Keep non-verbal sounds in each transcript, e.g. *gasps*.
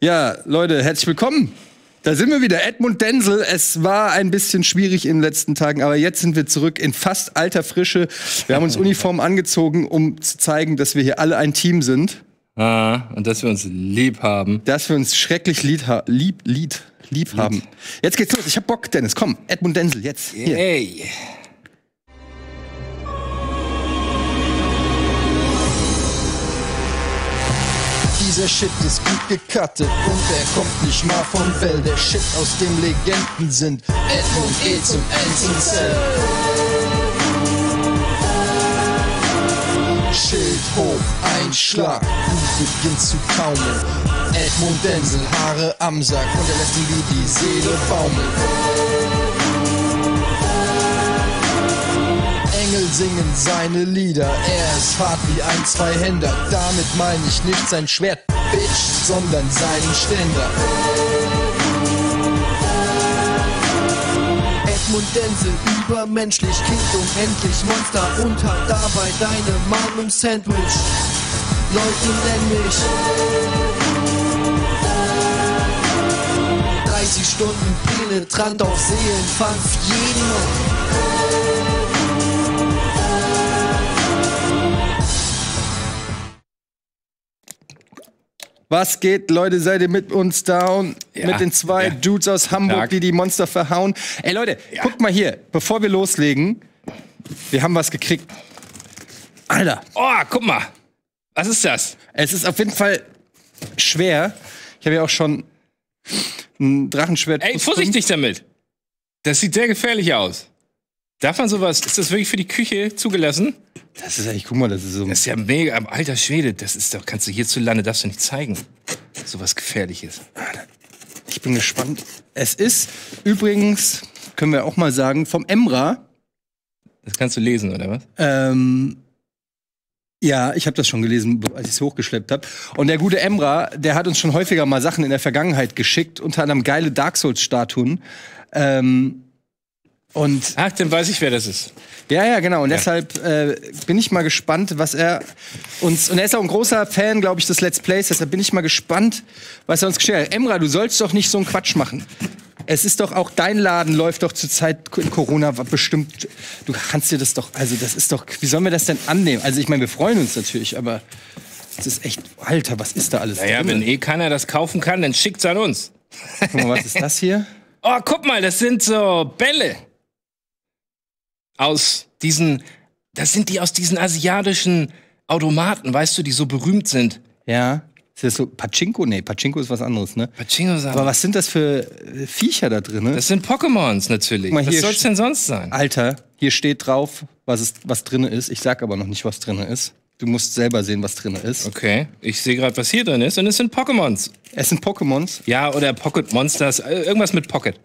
Ja, Leute, herzlich willkommen. Da sind wir wieder. Edmund Denzel. Es war ein bisschen schwierig in den letzten Tagen, aber jetzt sind wir zurück in fast alter Frische. Wir haben uns *laughs* Uniform angezogen, um zu zeigen, dass wir hier alle ein Team sind. Ah, und dass wir uns lieb haben. Dass wir uns schrecklich lieb, lieb, lieb, lieb haben. Jetzt geht's los. Ich hab Bock, Dennis. Komm, Edmund Denzel, jetzt. Hier. Hey. Dieser Shit ist gut gecuttet und er kommt nicht mal von Well. Der Shit, aus dem Legenden sind. Edmund E zum N zum Zell. Schild hoch, ein Schlag, Blut beginnt zu taumeln. Edmund Denzel, Haare am Sack und er lässt ihm wie die Seele baumeln. Engel singen seine Lieder, er ist hart wie ein Zweihänder. Damit meine ich nicht sein Schwert, Bitch, sondern seinen Ständer. Edmund Denzel, übermenschlich, klingt unendlich Monster und hat dabei deine Mom im Sandwich. Leute nennen mich 30 Stunden penetrant auf Seelenfang für jeden. Was geht, Leute? Seid ihr mit uns down? Ja, mit den zwei ja. Dudes aus Hamburg, Ja. die die Monster verhauen. Ey, Leute, guckt mal hier. Bevor wir loslegen, wir haben was gekriegt. Alter, Oh, guck mal. Was ist das? es ist auf jeden Fall schwer. Ich habe ja auch schon ein Drachenschwert. Ey, vorsichtig damit. Das sieht sehr gefährlich aus. Darf man sowas, ist das wirklich für die Küche zugelassen? Das ist eigentlich, guck mal, das ist so. Das ist ja mega, alter Schwede, das ist doch, kannst du hierzulande, darfst du nicht zeigen. Sowas Gefährliches. Ich bin gespannt. Es ist übrigens, können wir auch mal sagen, vom Emra. Das kannst du lesen, oder was? Ähm, ja, ich habe das schon gelesen, als ich es hochgeschleppt habe. Und der gute Emra, der hat uns schon häufiger mal Sachen in der Vergangenheit geschickt, unter anderem geile Dark Souls-Statuen. Ähm, und Ach, dann weiß ich, wer das ist. ja, ja, genau. Und deshalb äh, bin ich mal gespannt, was er uns. Und er ist auch ein großer Fan, glaube ich, des Let's Plays. Deshalb bin ich mal gespannt, was er uns geschickt hat. Emra, du sollst doch nicht so einen Quatsch machen. Es ist doch auch dein Laden läuft doch zurzeit in Corona bestimmt. Du kannst dir das doch. Also das ist doch. Wie sollen wir das denn annehmen? Also ich meine, wir freuen uns natürlich, aber es ist echt. Alter, was ist da alles Naja, drin? wenn eh keiner das kaufen kann, dann schickt's an uns. Guck mal, was ist das hier? *laughs* Oh, guck mal, das sind so Bälle. Aus diesen, das sind die aus diesen asiatischen Automaten, weißt du, die so berühmt sind. Ja. Ist das so Pachinko? Nee, Pachinko ist was anderes, ne? Pachinko Aber was sind das für äh, Viecher da drin? Ne? Das sind Pokémons natürlich. mal, was soll's denn sonst sein? Alter, hier steht drauf, was, ist, was drin ist. Ich sag aber noch nicht, was drin ist. Du musst selber sehen, was drin ist. Okay, ich sehe gerade, was hier drin ist und es sind Pokémons. Es sind Pokémons. Ja, oder Pocket Monsters, äh, irgendwas mit Pocket.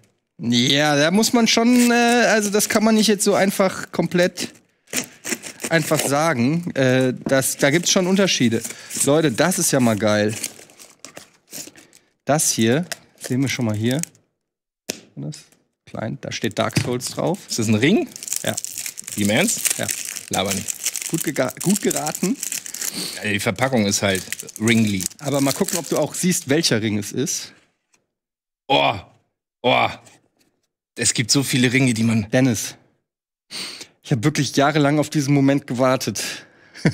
Ja, da muss man schon, äh, also das kann man nicht jetzt so einfach komplett einfach sagen. Äh, das, da gibt's schon Unterschiede. Leute, das ist ja mal geil. Das hier, sehen wir schon mal hier. Das klein, da steht Dark Souls drauf. Ist das ein Ring? Ja, Im Ernst? ja. Laber nicht. Gut, gut geraten. Ja, Die Verpackung ist halt Ringly. Aber mal gucken, ob du auch siehst, welcher Ring es ist. Oh, oh. Es gibt so viele Ringe, die man. Dennis, ich habe wirklich jahrelang auf diesen Moment gewartet. *laughs*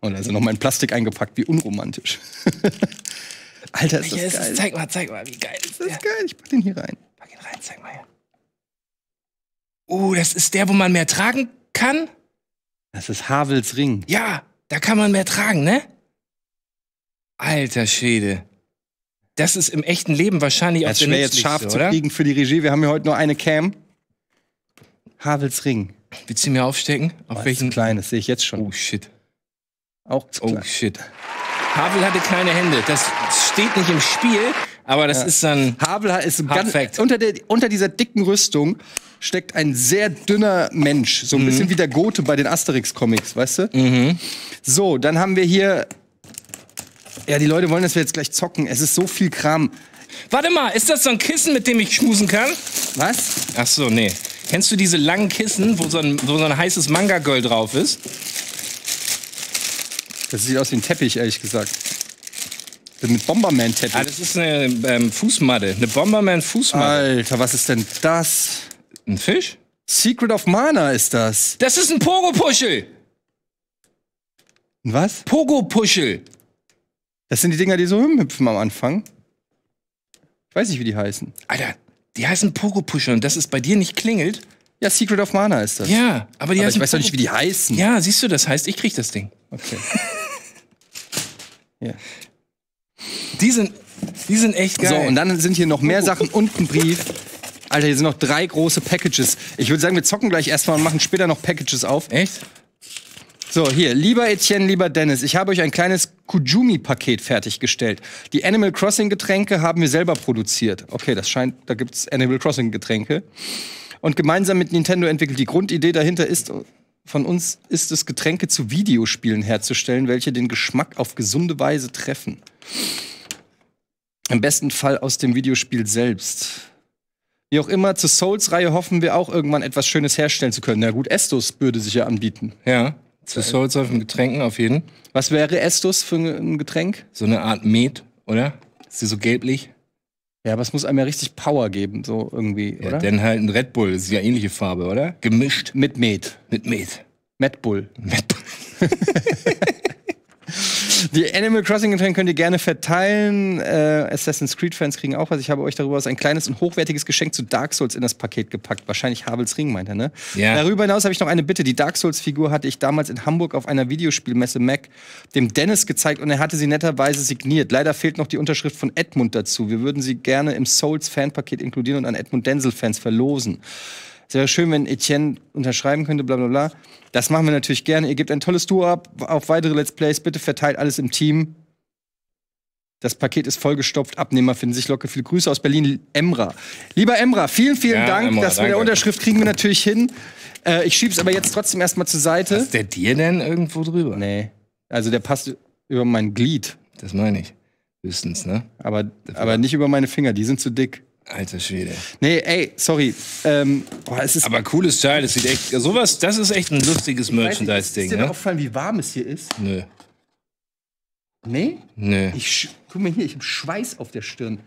Und da ist noch mal in Plastik eingepackt, wie unromantisch. *laughs* Alter, ist das Hier es. geil. Zeig mal, zeig mal, wie geil ist Das ist geil, ich pack den hier rein. Pack ihn rein, zeig mal her. Oh, das ist der, wo man mehr tragen kann? Das ist Havels Ring. Ja, da kann man mehr tragen, ne? Alter Schwede. Das ist im echten Leben wahrscheinlich auch Das der schwer jetzt scharf nützlichste, zu oder? kriegen für die Regie. Wir haben hier heute nur eine Cam. Havels Ring. Willst du mir aufstecken? Auf Oh, das ist welchen? klein, das sehe ich jetzt schon. Oh shit. Auch zu Oh klein. shit. Havel hatte kleine Hände. Das steht nicht im Spiel, aber das ist dann. Havel ist Hard ganz, Fact. unter, der, unter dieser dicken Rüstung steckt ein sehr dünner Mensch. So ein Mhm. bisschen wie der Gote bei den Asterix-Comics, weißt du? So, dann haben wir hier. Ja, die Leute wollen, dass wir jetzt gleich zocken. Es ist so viel Kram. Warte mal, ist das so ein Kissen, mit dem ich schmusen kann? Was? Ach so, nee. Kennst du diese langen Kissen, wo so ein, wo so ein heißes Manga-Girl drauf ist? Das sieht aus wie ein Teppich, ehrlich gesagt. Mit Bomberman-Tattoo. Ah, das ist eine ähm, Fußmatte. Eine Bomberman-Fußmatte. Alter, was ist denn das? Ein Fisch? Secret of Mana ist das. Das ist ein Pogo-Puschel. Und was? Pogo-Puschel. Das sind die Dinger, die so hüpfen am Anfang. Ich weiß nicht, wie die heißen. Alter, die heißen Pogo-Puschel und dass es bei dir nicht klingelt. Ja, Secret of Mana ist das. Ja, aber die Aber heißen ich weiß doch nicht, wie die heißen. Ja, siehst du, das heißt, ich krieg das Ding. Okay. *laughs* ja. Die sind, die sind echt geil. So, und dann sind hier noch mehr Sachen und ein Brief. Alter, hier sind noch drei große Packages. Ich würde sagen, wir zocken gleich erstmal und machen später noch Packages auf. echt? So, hier, lieber Etienne, lieber Dennis, ich habe euch ein kleines Kujumi-Paket fertiggestellt. Die Animal Crossing-Getränke haben wir selber produziert. Okay, das scheint, da gibt's Animal Crossing-Getränke. Und gemeinsam mit Nintendo entwickelt. Die Grundidee dahinter ist, von uns ist es, Getränke zu Videospielen herzustellen, welche den Geschmack auf gesunde Weise treffen. Im besten Fall aus dem Videospiel selbst. Wie auch immer, zur Souls-Reihe hoffen wir auch irgendwann etwas Schönes herstellen zu können. Na gut, Estus würde sich ja anbieten. Ja. Zu Souls auf den Getränken auf jeden. Was wäre Estus für ein Getränk? So eine Art Met, oder? Ist die so gelblich? Ja, aber es muss einem ja richtig Power geben, so irgendwie, Ja, oder? dann halt ein Red Bull. Das ist ja ähnliche Farbe, oder? Gemischt Mit Met. mit Met. Mad Bull. Met *laughs* Die Animal Crossing Getränke könnt ihr gerne verteilen. Äh, Assassin's Creed Fans kriegen auch was. Ich habe euch darüber aus ein kleines und hochwertiges Geschenk zu Dark Souls in das Paket gepackt. Wahrscheinlich Havels Ring, meint er, ne? Ja. Darüber hinaus habe ich noch eine Bitte. Die Dark Souls Figur hatte ich damals in Hamburg auf einer Videospielmesse Mac dem Dennis gezeigt und er hatte sie netterweise signiert. Leider fehlt noch die Unterschrift von Edmund dazu. Wir würden sie gerne im Souls Fanpaket inkludieren und an Edmund Denzel Fans verlosen. Es wäre schön, wenn Etienne unterschreiben könnte, bla bla bla. Das machen wir natürlich gerne. Ihr gebt ein tolles Duo ab auf weitere Let's Plays. Bitte verteilt alles im Team. Das Paket ist vollgestopft. Abnehmer finden sich locker. Viele Grüße aus Berlin, Emra. Lieber Emra, vielen, vielen Ja, Dank. Emra, das mit der danke. Unterschrift kriegen wir natürlich hin. Äh, ich schieb's aber jetzt trotzdem erstmal zur Seite. Ist der dir denn irgendwo drüber? Nee. Also der passt über mein Glied. Das meine ich. Höchstens, ne? Aber, aber nicht über meine Finger, die sind zu dick. Alter Schwede. Nee, ey, sorry. Ähm, boah, es ist Aber cooles Teil, das sieht echt. Sowas, das ist echt ein lustiges Merchandise-Ding, Ist dir ne? aufgefallen, wie warm es hier ist? Nö. Nee? Nö. Ich, guck mal hier, ich habe Schweiß auf der Stirn.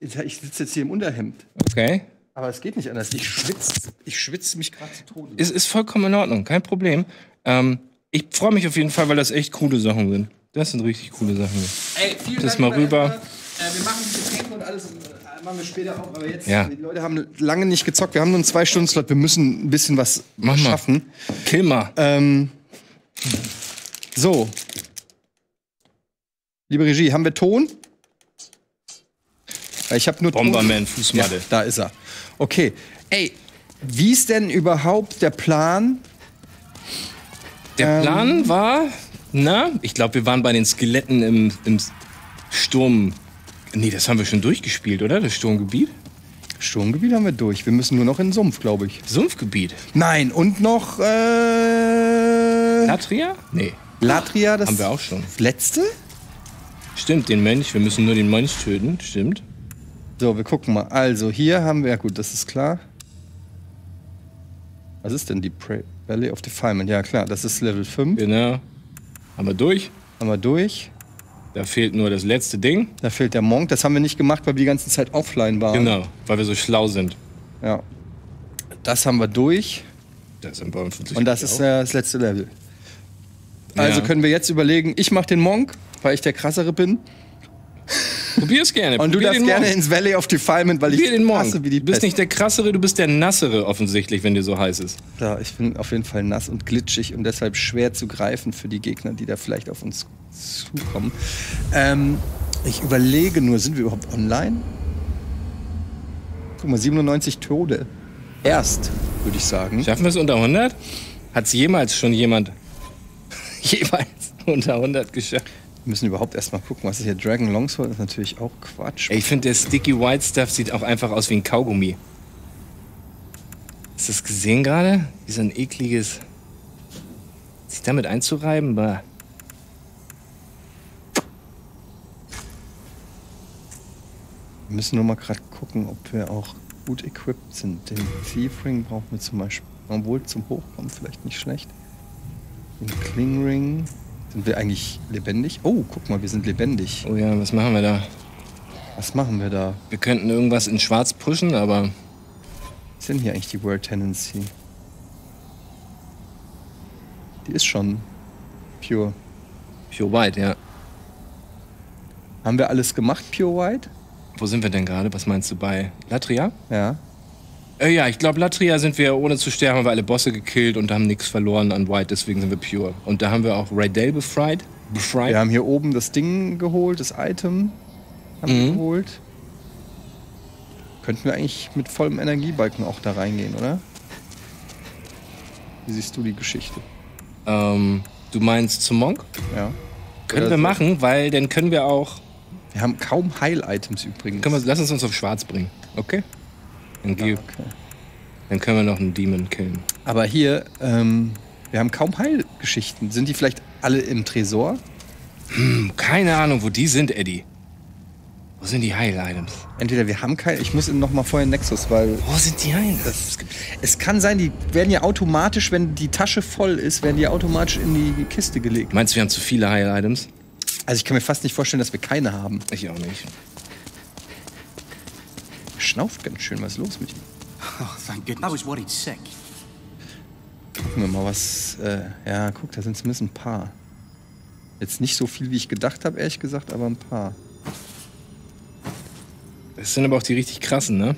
Ich sitze jetzt hier im Unterhemd. Okay. Aber es geht nicht anders. Ich schwitze ich schwitz mich gerade zu Tode. Ist, ist vollkommen in Ordnung, kein Problem. Ähm, ich freue mich auf jeden Fall, weil das echt coole Sachen sind. Das sind richtig coole Sachen. Ey, vielen Das mal rüber. Äh, wir machen die Getränke und alles äh, machen wir später auch. Aber jetzt, Ja. die Leute haben lange nicht gezockt. Wir haben nur einen Zwei-Stunden-Slot. Wir müssen ein bisschen was Mach mal. schaffen. Kill mal. Ähm, so. Liebe Regie, haben wir Ton? Weil Ich habe nur Ton. Bomberman, Ja, Fußmatte. da ist er. Okay. Ey, wie ist denn überhaupt der Plan? Der Ähm. Plan war, na, ich glaube, wir waren bei den Skeletten im, im Sturm. Nee, das haben wir schon durchgespielt, oder? Das Sturmgebiet? Sturmgebiet haben wir durch. Wir müssen nur noch in den Sumpf, glaube ich. Sumpfgebiet. Nein, und noch äh, Latria? Nee. Latria, das Haben wir auch schon. letzte? Stimmt, den Mönch. Wir müssen nur den Mönch töten. Stimmt. So, wir gucken mal. Also, hier haben wir, ja gut, das ist klar. Was ist denn die Pre Valley of Defilement? Ja, klar, das ist Level 5. Genau. Haben wir durch. Haben wir durch. Da fehlt nur das letzte Ding. Da fehlt der Monk. Das haben wir nicht gemacht, weil wir die ganze Zeit offline waren. Genau, weil wir so schlau sind. Ja. Das haben wir durch. Das sind uns Und das ist äh, das letzte Level. Also Ja. können wir jetzt überlegen, ich mache den Monk, weil ich der krassere bin. Probier's gerne. Und du Probier darfst den gerne ist Valley of Defilement, weil Probier ich den hasse wie die Du bist Pest. nicht der krassere, du bist der nassere offensichtlich, wenn dir so heiß ist. Ja, ich bin auf jeden Fall nass und glitschig und deshalb schwer zu greifen für die Gegner, die da vielleicht auf uns zukommen. Ähm, ich überlege nur, sind wir überhaupt online? Guck mal, 97 Tode. Erst, würde ich sagen. Schaffen wir es unter 100? Hat es jemals schon jemand *laughs* jeweils unter 100 geschafft? Wir müssen überhaupt erstmal gucken, was ist hier Dragon Longsword ist natürlich auch Quatsch. Ey, ich finde, der Sticky White Stuff sieht auch einfach aus wie ein Kaugummi. Hast du das gesehen gerade? Wie so ein ekliges. Sich damit einzureiben? Bah. Wir müssen nur mal gerade gucken, ob wir auch gut equipped sind. Den Thief Ring brauchen wir zum Beispiel, obwohl zum Hochkommen vielleicht nicht schlecht. Den Kling Ring. Sind wir eigentlich lebendig? Oh, guck mal, wir sind lebendig. Oh ja, was machen wir da? Was machen wir da? Wir könnten irgendwas in schwarz pushen, aber Was ist denn hier eigentlich die World Tendency? Die ist schon pure. Pure White, ja. Haben wir alles gemacht, Pure White? Wo sind wir denn gerade? Was meinst du bei Latria? Ja. Äh, ja, ich glaube, Latria sind wir ohne zu sterben, haben wir alle Bosse gekillt und haben nichts verloren an White, deswegen sind wir pure. Und da haben wir auch Raydale befreit. Befreit. Wir haben hier oben das Ding geholt, das Item haben wir Mhm. geholt. Könnten wir eigentlich mit vollem Energiebalken auch da reingehen, oder? Wie siehst du die Geschichte? Ähm, du meinst zum Monk? Ja. Können Oder wir so. machen, weil dann können wir auch. Wir haben kaum Heil-Items übrigens. Wir, lass uns uns auf schwarz bringen, okay? Dann, Ah, okay. dann können wir noch einen Demon killen. Aber hier, ähm, wir haben kaum Heilgeschichten. Sind die vielleicht alle im Tresor? Keine Ahnung, wo die sind, Eddie. Wo sind die Heil-Items? Entweder wir haben keine. Ich muss noch mal vorher Nexus, weil Wo sind die Heil? es kann sein, die werden ja automatisch, wenn die Tasche voll ist, werden die automatisch in die Kiste gelegt. Meinst du, wir haben zu viele Heil-Items? Also ich kann mir fast nicht vorstellen, dass wir keine haben. Ich auch nicht. Schnauft ganz schön. Was ist los mit ihm? Oh, thank goodness. I was worried sick. Gucken wir mal, was. Äh, ja, guck, da sind zumindest ein paar. Jetzt nicht so viel, wie ich gedacht habe, ehrlich gesagt, aber ein paar. Das sind aber auch die richtig krassen, ne?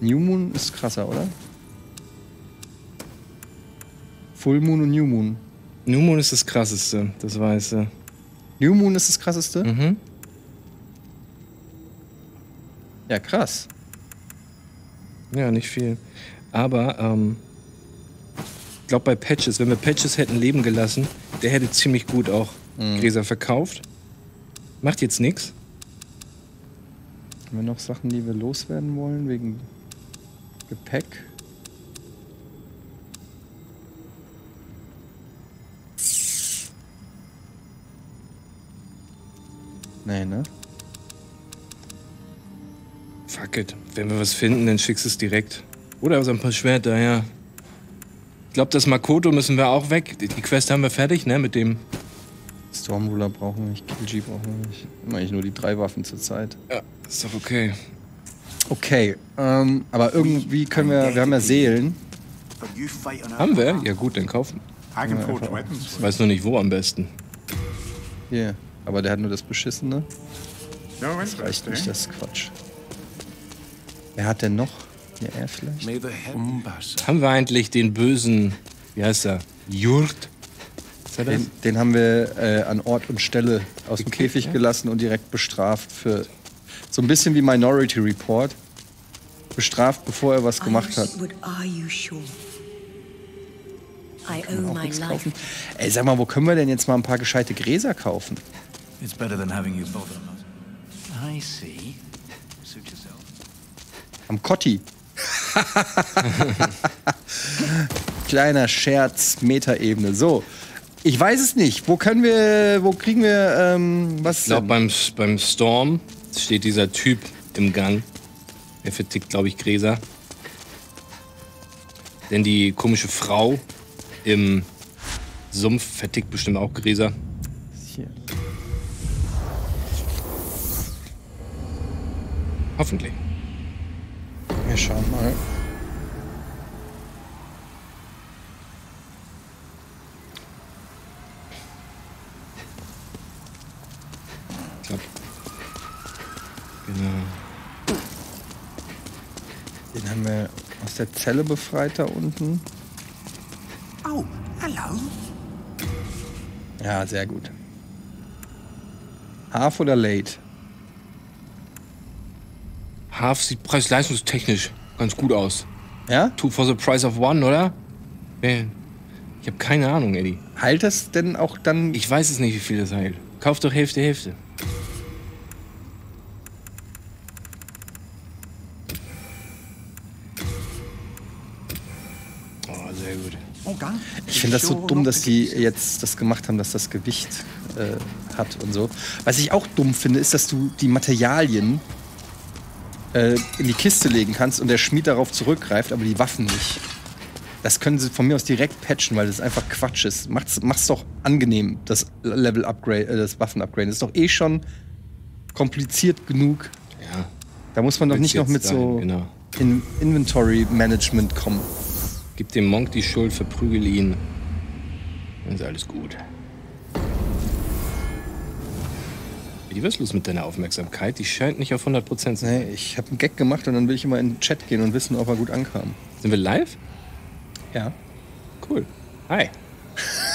New Moon ist krasser, oder? Full Moon und New Moon. New Moon ist das krasseste, das weiße. New Moon ist das krasseste? Mhm. Ja, krass. Ja, nicht viel. Aber, ähm, ich glaube bei Patches, wenn wir Patches hätten leben gelassen, der hätte ziemlich gut auch Gräser verkauft. Macht jetzt nichts. Haben wir noch Sachen, die wir loswerden wollen, wegen Gepäck? Nee, ne? Fuck it. Wenn wir was finden, dann schickst du es direkt. Oder so ein paar Schwerter, ja. Ich glaube, das Makoto müssen wir auch weg. Die Quest haben wir fertig, ne? Mit dem. Stormruler brauchen wir nicht, Killji brauchen wir nicht. Immer eigentlich nur die drei Waffen zur Zeit. Ja, ist doch okay. Okay, ähm, aber irgendwie können wir, wir haben ja Seelen. Haben wir? Ja, gut, dann kaufen. I can forge weapons. Ich weiß nur nicht, wo am besten. Hier, aber der hat nur das Beschissene. No Reicht nicht, eh? das ist Quatsch. Wer hat denn noch? Ja, er vielleicht? Haben wir eigentlich den bösen, wie heißt er? Jurt? Ist er das? Den, den haben wir äh, an Ort und Stelle aus dem Käfig ja. gelassen und direkt bestraft für so ein bisschen wie Minority Report. Bestraft, bevor er was gemacht hat. I owe Auch nichts kaufen. Ey, sag mal, wo können wir denn jetzt mal ein paar gescheite Gräser kaufen? It's better than having you bother. I see. Am Kotti. *laughs* Kleiner Scherz, Metaebene. So, ich weiß es nicht. Wo können wir, wo kriegen wir, ähm, was Ich glaube, beim, beim Storm steht dieser Typ im Gang. Der vertickt, glaube ich, Gräser. Denn die komische Frau im Sumpf vertickt bestimmt auch Gräser. Hier. Hoffentlich. Wir schauen mal. Genau. Den haben wir aus der Zelle befreit da unten. Oh, hello. Ja, sehr gut. Half oder late? Half sieht preis-leistungstechnisch ganz gut aus. Ja? Two for the price of one, oder? Ja. Ich habe keine Ahnung, Eddie. Heilt das denn auch dann? Ich weiß es nicht, wie viel das heilt. Kauf doch Hälfte, Hälfte. Oh, sehr gut. Oh. Ich finde das so dumm, dass die jetzt das gemacht haben, dass das Gewicht äh, hat und so. Was ich auch dumm finde, ist, dass du die Materialien äh, in die Kiste legen kannst und der Schmied darauf zurückgreift, aber die Waffen nicht. Das können sie von mir aus direkt patchen, weil das einfach Quatsch ist. Macht's, macht's doch angenehm, das Level-Upgrade, äh, das Waffen-Upgrade. Das ist doch eh schon kompliziert genug. Ja. Da muss man doch nicht noch mit so sein, genau. in Inventory-Management kommen. Gib dem Monk die Schuld, verprügel ihn. Dann ist alles gut. Wie was ist los mit deiner Aufmerksamkeit? Die scheint nicht auf 100% zu sein. Nee, ich habe einen Gag gemacht und dann will ich immer in den Chat gehen und wissen, ob er gut ankam. Sind wir live? Ja. Cool. Hi.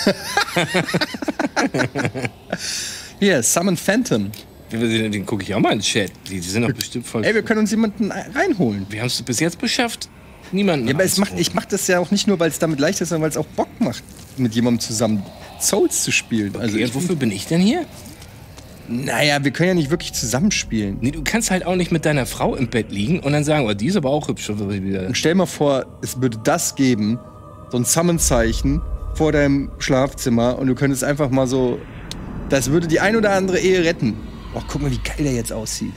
*laughs* Hier, Summon Phantom. Den, den gucke ich auch mal in den Chat. Die, die sind doch bestimmt voll. Ey, wir können uns jemanden reinholen. wir haben es bis jetzt beschafft. Niemanden. Ja, aber es macht, ich mache das ja auch nicht nur, weil es damit leicht ist, sondern weil es auch Bock macht, mit jemandem zusammen Souls zu spielen. Also Okay, ich, und wofür bin ich denn hier? Naja, wir können ja nicht wirklich zusammenspielen. Nee, du kannst halt auch nicht mit deiner Frau im Bett liegen und dann sagen, oh, die ist aber auch hübsch. Wieder. Und stell mal vor, es würde das geben, so ein Summon-Zeichen vor deinem Schlafzimmer und du könntest einfach mal so, das würde die ein oder andere Ehe retten. Oh, guck mal, wie geil der jetzt aussieht.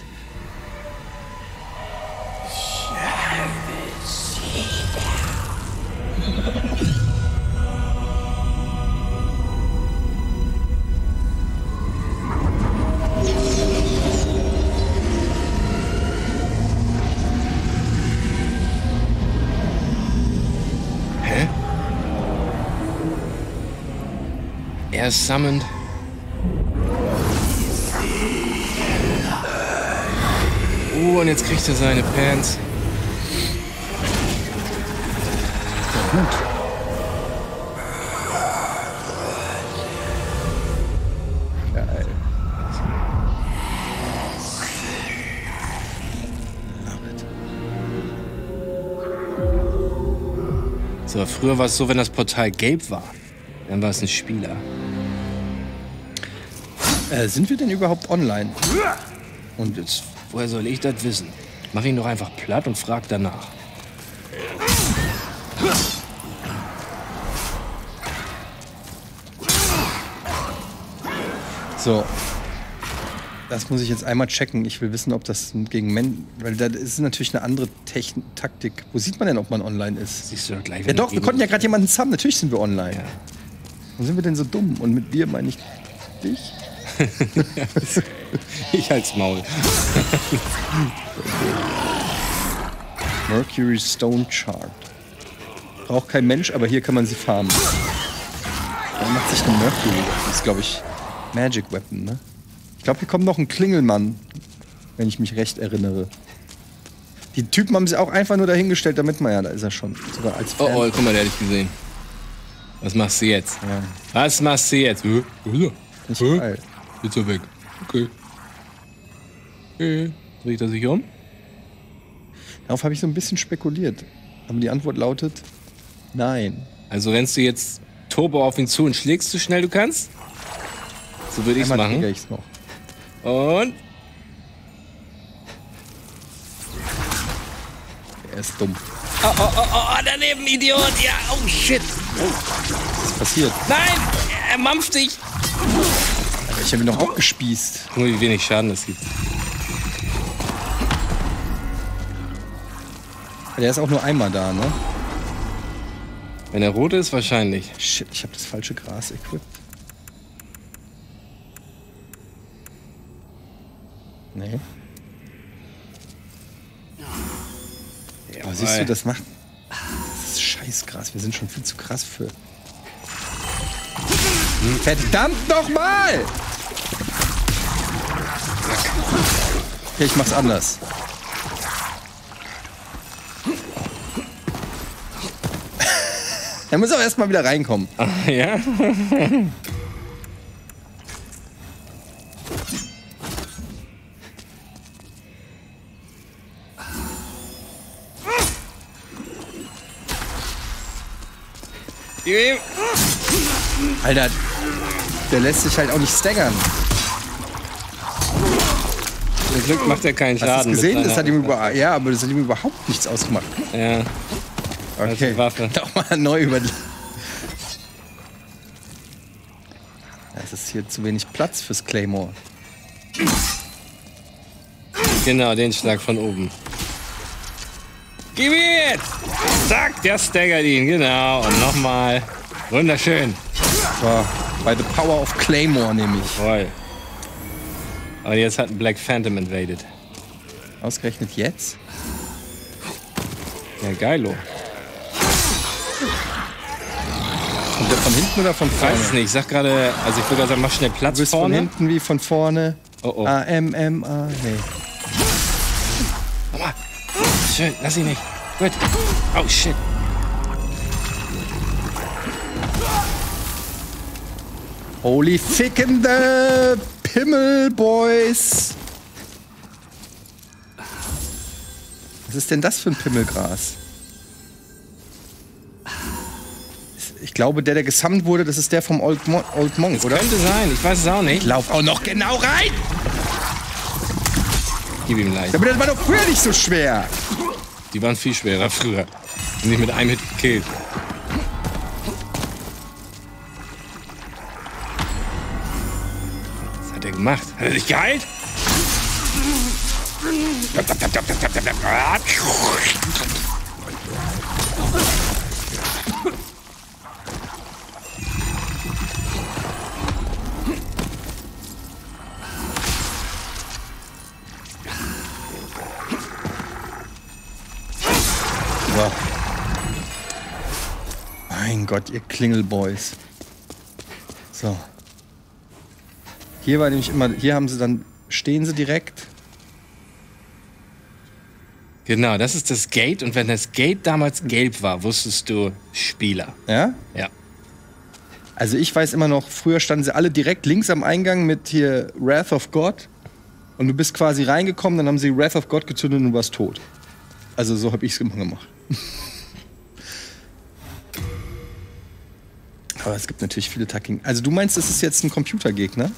Ist summoned. Oh, und jetzt kriegt er seine Pants. Geil. So, früher war es so, wenn das Portal gelb war, dann war es ein Spieler. Äh, sind wir denn überhaupt online? Und jetzt, woher soll ich das wissen? Mach ihn doch einfach platt und frag danach. So. Das muss ich jetzt einmal checken. Ich will wissen, ob das gegen Men. Weil da ist natürlich eine andere Techn Taktik. Wo sieht man denn, ob man online ist? Siehst du doch gleich. Ja doch, wir konnten ja gerade jemanden zusammen. Natürlich sind wir online. Ja. Warum sind wir denn so dumm? Und mit wir meine ich dich? *laughs* Ich halt's Maul. Mercury Stone Chart. Braucht kein Mensch, aber hier kann man sie farmen. Wer macht sich eine Mercury? Das ist, glaube ich, Magic Weapon, ne? Ich glaube, hier kommt noch ein Klingelmann, wenn ich mich recht erinnere. Die Typen haben sie auch einfach nur dahingestellt, damit man ja, da ist er schon. Sogar als Oh, Fan. oh, guck mal, der hätte ich gesehen. Was machst du jetzt? Ja. Was machst du jetzt? Hä? Wo Jetzt er weg. Okay. Okay. Dreht er sich um? Darauf habe ich so ein bisschen spekuliert. Aber die Antwort lautet nein. Also rennst du jetzt Turbo auf ihn zu und schlägst so schnell du kannst? So würde ich's Einmal machen. ich's noch. Und Er ist dumm. oh, oh, oh, oh, daneben, Idiot. Ja, oh shit. Was ist passiert? Nein, er mampft dich. Ich habe ihn doch auch gespießt. Guck mal, wie wenig Schaden das gibt. Der ist auch nur einmal da, ne? Wenn er rot ist, wahrscheinlich. Shit, ich habe das falsche Gras equipped. Nee. Aber siehst du, das macht. Das ist Scheißgras. Wir sind schon viel zu krass für. Verdammt nochmal! Okay, ich mach's anders. Er muss auch erstmal wieder reinkommen. ja? Alter, der lässt sich halt auch nicht staggern. Zum Glück macht er keinen Hast du Schaden. gesehen? Das hat ihm über, ja, aber das hat ihm überhaupt nichts ausgemacht. Ja. Okay. die Waffe. Nochmal neu über. Es ist hier zu wenig Platz fürs Claymore. Genau, den Schlag von oben. Gib ihn jetzt! Zack, der staggert ihn, genau. Und nochmal. Wunderschön. So, by the power of Claymore nämlich. Voll. Aber jetzt hat ein Black Phantom invaded. Ausgerechnet jetzt? Ja, geilo. Kommt der von hinten oder von Ich vorne? weiß es nicht. Ich sag gerade, also ich würde gerade sagen, mach schnell Platz Du bist von vorne. hinten wie von vorne. Oh oh. A, M, M, A. Nee. Nochmal. Schön, lass ihn nicht. Gut. Oh shit. Holy fickende Pimmel, Boys. Was ist denn das für ein Pimmelgras? Ich glaube, der, der gesammelt wurde, das ist der vom Old, Mo Old Monk, oder? Könnte sein, ich weiß es auch nicht. Lauf auch noch genau rein! Gib ihm leicht. Aber das war doch früher nicht so schwer. Die waren viel schwerer früher. Nicht mit einem Hit gekillt. Gemacht? Hat er dich geheilt? So. Mein Gott, ihr Klingelboys. So. Hier war nämlich immer, hier haben sie dann, stehen sie direkt. Genau, das ist das Gate. Und wenn das Gate damals gelb war, wusstest du Spieler. Ja? Ja. Also ich weiß immer noch, früher standen sie alle direkt links am Eingang mit hier Wrath of God. Und du bist quasi reingekommen, dann haben sie Wrath of God gezündet und du warst tot. Also so habe ich es immer gemacht. *laughs* Aber es gibt natürlich viele Tacking. Also du meinst, es ist jetzt ein Computergegner?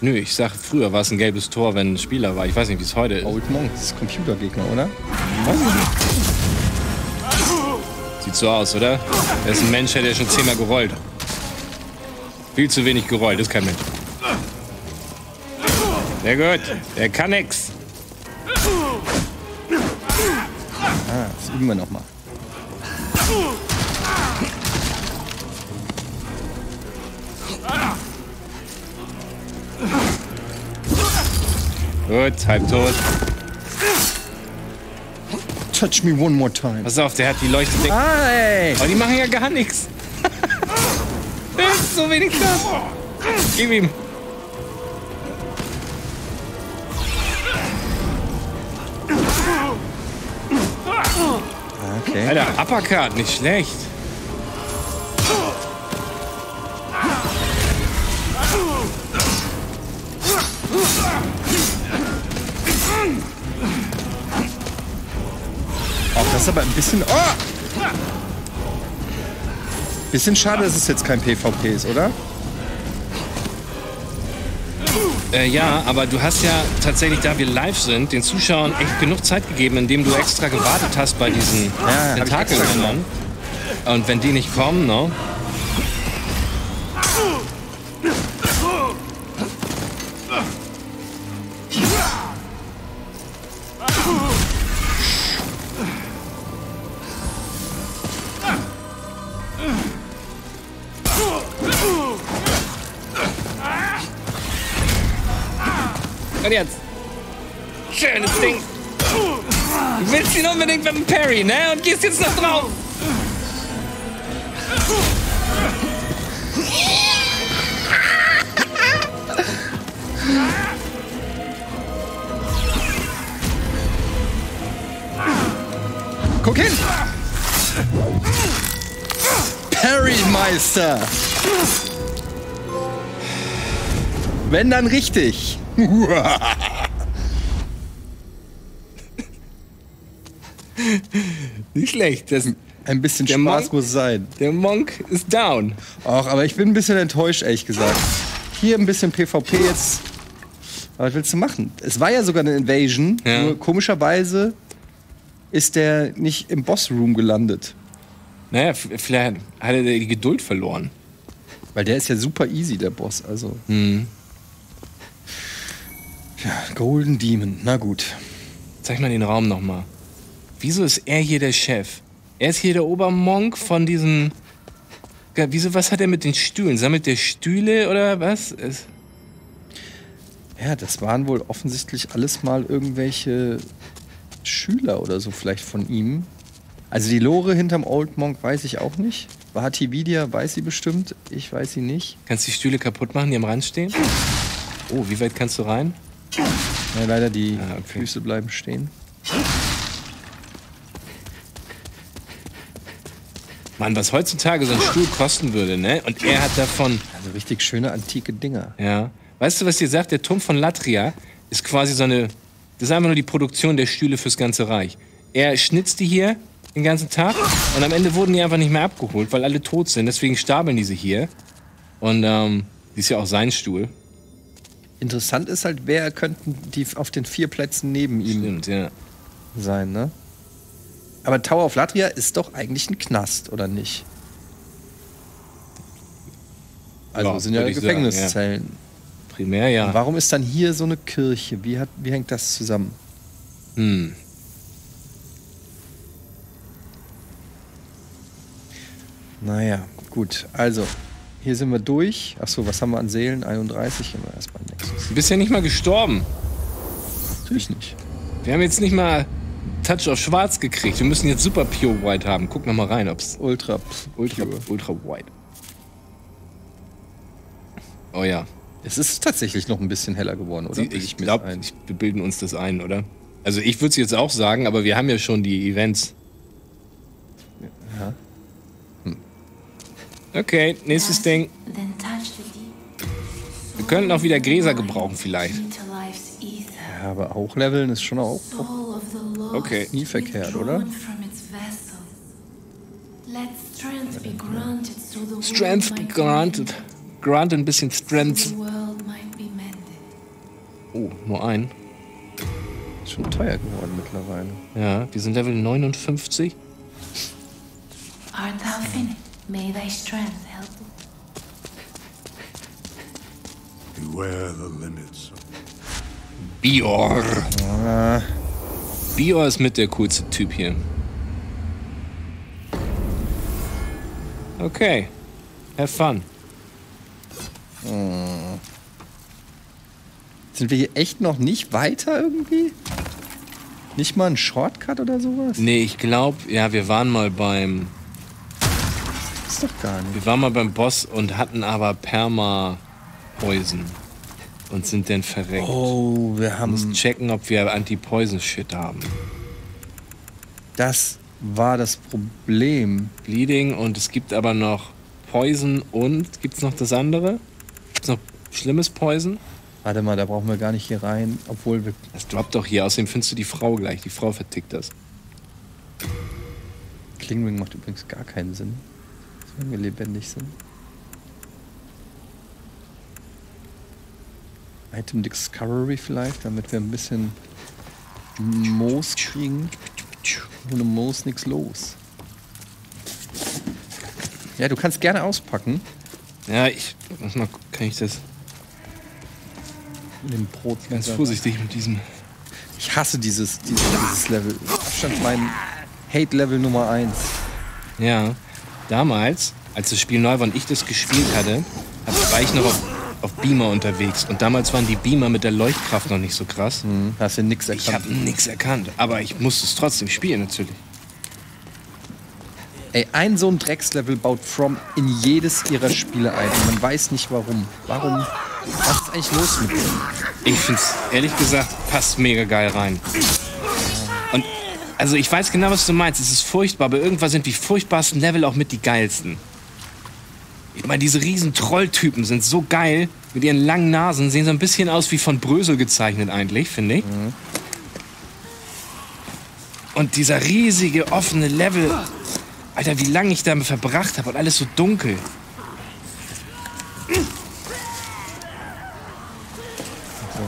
Nö, ich sag, früher war es ein gelbes Tor, wenn ein Spieler war. Ich weiß nicht, wie es heute ist. Old Monk, das ist Computergegner, oder? Sieht so aus, oder? Er ist ein Mensch, der schon zehnmal gerollt. Viel zu wenig gerollt, ist kein Mensch. Sehr gut, der kann nix. Ah, das üben wir nochmal. Gut, halb tot. Touch me one more time. Pass auf, der hat die Leuchte. Ah, ey! Aber die machen ja gar nichts. *laughs* Ist so wenig da. Gib ihm. Okay. Alter, Uppercut, nicht schlecht. Auch das ist aber ein bisschen. Oh! Bisschen schade, dass es jetzt kein PvP ist, oder? Äh, ja, aber du hast ja tatsächlich, da wir live sind, den Zuschauern echt genug Zeit gegeben, indem du extra gewartet hast bei diesen Ja, Tentakelmännern. Und wenn die nicht kommen, ne? Und jetzt. Schönes Ding. Du willst ihn unbedingt mit dem Parry, ne? Und gehst jetzt noch drauf. Guck hin! Parrymeister! Wenn dann richtig. Nicht schlecht. Das, Ein bisschen Der Spaß Monk- muss sein. der Monk ist down. Ach, aber ich bin ein bisschen enttäuscht, ehrlich gesagt. Hier ein bisschen PvP jetzt. Aber was willst du machen? Es war ja sogar eine Invasion. Ja. Nur komischerweise ist der nicht im Bossroom gelandet. Naja, vielleicht hat er die Geduld verloren. Weil der ist ja super easy, der Boss. Also. Mhm. Golden Demon. Na gut. Zeig mal den Raum nochmal. wieso ist er hier der Chef? Er ist hier der Obermonk von diesem. Ja, Wieso, was hat er mit den Stühlen? Sammelt der Stühle oder was? Es- Ja, das waren wohl offensichtlich alles mal irgendwelche Schüler oder so vielleicht von ihm. Also die Lore hinterm Old Monk weiß ich auch nicht. Vahtividia weiß sie bestimmt, ich weiß sie nicht. Kannst du die Stühle kaputt machen, die am Rand stehen? Oh, wie weit kannst du rein? Ja, leider die Ah, okay. Füße bleiben stehen. Mann, was heutzutage so ein Stuhl kosten würde, ne? Und er hat davon. Also richtig schöne antike Dinger. Ja. Weißt du, was dir sagt? Der Turm von Latria ist quasi so eine. Das ist einfach nur die Produktion der Stühle fürs ganze Reich. Er schnitzt die hier den ganzen Tag und am Ende wurden die einfach nicht mehr abgeholt, weil alle tot sind. Deswegen stapeln die sie hier. Und ähm, die ist ja auch sein Stuhl. Interessant ist halt, wer könnten die auf den vier Plätzen neben ihm Stimmt, ja. sein, ne? Aber Tower of Latria ist doch eigentlich ein Knast, oder nicht? Also Ja, sind ja ich sagen, Gefängniszellen. Primär ja. Warum ist dann hier so eine Kirche? Wie, hat, wie hängt das zusammen? Hm. Naja, gut. Also, hier sind wir durch. Achso, was haben wir an Seelen? 31 haben wir erstmal Nexus. Du bist ja nicht mal gestorben. Natürlich nicht. Wir haben jetzt nicht mal Touch of Schwarz gekriegt. Wir müssen jetzt super Pure White haben. Guck noch mal rein, ob's Ultra. Ultra, Pure. Ultra White. Oh ja. Es ist tatsächlich noch ein bisschen heller geworden, oder? Sie, ich glaube, wir bilden uns das ein, oder? Also ich würde es jetzt auch sagen, aber wir haben ja schon die Events. Ja. Okay, nächstes Ding. Wir könnten auch wieder Gräser gebrauchen vielleicht. ja, aber hochleveln ist schon auch. Okay. Nie verkehrt, oder? strength be granted. Granted ein bisschen Strength. Oh, nur ein. Ist schon teuer geworden mittlerweile. Ja, wir sind Level 59. Art thou finished? May thy strength help Beware the limits. Bior. Bior ist mit der coolste Typ hier. Okay. Have fun. Sind wir hier echt noch nicht weiter irgendwie? Nicht mal ein Shortcut oder sowas? Nee, ich glaube, ja, wir waren mal beim Ist doch gar nicht. wir waren mal beim Boss und hatten aber Perma Poison und sind dann verreckt. Oh, wir haben. Müssen checken, ob wir Anti-Poison-Shit haben. Das war das Problem. Bleeding und es gibt aber noch Poison und gibt's noch das andere? Gibt's noch schlimmes Poison? Warte mal, da brauchen wir gar nicht hier rein, obwohl wir. Das droppt doch hier. Außerdem findest du die Frau gleich. Die Frau vertickt das. Klingring macht übrigens gar keinen Sinn, wenn wir lebendig sind. Item Discovery vielleicht, damit wir ein bisschen Moos kriegen. Ohne Moos nichts los. Ja, du kannst gerne auspacken. Ja, ich. Mal, kann ich das In dem Brot. ganz vorsichtig mit diesem. Ich hasse dieses, dieses, dieses Level. Stand mein Hate-Level Nummer 1. Ja, damals, als das Spiel neu war und ich das gespielt hatte, war ich noch auf, auf Beamer unterwegs. Und damals waren die Beamer mit der Leuchtkraft noch nicht so krass. Hast du Ich erkannt. habe nichts erkannt, aber ich musste es trotzdem spielen natürlich. Ey, ein so ein Dreckslevel baut From in jedes ihrer Spiele ein. Und man weiß nicht warum. Warum? Was ist eigentlich los mit dem? Ich find's, ehrlich gesagt, passt mega geil rein. Also ich weiß genau, was du meinst. Es ist furchtbar, aber irgendwann sind die furchtbarsten Level auch mit die geilsten. Ich meine, diese riesen Trolltypen sind so geil. Mit ihren langen Nasen sehen so ein bisschen aus wie von Brösel gezeichnet eigentlich, finde ich. Und dieser riesige offene Level. Alter, wie lange ich damit verbracht habe und alles so dunkel.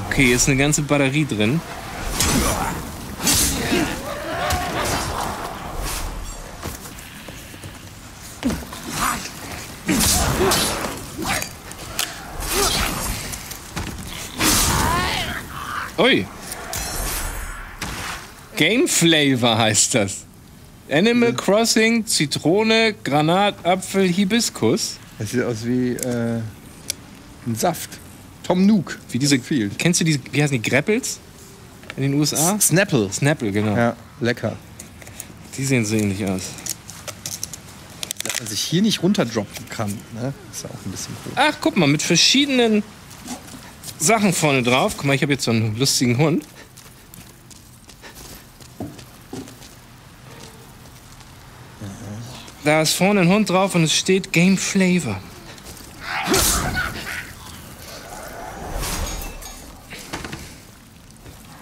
Okay, ist eine ganze Batterie drin. Ui. Game Flavor heißt das. Animal Crossing, Zitrone, Granat, Apfel, Hibiskus. Das sieht aus wie äh, ein Saft. Tom Nook. Wie diese, Field. kennst du diese, wie heißen die, Greppels? In den USA? Snapple. Snapple, genau. Ja, lecker. Die sehen so ähnlich aus. Dass man sich hier nicht runterdroppen kann, ne? Ist ja auch ein bisschen cool. Ach, guck mal, mit verschiedenen Sachen vorne drauf. Guck mal, ich habe jetzt so einen lustigen Hund. Da ist vorne ein Hund drauf und es steht Game Flavor.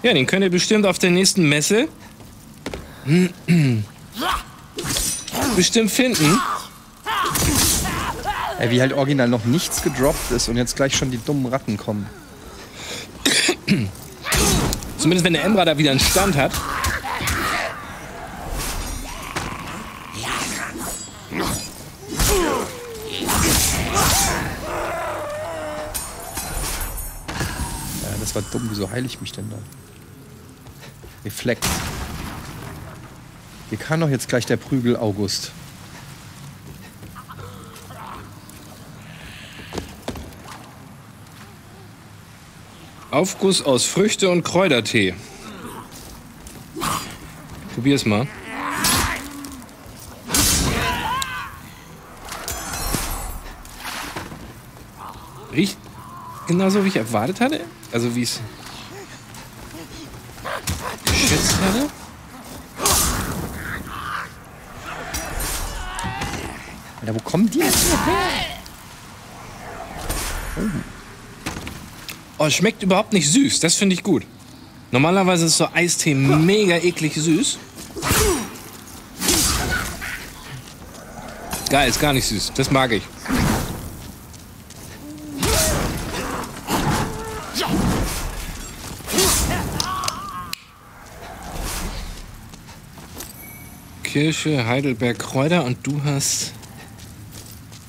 Ja, den könnt ihr bestimmt auf der nächsten Messe *clears throat* bestimmt finden. Ey, wie halt original noch nichts gedroppt ist und jetzt gleich schon die dummen Ratten kommen. *clears throat* Zumindest wenn der Emra da wieder einen Stand hat. Ja, das war dumm. Wieso heile ich mich denn da? Reflex. Hier kann doch jetzt gleich der Prügel August. Aufguss aus Früchte und Kräutertee. Probier's mal. Riecht genauso wie ich erwartet hatte. Also wie es geschätzt hatte. Alter, wo kommen die jetzt her? Oh, es schmeckt überhaupt nicht süß. Das finde ich gut. Normalerweise ist so Eistee mega eklig süß. Geil, ist gar nicht süß. Das mag ich. Kirsche, Heidelberg, Kräuter und du hast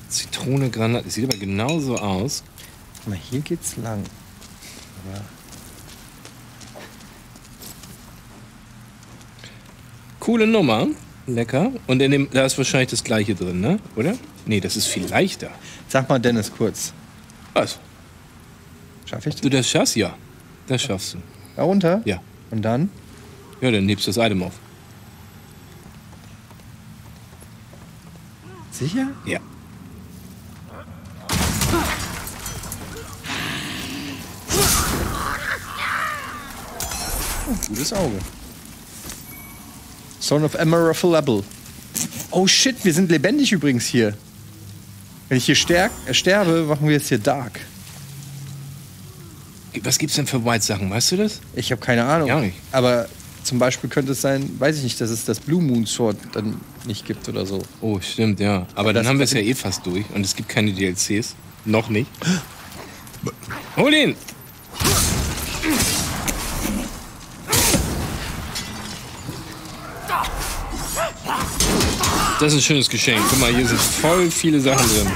Zitrone, Granat. Sieht aber genauso aus. Guck mal, hier geht's lang. Coole Nummer. Lecker. Und in dem, da ist wahrscheinlich das gleiche drin, ne? Oder? Nee, das ist viel leichter. Sag mal, Dennis, kurz. Was? Schaff ich Du das? das schaffst? Ja. Das schaffst du. Da runter? Ja. Und dann? Ja, dann hebst du das Item auf. Sicher? Ja. Gutes Auge. Son of Emerald Oh shit, wir sind lebendig übrigens hier. Wenn ich hier sterk, äh, sterbe, machen wir jetzt hier Dark. Was gibt's denn für White-Sachen? Weißt du das? Ich habe keine Ahnung. Ja, nicht. Aber zum Beispiel könnte es sein, weiß ich nicht, dass es das Blue Moon Sword dann nicht gibt oder so. Oh, stimmt, ja. Aber dann das- haben wir es ja eh fast durch. Und es gibt keine DLCs. Noch nicht. *gasps* Hol ihn! Das ist ein schönes Geschenk. Guck mal, hier sind voll viele Sachen drin.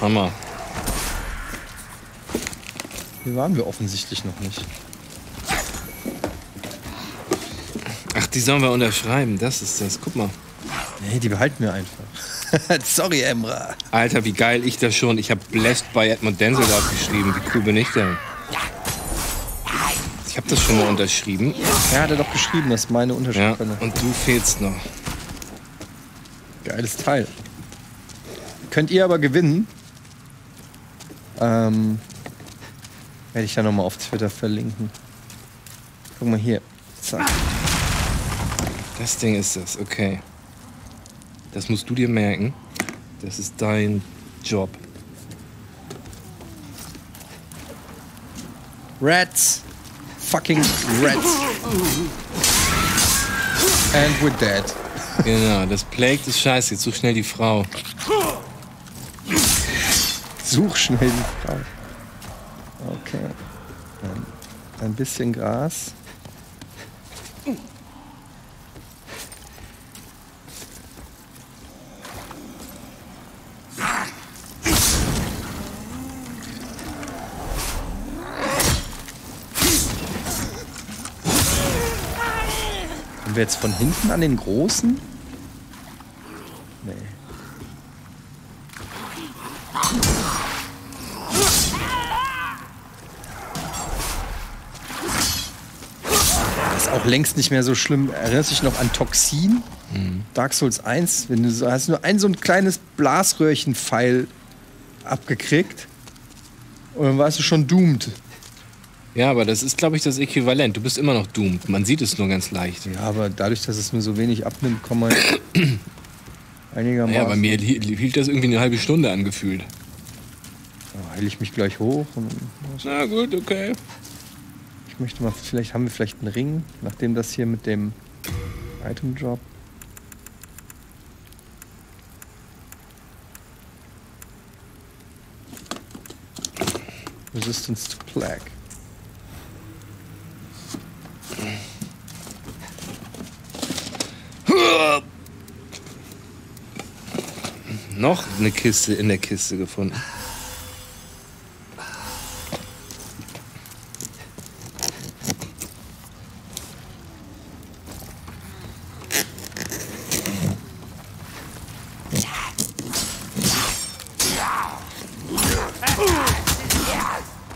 Hammer. Hier waren wir offensichtlich noch nicht. Ach, die sollen wir unterschreiben. Das ist das. Guck mal. Nee, die behalten wir einfach. *laughs* Sorry, Emra. Alter, wie geil ich das schon. Ich habe Blessed by Edmund Denzel draufgeschrieben. Wie cool bin ich denn? Ich habe das schon mal unterschrieben. Er hat er doch geschrieben, dass meine Unterschrift Ja, und du fehlst noch. Geiles Teil. Könnt ihr aber gewinnen. Ähm, werde ich ja nochmal auf Twitter verlinken. Guck mal hier. Zack. Das Ding ist das, okay. Das musst du dir merken. Das ist dein Job. Rats. Fucking Rats. And we're dead. Genau, das Plague ist scheiße. Jetzt such schnell die Frau. Such schnell die Frau. Okay. Ein bisschen Gras. Wir jetzt von hinten an den großen? Nee. Das ist auch längst nicht mehr so schlimm. Erinnerst du dich noch an Toxin? Dark Souls 1, wenn du so, hast nur ein so ein kleines Blasröhrchen-Pfeil abgekriegt und dann warst du schon doomed. Ja, aber das ist, glaube ich, das Äquivalent. Du bist immer noch doomed. Man sieht es nur ganz leicht. Ja, aber dadurch, dass es mir so wenig abnimmt, kann man *clears throat* einigermaßen. Ja, bei mir hi- hielt das irgendwie eine halbe Stunde angefühlt. Ja, heile ich mich gleich hoch und Na gut, okay. ich möchte mal, vielleicht haben wir vielleicht einen Ring, nachdem das hier mit dem Item Drop. Resistance to Plague. Noch eine Kiste in der Kiste gefunden.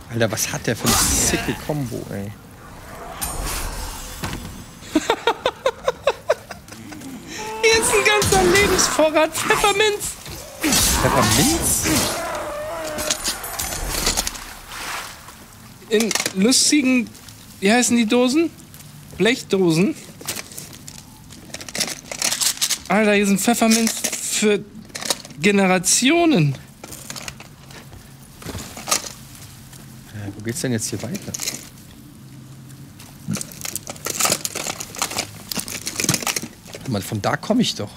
Alter, was hat der für eine sicke Combo, ey? Ganzer Lebensvorrat Pfefferminz. Pfefferminz? In lustigen, wie heißen die Dosen? Blechdosen. Alter, hier sind Pfefferminz für Generationen. Ja, wo geht's denn jetzt hier weiter? Warte Mal, von da komme ich doch.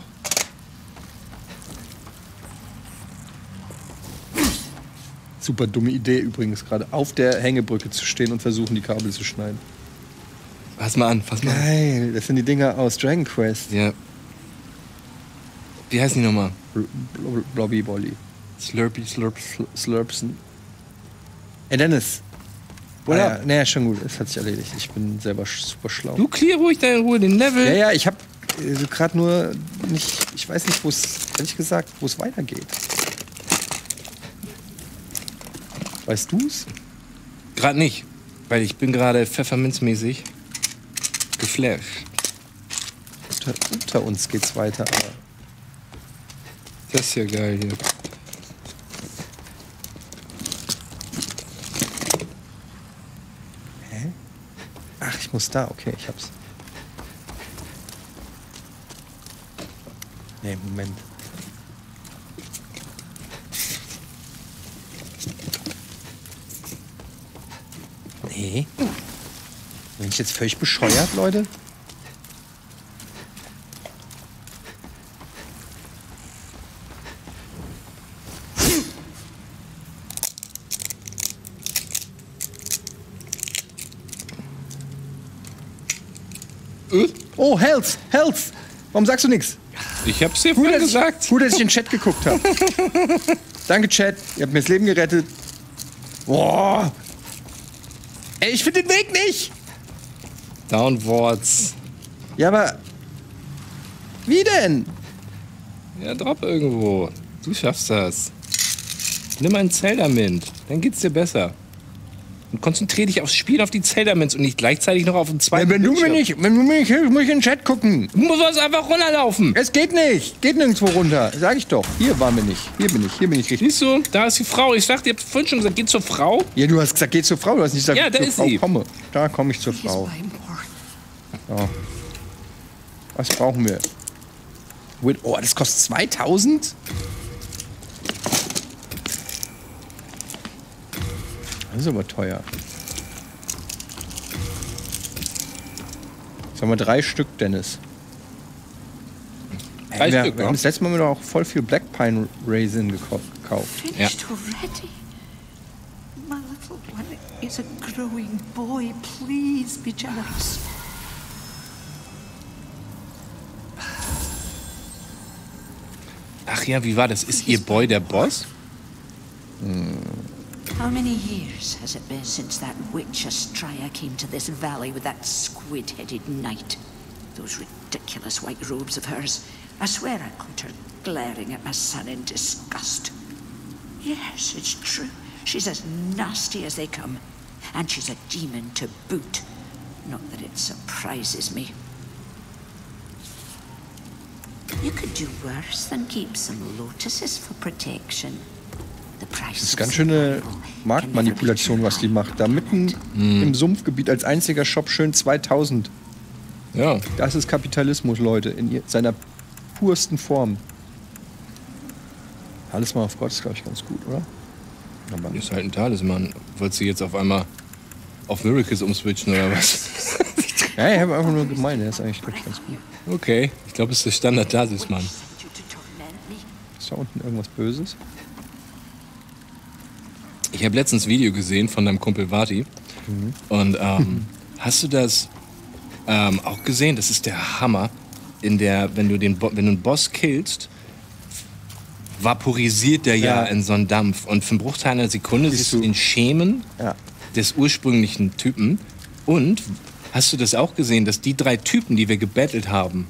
Super dumme Idee übrigens gerade, auf der Hängebrücke zu stehen und versuchen, die Kabel zu schneiden. Fass mal an, fass mal an. Geil, das sind die Dinger aus Dragon Quest. Ja. Wie heißen die nochmal? Bl- Bl- Blobby Bolly. Slurpy Slurp. Sl Slurpsen. Ey, Dennis. What ah, ja, naja, schon gut, es hat sich erledigt. Ich bin selber super schlau. Du clear ruhig deine Ruhe, den Level. Ja, ja, ich hab äh, so gerade nur nicht, ich weiß nicht, wo es, ehrlich gesagt, wo es weitergeht. Weißt du's? Gerade nicht, weil ich bin gerade pfefferminzmäßig geflasht. Unter, unter uns geht's weiter, aber Das ist ja geil hier. ach, ich muss da, okay, ich hab's. Nee, Moment. Nee. Bin ich jetzt völlig bescheuert, Leute? Oh, Health, Health. Warum sagst du nichts? Ich hab's dir Gut, dass ich, gesagt. gut, dass ich in den Chat geguckt habe. *laughs* Danke, Chat. Ihr habt mir das Leben gerettet. Boah. Ey, ich finde den Weg nicht. Downwards. Ja, aber. Wie denn? Ja, drop irgendwo. Du schaffst das. Nimm einen Zelda-Mint, dann geht's dir besser. Und konzentrier dich aufs Spiel, auf die Zelda-Mints und nicht gleichzeitig noch auf den zweiten wenn du mir nicht, wenn du mir nicht hilfst, muss ich in den Chat gucken. Du musst einfach runterlaufen. Es geht nicht. Geht nirgendwo runter. Sag ich doch. Hier waren wir nicht. Hier bin ich. Hier bin ich richtig. Siehst du, da ist die Frau. Ich sagte, ihr habt vorhin schon gesagt, geh zur Frau. Ja, du hast gesagt, geh zur Frau. Du hast nicht gesagt, Ja, da zur ist Frau sie. komme. Da komme ich zur Frau. Ja. Was brauchen wir? Oh, das kostet 2000? Das ist aber teuer. Jetzt haben wir drei Stück, Dennis. Drei wir, Stück, wir ja. haben das letzte Mal auch voll viel Black Pine Raisin gekau- gekauft. One is a growing boy. Please be generous. Ach ja, wie war das? Ist ihr Boy der Boss? How many years has it been since that witch Astraea came to this valley with that squid-headed knight? Those ridiculous white robes of hers. I swear I caught her glaring at my son in disgust. Yes, it's true. She's as nasty as they come. And she's a demon to boot. Not that it surprises me. You could do worse than keep some lotuses for protection. Das ist ganz schöne Marktmanipulation, was die macht. Da mitten im Sumpfgebiet als einziger Shop schön 2000. Ja. Das ist Kapitalismus, Leute, in seiner pursten Form. Alles mal auf Gott ist, glaube ich, ganz gut, oder? Aber Ist halt ein Talisman. Wolltest du jetzt auf einmal auf Miracles umswitchen oder was? *laughs* ja, ich habe einfach nur gemeint, der ist eigentlich ich, ganz gut. Okay, ich glaube, es ist der Standard-Talisman. Ist da unten irgendwas Böses? Ich habe letztens ein Video gesehen von deinem Kumpel Vati. Und ähm, *laughs* hast du das ähm, auch gesehen? Das ist der Hammer. In der, wenn du den Bo wenn du einen Boss killst, vaporisiert der ja, Ja. in so einen Dampf. Und für einen Bruchteil einer Sekunde Siehst siehst du du. den Schemen Ja. des ursprünglichen Typen. Und hast du das auch gesehen, dass die drei Typen, die wir gebettelt haben,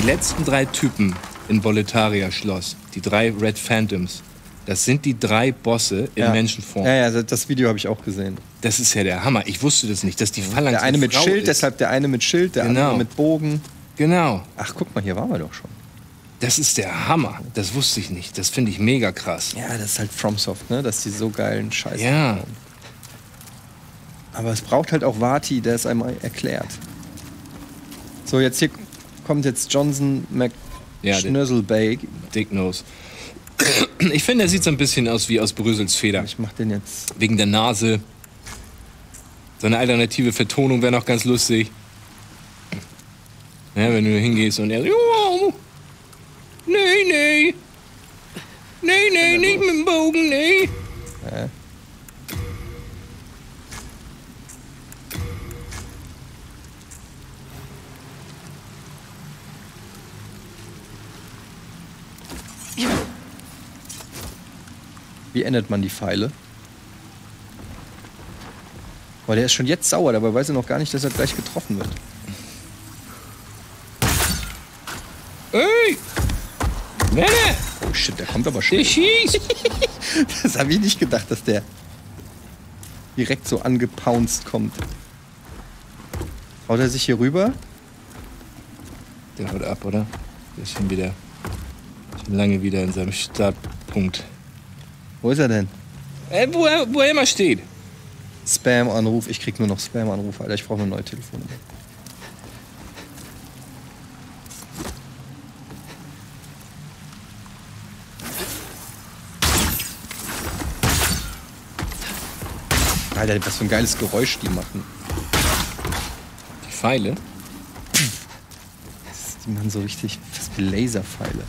die letzten drei Typen in Boletaria Schloss, die drei Red Phantoms, das sind die drei Bosse in ja. Menschenform. Ja, ja, das Video habe ich auch gesehen. Das ist ja der Hammer. Ich wusste das nicht, dass die Phalanx Der eine mit Frau Schild, ist. deshalb der eine mit Schild, der Genau. andere mit Bogen. Genau. Ach, guck mal, hier waren wir doch schon. Das ist der Hammer. Das wusste ich nicht. Das finde ich mega krass. Ja, das ist halt FromSoft, ne? Dass die so geilen Scheiß Ja. bauen. Aber es braucht halt auch Vati, der es einmal erklärt. So, jetzt hier kommt jetzt Johnson Ja, der- McSnözelbay. Dick Nose. *clears throat* Ich finde, er sieht so ein bisschen aus wie aus Brösels Feder. Ich mach den jetzt. Wegen der Nase. So eine alternative Vertonung wäre noch ganz lustig. Ja, wenn du hingehst und er so, "Ja, nee, nee. Nee, nee, nicht mit dem Bogen, nee. Wie ändert man die Pfeile? Weil der ist schon jetzt sauer, dabei weiß er noch gar nicht, dass er gleich getroffen wird. Ey! Nee, nee, Oh shit, der kommt aber der schnell. schießt. *laughs* Das habe ich nicht gedacht, dass der direkt so angepounced kommt. Haut er sich hier rüber? Der haut ab, oder? Der ist schon wieder schon lange wieder in seinem Startpunkt. Wo ist er denn? Äh, wo, er, wo er immer steht. Spam-Anruf. Ich krieg nur noch Spam-Anrufe, Alter. Ich brauche eine neue Telefonnummer. Alter, was für ein geiles Geräusch die machen. Die Pfeile. Die machen so richtig fast wie Laserpfeile.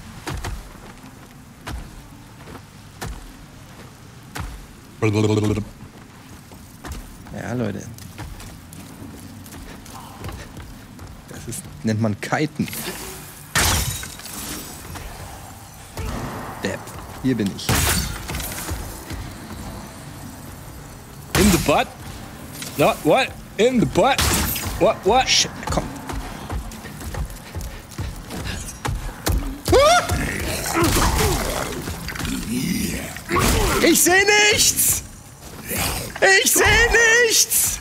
Ja, Leute. Das ist, nennt man Kiten. Depp. Hier bin ich. In the butt. Not what? In the butt. What, what? Shit, komm. Ich sehe nichts! Ich sehe nichts!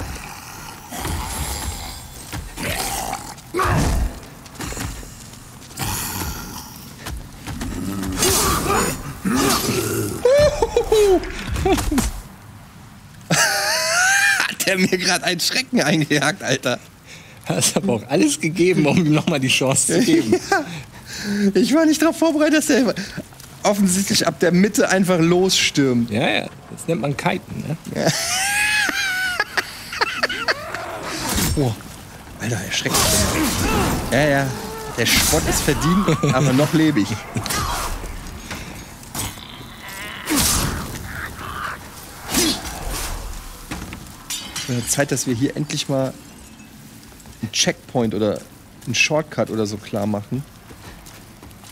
*laughs* Hat der mir gerade einen Schrecken eingejagt, Alter. Hast aber auch alles gegeben, um ihm nochmal die Chance zu geben. *laughs* Ich war nicht darauf vorbereitet, dass der offensichtlich ab der Mitte einfach losstürmt. Ja, ja. Das nennt man Kiten, ne? *laughs* Oh, Alter, erschreckt. Ja, ja. Der Spott ist verdient, aber noch lebe ich. Zeit, dass wir hier endlich mal einen Checkpoint oder einen Shortcut oder so klar machen.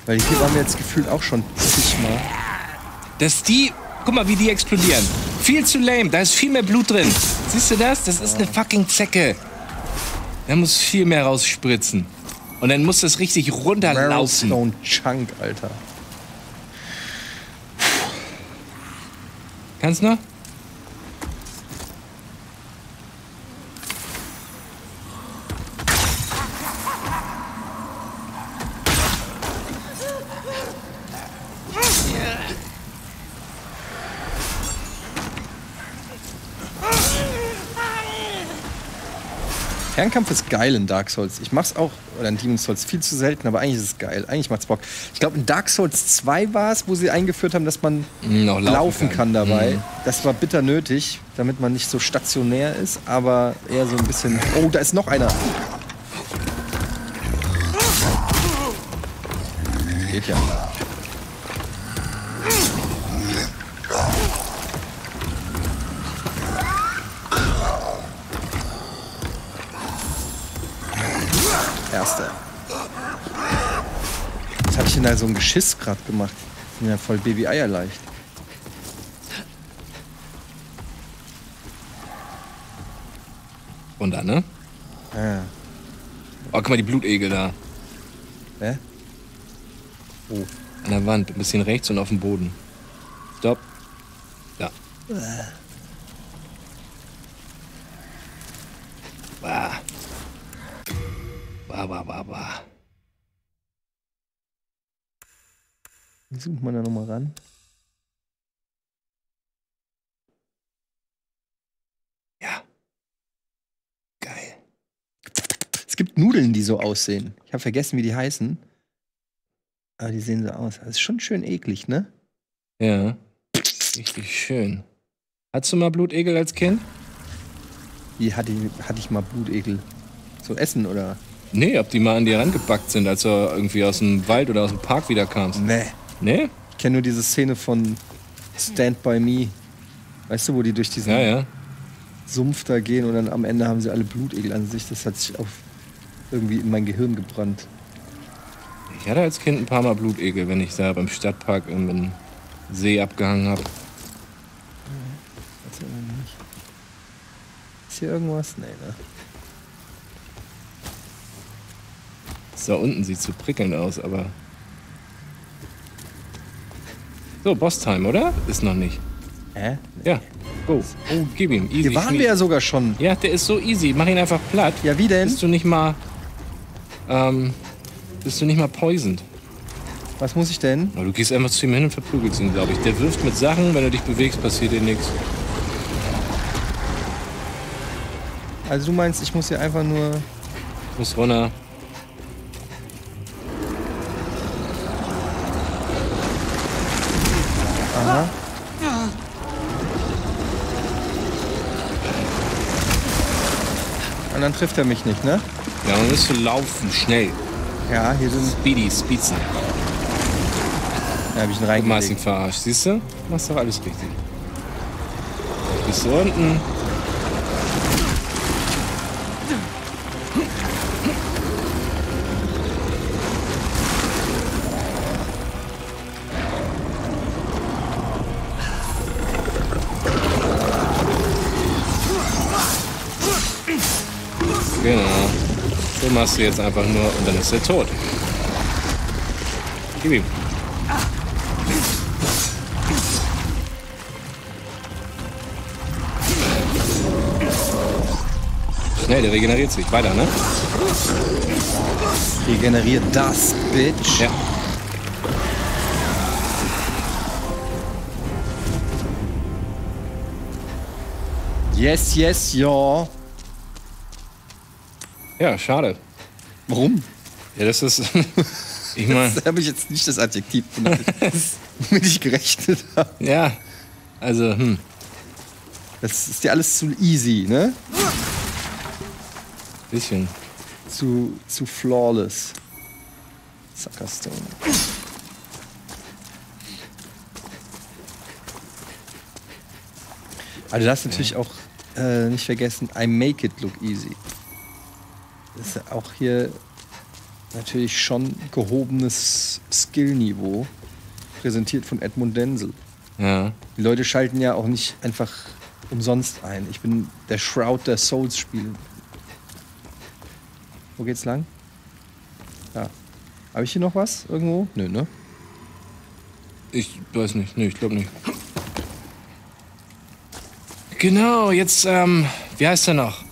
Weil hier waren wir jetzt gefühlt auch schon zigmal. Dass die. Guck mal, wie die explodieren. Viel zu lame. Da ist viel mehr Blut drin. Siehst du das? Das ist eine fucking Zecke. Da muss viel mehr rausspritzen. Und dann muss das richtig runterlaufen. Stone Chunk, Alter. Kannst du noch? Fernkampf ist geil in Dark Souls. Ich mach's auch, oder in Demon's Souls viel zu selten, aber eigentlich ist es geil. Eigentlich macht's Bock. Ich glaube, in Dark Souls 2 war es, wo sie eingeführt haben, dass man Noch laufen, kann, dabei. Mhm. Das war bitter nötig, damit man nicht so stationär ist, aber eher so ein bisschen. Oh, da ist noch einer. Geht ja. Da so ein Geschiss gerade gemacht? Ich bin ja voll Baby-Eier leicht. Und dann, ne? Ah. Oh, guck mal, die Blutegel da. Hä? An der Wand, ein bisschen rechts und auf dem Boden. Stopp. Da. Bah. Bah, bah, bah, bah. Zoomt man da nochmal ran? Ja. Geil. Es gibt Nudeln, die so aussehen. Ich habe vergessen, wie die heißen. Aber die sehen so aus. Das ist schon schön eklig, ne? Ja. Richtig schön. Hattest du mal Blutegel als Kind? Wie hatte ich, hatte ich mal Blutegel? So essen oder? Nee, ob die mal an dir rangepackt sind, als du irgendwie aus dem Wald oder aus dem Park wieder kamst. Nee. Nee? Ich kenne nur diese Szene von Stand By Me. Weißt du, wo die durch diesen Ja, ja. Sumpf da gehen und dann am Ende haben sie alle Blutegel an sich. Das hat sich auf irgendwie in mein Gehirn gebrannt. Ich hatte als Kind ein paar Mal Blutegel, wenn ich da beim Stadtpark im See abgehangen habe. Ist hier irgendwas? Nee, ne? Da unten sieht so prickelnd aus, aber. So, Boss-Time, oder? Ist noch nicht. Hä? Ja. Go. Oh, gib ihm. Easy. Hier waren wir ja sogar schon. Ja, der ist so easy. Mach ihn einfach platt. Ja, wie denn? Bist du nicht mal. Ähm. Bist du nicht mal poisoned? Was muss ich denn? Du gehst einfach zu ihm hin und verprügelst ihn, glaube ich. Der wirft mit Sachen, wenn du dich bewegst, passiert dir nichts. Also du meinst, ich muss hier einfach nur. Muss runter. Aha. Und dann trifft er mich nicht, ne? Ja, man musst du laufen, schnell. Ja, hier sind. Speedy, Speedsen. Da habe ich ihn Du hast ihn reingelegt. verarscht, siehst du? Machst doch alles richtig. Bist du unten? Machst du jetzt einfach nur und dann ist er tot. Gib ihm. Schnell, der regeneriert sich. Weiter, ne? Regeneriert das, Bitch. Ja. Yes, yes, ja. Ja, schade. Warum? Ja, das ist. *laughs* ich meine, Das *laughs* habe ich jetzt nicht das Adjektiv *laughs* womit ich gerechnet habe. ja. Also, hm. Das ist dir alles zu easy, ne? Bisschen. Zu, zu flawless. Suckerstone. Also du darfst natürlich auch äh, nicht vergessen, I make it look easy. Das ist ja auch hier natürlich schon gehobenes Skillniveau, präsentiert von Edmund Denzel. Ja. Die Leute schalten ja auch nicht einfach umsonst ein. Ich bin der Shroud der Souls-Spiele. Wo geht's lang? Ja. Habe ich hier noch was irgendwo? Nö, ne? Ich weiß nicht. Nee, ich glaube nicht. Genau, jetzt, ähm, wie heißt der noch?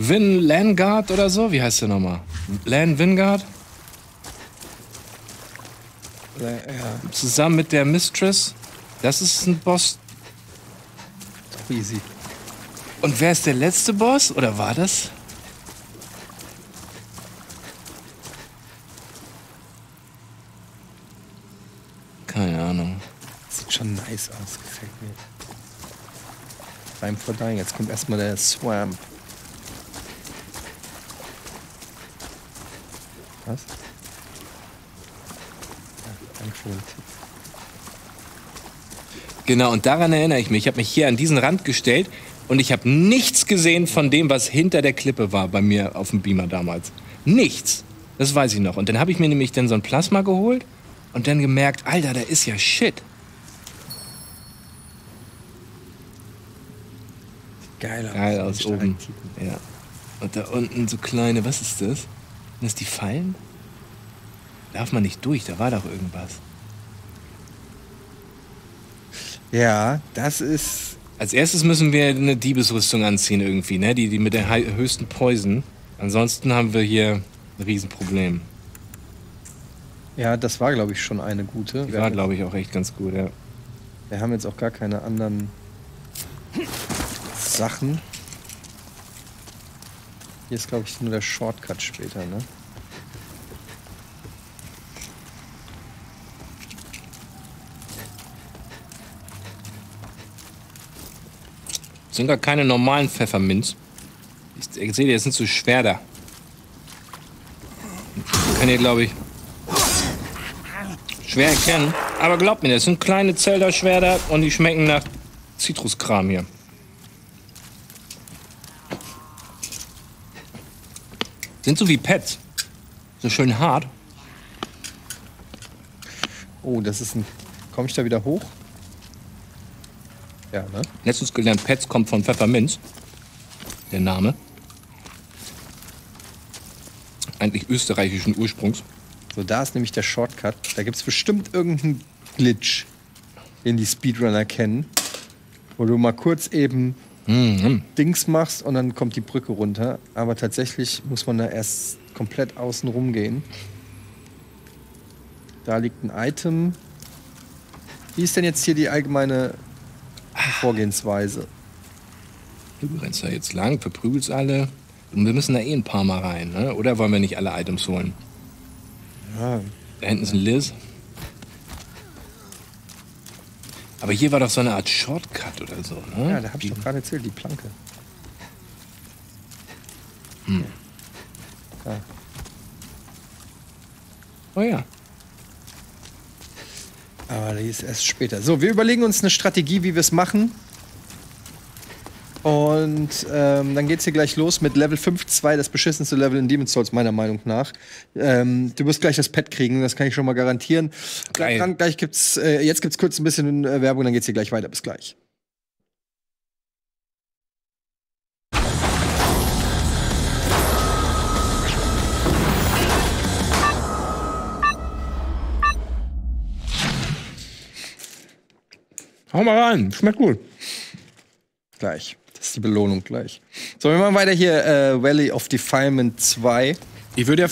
Vin Langard oder so? Wie heißt der nochmal? Lan Vingard? Ja, Zusammen mit der Mistress. Das ist ein Boss. doch easy. Und wer ist der letzte Boss? Oder war das? Keine Ahnung. Sieht schon nice aus, gefällt mir. Time for Dying. Jetzt kommt erstmal der Swamp. Was? Den Tipp. Genau, und daran erinnere ich mich. Ich habe mich hier an diesen Rand gestellt und ich habe nichts gesehen von dem, was hinter der Klippe war bei mir auf dem Beamer damals. Nichts. Das weiß ich noch. Und dann habe ich mir nämlich dann so ein Plasma geholt und dann gemerkt, Alter, da ist ja Shit. Geil aus. Geil aus oben. Ja. Und da unten so kleine, was ist das? Sind das die Fallen? Darf man nicht durch, da war doch irgendwas. Ja, das ist. Als erstes müssen wir eine Diebesrüstung anziehen irgendwie, ne? Die, die mit der höchsten Poison. Ansonsten haben wir hier ein Riesenproblem. Ja, das war, glaube ich, schon eine gute. Die war, glaube ich, auch echt ganz gut, ja. Wir haben jetzt auch gar keine anderen Sachen. Hier ist, glaube ich, nur der Shortcut später, ne? Sind gar keine normalen Pfefferminz. Ich, ich sehe, das sind so Schwerter. Kann ihr, glaube ich, schwer erkennen. Aber glaubt mir, das sind kleine Zelda-Schwerter und die schmecken nach Zitruskram hier. Sind so wie Pets. So schön hart. Oh, das ist ein. Komme ich da wieder hoch? Ja, ne? Letztens gelernt, Pets kommt von Pfefferminz. Der Name. Eigentlich österreichischen Ursprungs. So, da ist nämlich der Shortcut. Da gibt es bestimmt irgendeinen Glitch, den die Speedrunner kennen. Wo du mal kurz eben Dings machst und dann kommt die Brücke runter. Aber tatsächlich muss man da erst komplett außen rum gehen. Da liegt ein Item. Wie ist denn jetzt hier die allgemeine Vorgehensweise? Du rennst da jetzt lang, verprügelst alle. Und wir müssen da eh ein paar Mal rein, ne? Oder wollen wir nicht alle Items holen? Ja, Da hinten ist ein Liz. Aber hier war doch so eine Art Shortcut oder so, ne? ja da hab ich doch gerade erzählt, die Planke. Oh ja. Aber die ist erst später. So, wir überlegen uns eine Strategie, wie wir es machen. Und ähm, dann geht's hier gleich los mit Level 5-2, das beschissenste Level in Demon's Souls, meiner Meinung nach. Ähm, du wirst gleich das Pad kriegen, das kann ich schon mal garantieren. Geil. Dann gleich gibt's, äh, jetzt gibt's kurz ein bisschen äh, Werbung, dann geht's hier gleich weiter. Bis gleich. Hau mal rein, schmeckt gut. Gleich. Das ist die Belohnung gleich. So, wir machen weiter hier äh, Valley of Defilement 2. Ich würde ja.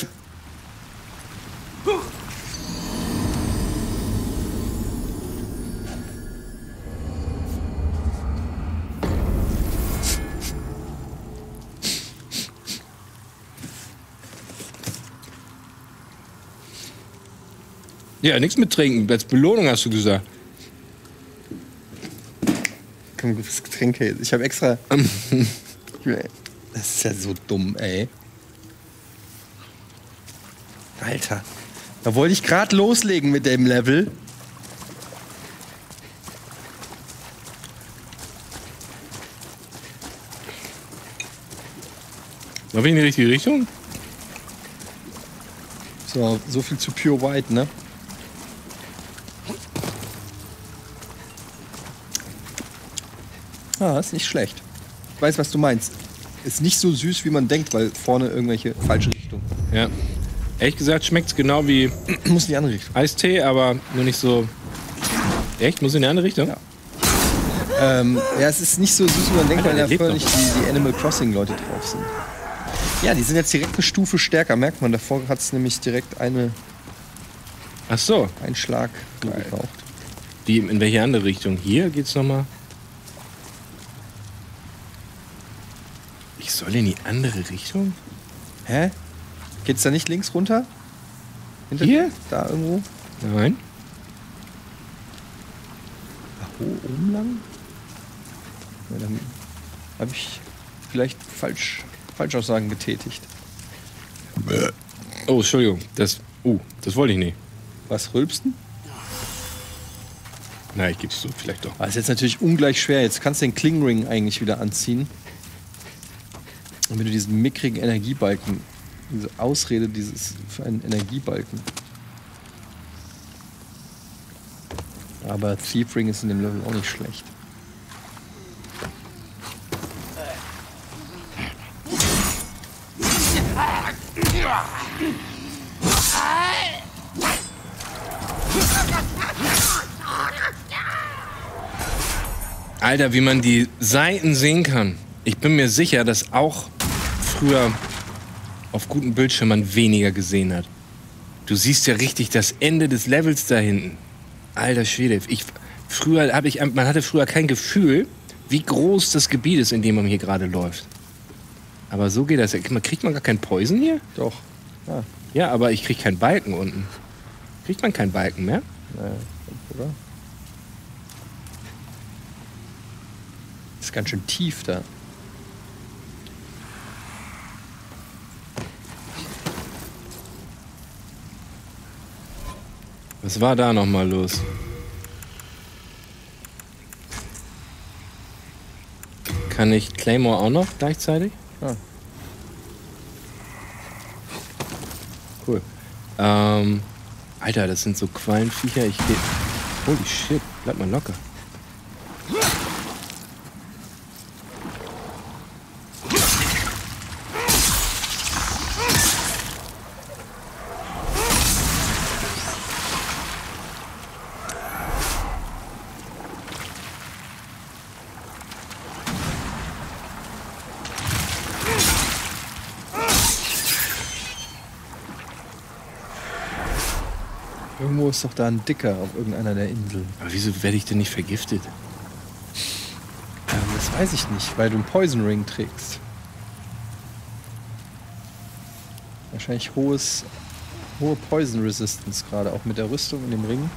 Ja, nichts mit trinken. Als Belohnung hast du gesagt. Getränk hier. Ich habe extra. *laughs* das ist ja so dumm, ey. Alter. Da wollte ich gerade loslegen mit dem Level. War ich in die richtige Richtung? So, so viel zu Pure White, ne? Ah, ist nicht schlecht. Ich weiß, was du meinst. ist nicht so süß, wie man denkt, weil vorne irgendwelche falsche Richtungen. Ja. Ehrlich gesagt schmeckt es genau wie *clears throat* Muss in die andere Richtung. Eistee, aber nur nicht so. Echt? Muss in die andere Richtung? Ja. Ähm, ja, es ist nicht so süß, wie man denkt, Alter, weil der da lebt vorne noch. nicht die, die Animal Crossing Leute drauf sind. Ja, die sind jetzt direkt eine Stufe stärker, merkt man. Davor hat es nämlich direkt eine, Ach so. einen Schlag gebraucht. Die, in welche andere Richtung? Hier geht's nochmal. Ich soll in die andere Richtung? Hä? Geht's da nicht links runter? Hinter Hier? Da irgendwo? Nein. Ho- oben lang? Ja, dann habe ich vielleicht falsch, Falschaussagen getätigt. Oh, Entschuldigung. Das. Uh, das wollte ich nicht. Was, rülpsten? Na, ich geb's so, vielleicht doch. Ah, ist jetzt natürlich ungleich schwer. Jetzt kannst du den Klingring eigentlich wieder anziehen. Und wenn du diesen mickrigen Energiebalken, diese Ausrede dieses für einen Energiebalken. Aber Thief Ring ist in dem Level auch nicht schlecht. Alter, wie man die Seiten sehen kann. Ich bin mir sicher, dass auch früher auf guten Bildschirmen weniger gesehen hat. Du siehst ja richtig das Ende des Levels da hinten. Alter Schwede, ich früher habe ich man hatte früher kein Gefühl, wie groß das Gebiet ist, in dem man hier gerade läuft. Aber so geht das. ja. Kriegt man gar keinen Poison hier? Doch. Ja, Ja, aber ich krieg keinen Balken unten. Kriegt man keinen Balken mehr? naja, oder? Ist ganz schön tief da. Was war da noch mal los? Kann ich Claymore auch noch gleichzeitig? Ah. Cool. Ähm, Alter, das sind so Quallenviecher. Ich geh. Holy shit, bleib mal locker. Irgendwo ist doch da ein Dicker auf irgendeiner der Inseln. Aber wieso werde ich denn nicht vergiftet? Ähm, das weiß ich nicht, weil du einen Poison Ring trägst. Wahrscheinlich hohes, hohe Poison Resistance gerade, auch mit der Rüstung und dem Ring.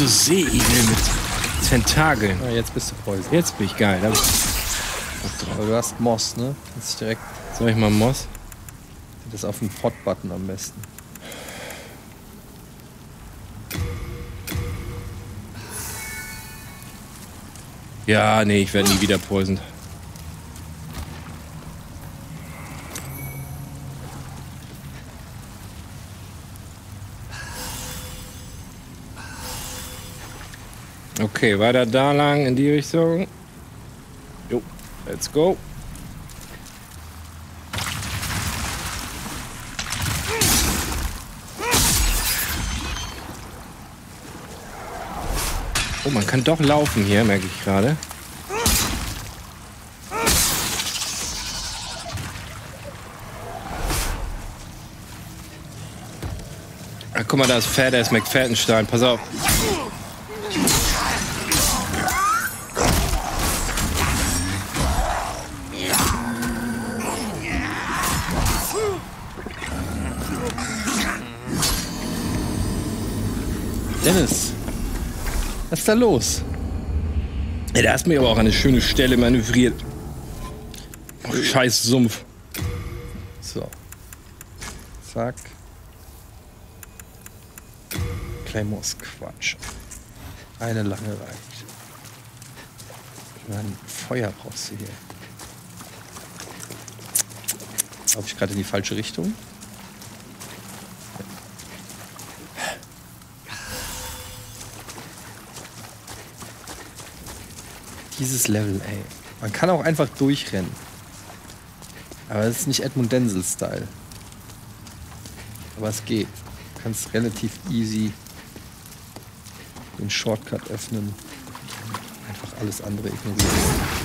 So Seeigel mit Tentakeln. Ah, jetzt bist du Poison. Jetzt bin ich geil. Da hab ich- Aber du hast Moss, ne? Jetzt direkt Soll ich mal Moss? das auf den Hot-Button am besten. Ja, nee, ich werde nie wieder poisoned. Okay, weiter da lang in die Richtung. Jo, let's go. Oh, man kann doch laufen hier, merke ich gerade. Ah, guck mal, da ist Fat Ass McFattenstein. Pass auf. Dennis, was ist da los? Da hast du mich aber auch eine schöne Stelle manövriert. Oh, scheiß Sumpf. So. Zack. Claymores Quatsch. Eine lange reicht. Ich meine, Feuer brauchst du hier. Laufe ich gerade in die falsche Richtung? Dieses Level, ey. Man kann auch einfach durchrennen. Aber das ist nicht Edmund Denzel-Style. Aber es geht. Du kannst relativ easy den Shortcut öffnen. Einfach alles andere ignorieren.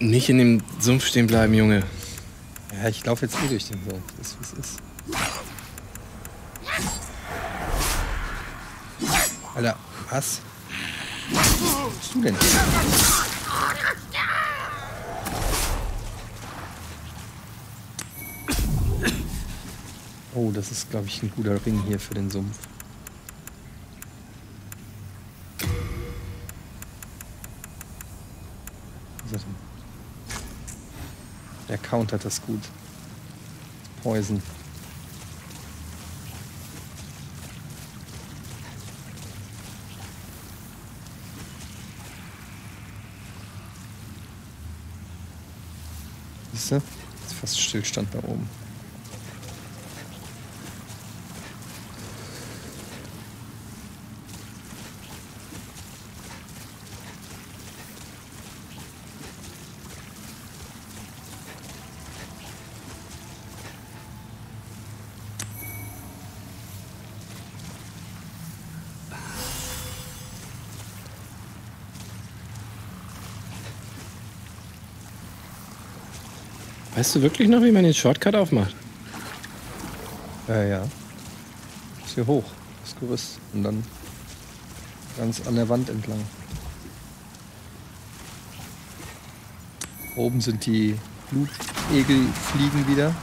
Nicht in dem Sumpf stehen bleiben, Junge. Ja, ich laufe jetzt eh durch den Sumpf. Das ist, es ist. Alter, was? Was bist du denn? Oh, das ist, glaube ich, ein guter Ring hier für den Sumpf. Was ist das denn? Der countert das gut. Poison. Siehst du? Ist fast Stillstand da oben. Weißt du wirklich noch, wie man den Shortcut aufmacht? Ja, ja. Ist hier hoch, das Gerüst. Und dann ganz an der Wand entlang. Oben sind die Blutegelfliegen wieder.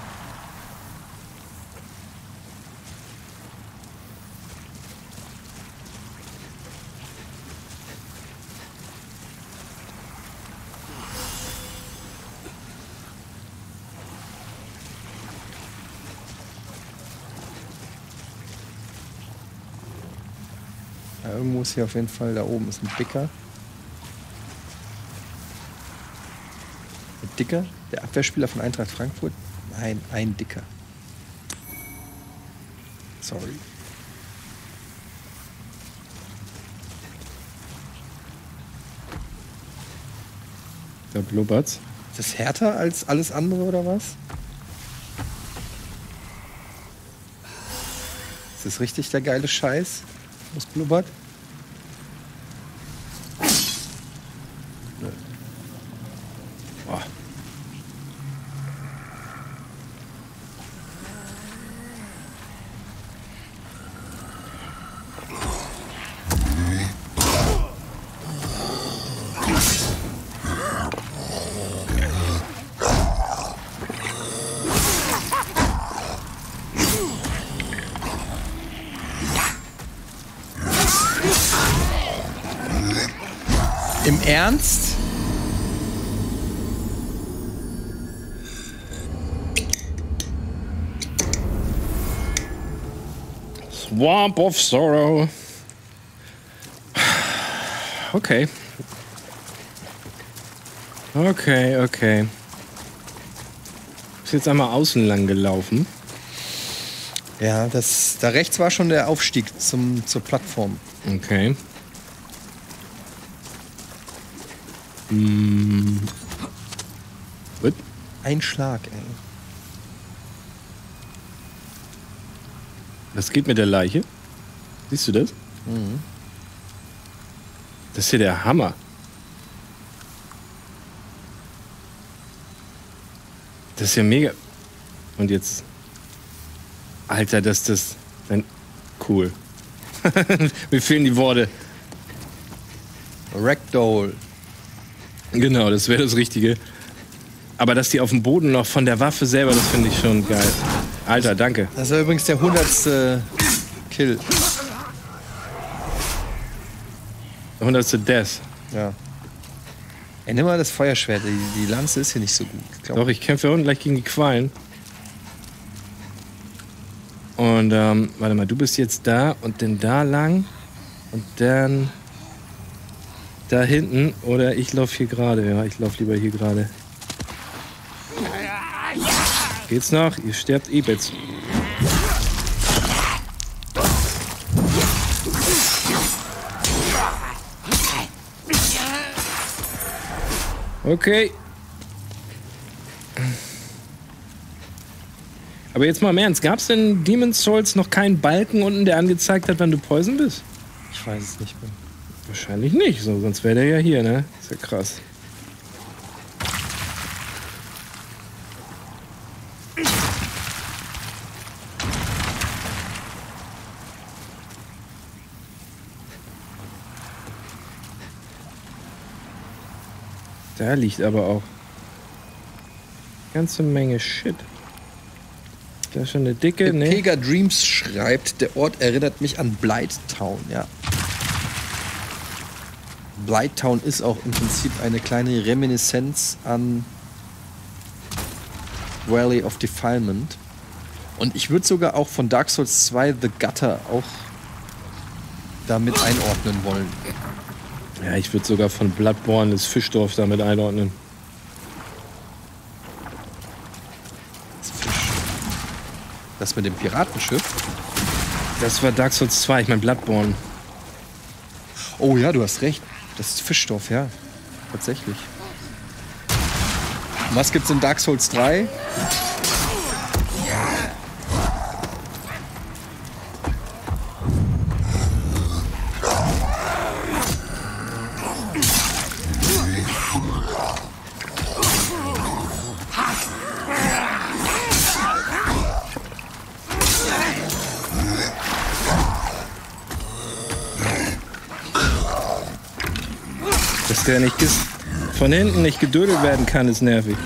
Ist hier auf jeden Fall, da oben ist ein dicker. Ein dicker? Der Abwehrspieler von Eintracht Frankfurt? Nein, ein dicker. Sorry. Da blubbert's. Ist das härter als alles andere oder was? Ist das richtig der geile Scheiß? Was blubbert? Swamp of Sorrow. Okay. Okay, okay. Ist jetzt einmal außen lang gelaufen. Ja, das, da rechts war schon der Aufstieg zum, zur Plattform. Okay. Hm. Gut. Ein Schlag, ey. Was geht mit der Leiche? Siehst du das? Das ist ja der Hammer. Das ist ja mega. Und jetzt. Alter, das das. Ein, cool. *laughs* Mir fehlen die Worte. Ragdoll. Genau, das wäre das Richtige. Aber dass die auf dem Boden noch von der Waffe selber, das finde ich schon geil. Alter, danke. Das war übrigens der hundertste Kill. 100. Death. Ja. Ey, nimm mal das Feuerschwert. Die, die Lanze ist hier nicht so gut. Ich Doch, ich kämpfe unten gleich gegen die Quallen. Und, ähm, warte mal, du bist jetzt da und dann da lang und dann da hinten oder ich laufe hier gerade. Ja, ich laufe lieber hier gerade. Geht's noch? Ihr sterbt eh jetzt. Okay. Aber jetzt mal im Ernst, gab es in Demon's Souls noch keinen Balken unten, der angezeigt hat, wann du Poison bist? ich weiß es nicht mehr. Wahrscheinlich nicht, so, sonst wäre der ja hier, ne? Ist ja krass. Da liegt aber auch ganze Menge Shit. Da ist schon eine dicke, ne? Pega Dreams schreibt, der Ort erinnert mich an Blighttown, ja. Blighttown ist auch im Prinzip eine kleine Reminiszenz an Valley of Defilement. Und ich würde sogar auch von Dark Souls 2 The Gutter auch damit einordnen wollen. Ja, ich würde sogar von Bloodborne das Fischdorf damit einordnen. Das Fisch. Das mit dem Piratenschiff. Das war Dark Souls 2, ich mein Bloodborne. Oh ja, du hast recht. Das ist Fischstoff, ja. Tatsächlich. Was gibt's in Dark Souls 3? Von hinten nicht gedödelt werden kann, ist nervig.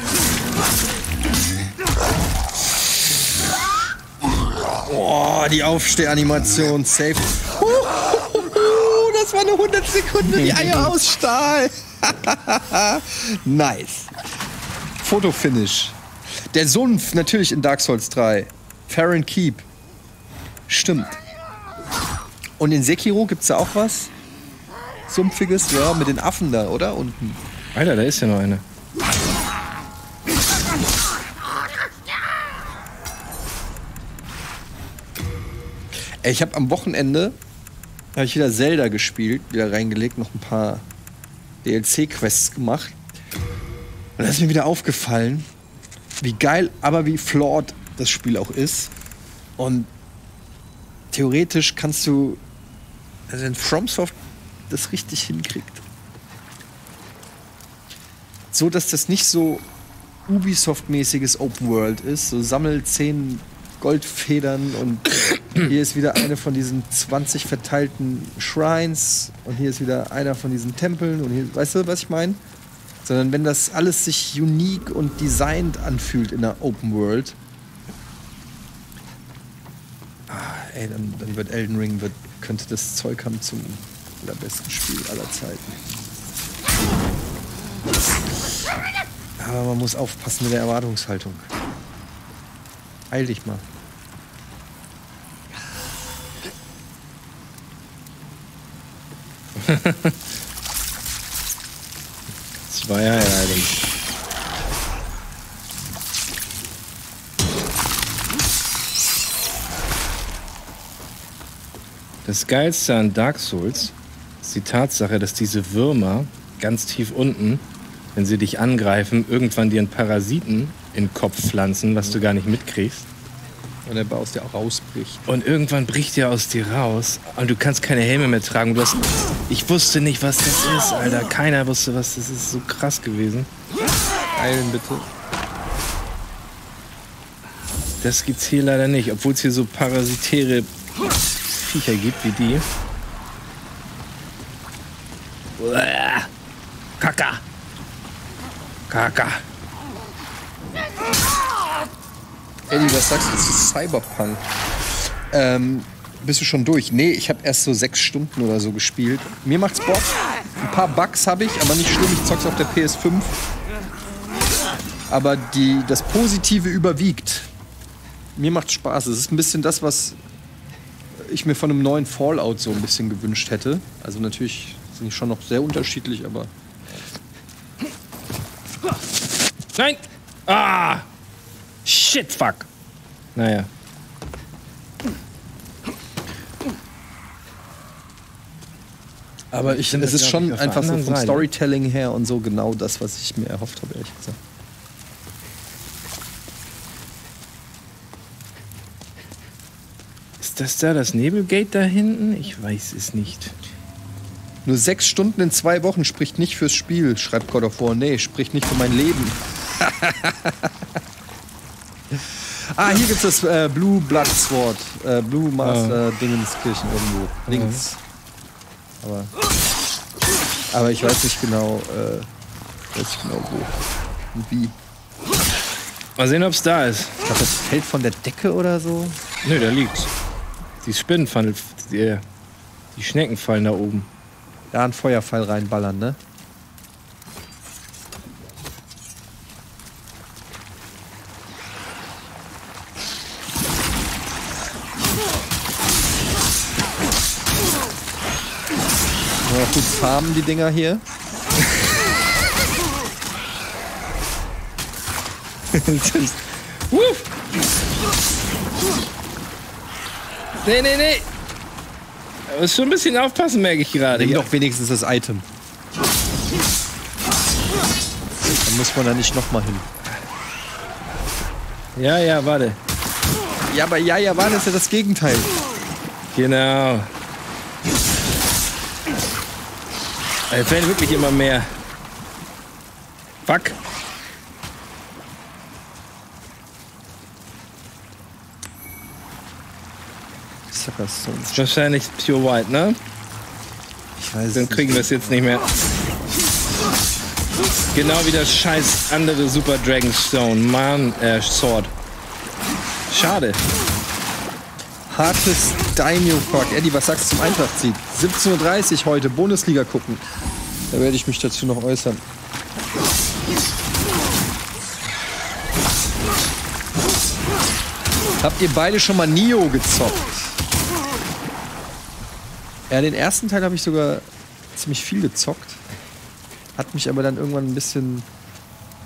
Oh, die Aufstehanimation. Safe. Das war eine 100 Sekunden, die Eier aus Stahl. *laughs* nice. Fotofinish. Der Sumpf natürlich in Dark Souls 3. Farron Keep. Stimmt. Und in Sekiro gibt's da auch was? Sumpfiges, ja, mit den Affen da, oder? Unten. Alter, da ist ja noch eine. Ey, ich habe am Wochenende habe ich wieder Zelda gespielt, wieder reingelegt, noch ein paar DLC-Quests gemacht. Und da ist mir wieder aufgefallen, wie geil, aber wie flawed das Spiel auch ist. Und theoretisch kannst du, also wenn FromSoft das richtig hinkriegt, so dass das nicht so Ubisoft-mäßiges Open World ist, so sammel 10 Goldfedern und hier ist wieder eine von diesen 20 verteilten Shrines und hier ist wieder einer von diesen Tempeln und hier, weißt du, was ich meine? Sondern wenn das alles sich unique und designed anfühlt in der Open World, ah, ey, dann, dann wird Elden Ring, wird, könnte das Zeug haben zum allerbesten Spiel aller Zeiten. Aber man muss aufpassen mit der Erwartungshaltung. Heil dich mal. *laughs* Zwei Items. Das Geilste an Dark Souls ist die Tatsache, dass diese Würmer ganz tief unten, wenn sie dich angreifen, irgendwann dir einen Parasiten in den Kopf pflanzen, was du gar nicht mitkriegst. Und der aus dir auch rausbricht. Und irgendwann bricht der aus dir raus und du kannst keine Helme mehr tragen. Du hast, ich wusste nicht, was das ist, Alter. Keiner wusste, was das ist. So krass gewesen. Heilen bitte. Das gibt's hier leider nicht, obwohl es hier so parasitäre Viecher gibt wie die. Uah. Kaka. Kaka. Eddie, was sagst du zu Cyberpunk? Ähm, bist du schon durch? Nee, ich habe erst so sechs Stunden oder so gespielt. Mir macht's Bock. Ein paar Bugs habe ich, aber nicht schlimm. Ich zock's auf der PS5. Aber die, das Positive überwiegt. Mir macht's Spaß. Es ist ein bisschen das, was ich mir von einem neuen Fallout so ein bisschen gewünscht hätte. Also natürlich sind die schon noch sehr unterschiedlich, aber Nein! Ah! Shit, fuck. Naja. Aber ich, Sind es ist schon einfach so vom. Storytelling her und so genau das, was ich mir erhofft habe, ehrlich gesagt. Ist das da das Nebelgate da hinten? Ich weiß es nicht. Nur sechs Stunden in zwei Wochen spricht nicht fürs Spiel, schreibt God of War. Nee, spricht nicht für mein Leben. *laughs* ah, hier gibt's das äh, Blue Blood Sword. Äh, Blue Master Dingenskirchen irgendwo. Links. Aber, aber ich weiß nicht genau, äh, weiß nicht genau wo und wie. Mal sehen, ob es da ist. Ich glaube, das fällt von der Decke oder so. Nö, da liegt's. Die Spinnenpfanne, die, die Schnecken fallen da oben. Da einen Feuerpfeil reinballern, ne? Gut farmen die Dinger hier. Nee, nee, nee. Da muss schon ein bisschen aufpassen, merke ich gerade. Nimm doch wenigstens das Item. Dann muss man da nicht nochmal hin. Ja, ja, warte. Ja, aber ja, ja, war das ja das Gegenteil. Genau. Es werden wirklich immer mehr. Fuck. Suckerstones. Wahrscheinlich Pure White, ne? Ich weiß Dann kriegen wir es jetzt nicht mehr. Genau wie das scheiß andere Super Dragonstone. Mann, äh, Sword. Schade. Hartes Daimyo fragt, Eddie, was sagst du zum Eintracht-Sieg? 17.30 Uhr heute, Bundesliga gucken. Da werde ich mich dazu noch äußern. Habt ihr beide schon mal Nio gezockt? Ja, den ersten Teil habe ich sogar ziemlich viel gezockt. Hat mich aber dann irgendwann ein bisschen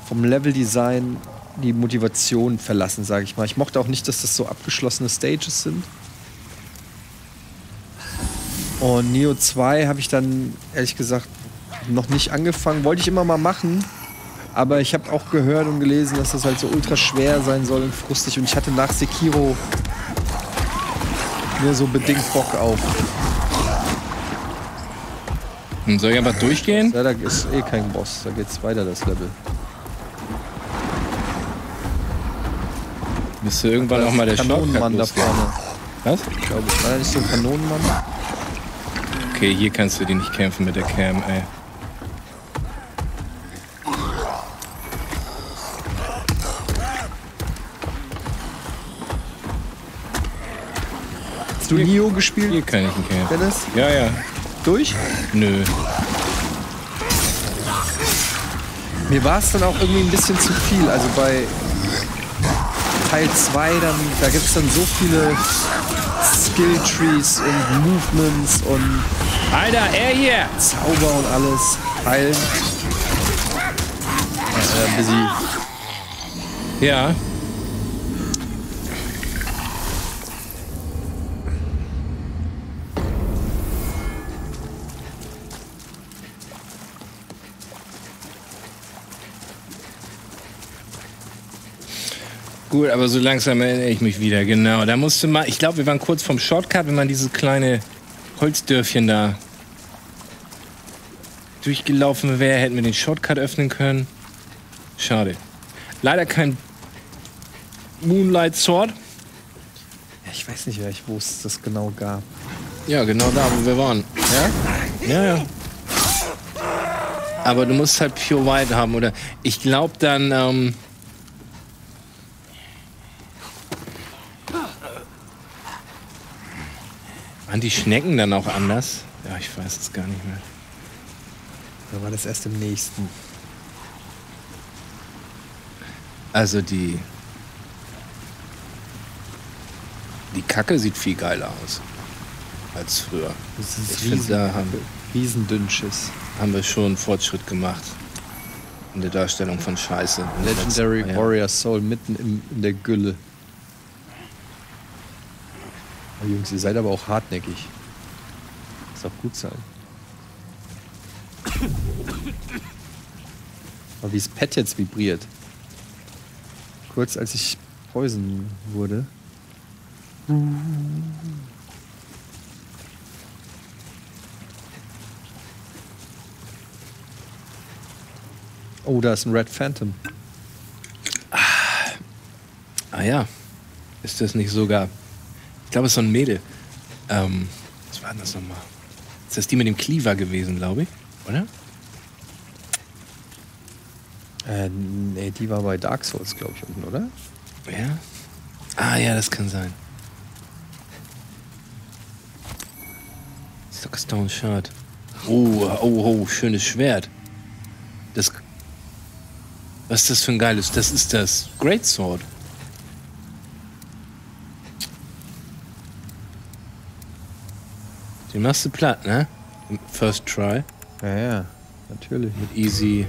vom Leveldesign die Motivation verlassen, sage ich mal. Ich mochte auch nicht, dass das so abgeschlossene Stages sind. Und Neo 2 habe ich dann ehrlich gesagt noch nicht angefangen. Wollte ich immer mal machen. Aber ich habe auch gehört und gelesen, dass das halt so ultra schwer sein soll und frustig. Und ich hatte nach Sekiro nur so bedingt Bock auf. Hm, Soll ich einfach durchgehen? Ja, da ist eh kein Boss. Da geht's weiter, das Level. Müsste irgendwann auch mal der Kanonenmann da vorne. Was? Glaube ich. War da nicht so ein Kanonenmann? Okay, hier kannst du die nicht kämpfen mit der Cam, ey. Hast du Nio Hier gespielt, kann ich ihn kämpfen. Dennis? Ja, ja. Durch? Nö. Mir war es dann auch irgendwie ein bisschen zu viel. Also bei Teil 2, dann, da gibt es dann so viele Skill-Trees und Movements und Alter, er hier! Zauber und alles. Heilen. Äh, busy. Ja. Gut, aber so langsam erinnere ich mich wieder, genau. Da musste man, ich glaube, wir waren kurz vom Shortcut, wenn man dieses kleine Holzdörfchen da durchgelaufen wäre, hätten wir den Shortcut öffnen können. Schade. Leider kein Moonlight Sword. Ja, ich weiß nicht, wo es das genau gab. Ja, genau da, wo wir waren. Ja? Ja, ja. Aber du musst halt Pure White haben, oder? Ich glaube dann, ähm, Waren die Schnecken dann auch anders? Ja, ich weiß es gar nicht mehr. Da war das erst im nächsten. Also die. Die Kacke sieht viel geiler aus. Als früher. Das Ich ist finde, riesen, da haben, Riesendünnschiss. haben wir schon einen Fortschritt gemacht. In der Darstellung von Scheiße. in Legendary. Warrior Soul mitten im, in der Gülle. Oh, Jungs, ihr seid aber auch hartnäckig. Muss auch gut sein. Aber wie das Pad jetzt vibriert. Kurz als ich Poison wurde. Oh, da ist ein Red Phantom. Ah ja. Ist das nicht sogar. Ich glaube, es ist so ein Mädel. Ähm, was war denn das nochmal? Ist das die mit dem Cleaver gewesen, glaube ich? Oder? Äh, nee, die war bei Dark Souls, glaube ich, unten, oder? Ja? Ah ja, das kann sein. Stockstone Shard. Oh, oh, oh, schönes Schwert. Das. Was ist das für ein geiles? Das ist das Great Sword. Den machst du platt, ne? First try. Ja, ja, natürlich. Mit easy.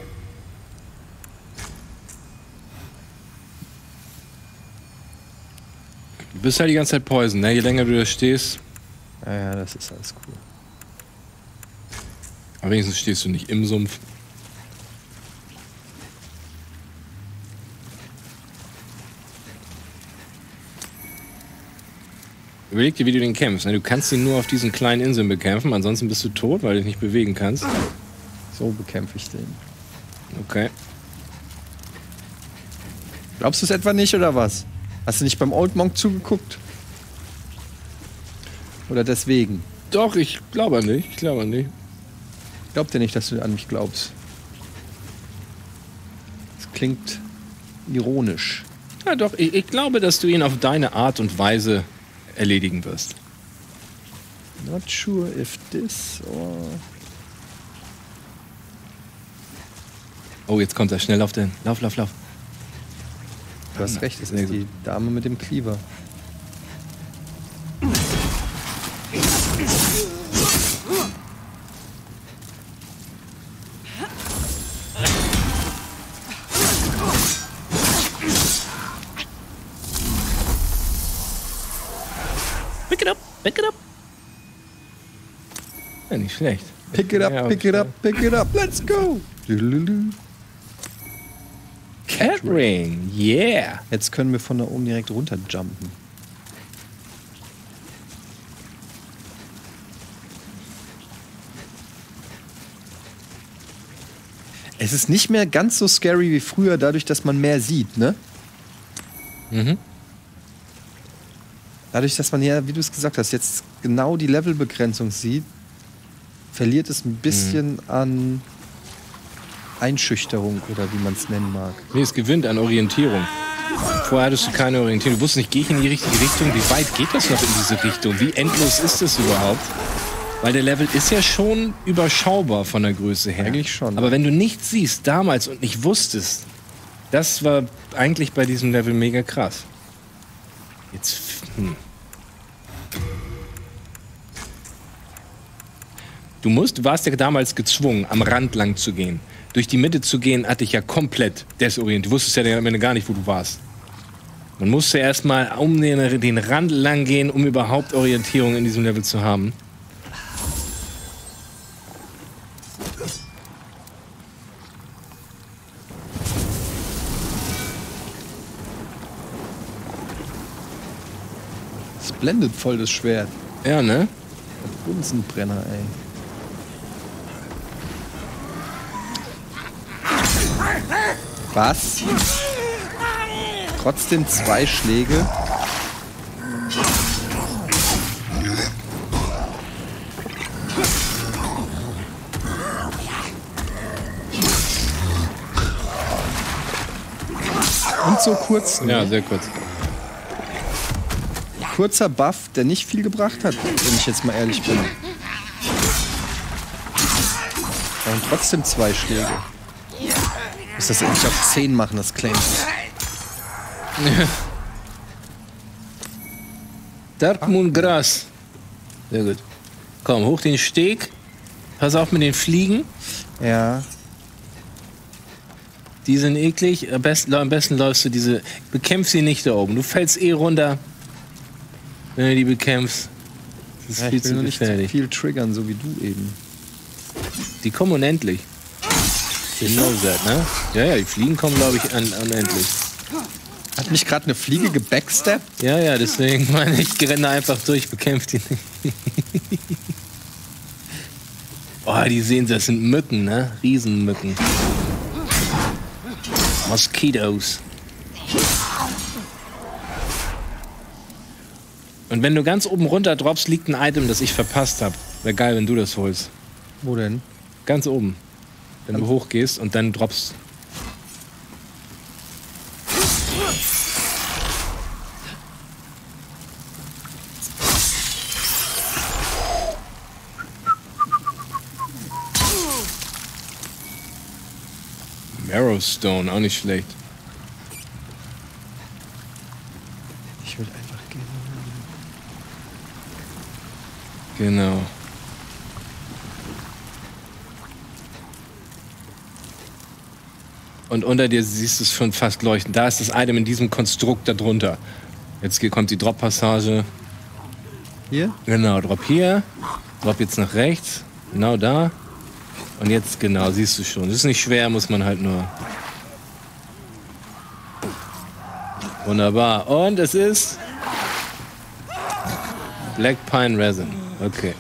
Du bist halt die ganze Zeit Poison, ne? Je länger du da stehst, Ja, ja, das ist alles cool. aber wenigstens stehst du nicht im Sumpf. Überleg dir, wie du den kämpfst. ne? Du kannst ihn nur auf diesen kleinen Inseln bekämpfen, ansonsten bist du tot, weil du dich nicht bewegen kannst. So bekämpfe ich den. Okay. Glaubst du es etwa nicht oder was? Hast du nicht beim Old Monk zugeguckt? Oder deswegen? Doch, ich glaube nicht. Ich glaube nicht. Glaubt ihr nicht, dass du an mich glaubst? Das klingt ironisch. Ja, doch, ich, ich glaube, dass du ihn auf deine Art und Weise erledigen wirst. Not sure if this or. Oh, jetzt kommt er schnell auf den. Lauf, lauf, lauf. Du hast recht, es ist die Dame mit dem Cleaver. Pick it up, Ja, pick it up, pick it up, let's go! Lululu. Cat Ring, yeah. Jetzt können wir von da oben direkt runterjumpen. Es ist nicht mehr ganz so scary wie früher, dadurch, dass man mehr sieht, ne? Mhm. Dadurch, dass man ja, wie du es gesagt hast, jetzt genau die Levelbegrenzung sieht, verliert es ein bisschen an Einschüchterung oder wie man es nennen mag. Nee, es gewinnt an Orientierung. Vorher hattest du keine Orientierung. Du wusstest nicht, gehe ich in die richtige Richtung? Wie weit geht das noch in diese Richtung? Wie endlos ist das überhaupt? Weil der Level ist ja schon überschaubar von der Größe her. Eigentlich schon, Aber wenn du nichts siehst damals und nicht wusstest, das war eigentlich bei diesem Level mega krass. Jetzt. Hm. Du musst, du warst ja damals gezwungen, am Rand lang zu gehen. Durch die Mitte zu gehen, hatte ich ja komplett desorientiert. Du wusstest ja am Ende gar nicht, wo du warst. Man musste erstmal um den, den Rand lang gehen, um überhaupt Orientierung in diesem Level zu haben. Blendet voll das Schwert. Ja, ne? Bunsenbrenner, ey. Was? Trotzdem zwei Schläge. Und so kurz. Ja, sehr kurz. kurzer Buff, der nicht viel gebracht hat, wenn ich jetzt mal ehrlich bin. Und trotzdem zwei Schläge. Muss das endlich auf 10 machen, das Claim. *laughs* Darkmoon Gras. Sehr gut. Komm, hoch den Steg. Pass auf mit den Fliegen. Ja. Die sind eklig. Am besten, am besten läufst du diese. Bekämpf sie nicht da oben. Du fällst eh runter, wenn du die bekämpfst. Das ist ja viel ich will zu nur nicht zu gefährlich. viel triggern, so wie du eben. Die kommen unendlich. You know that, ne? Ja, ja, die Fliegen kommen, glaube ich, un unendlich. Hat mich gerade eine Fliege gebacksteppt? Ja, ja, deswegen *laughs* meine ich, renne einfach durch, bekämpft die nicht. *laughs* oh, die sehen, das sind Mücken, ne? Riesenmücken. Mosquitos. Und wenn du ganz oben runter droppst, liegt ein Item, das ich verpasst habe. Wäre geil, wenn du das holst. Wo denn? Ganz oben. Wenn du hochgehst und dann droppst. Marrowstone, auch nicht schlecht. Ich will einfach gehen. Genau. Und unter dir siehst du es schon fast leuchten. Da ist das Item in diesem Konstrukt darunter. Jetzt hier kommt die Drop-Passage. Hier? Genau, Drop hier. Drop jetzt nach rechts. Genau da. Und jetzt, genau, siehst du schon. Das ist nicht schwer, muss man halt nur. Wunderbar. Und es ist. Black Pine Resin. Okay.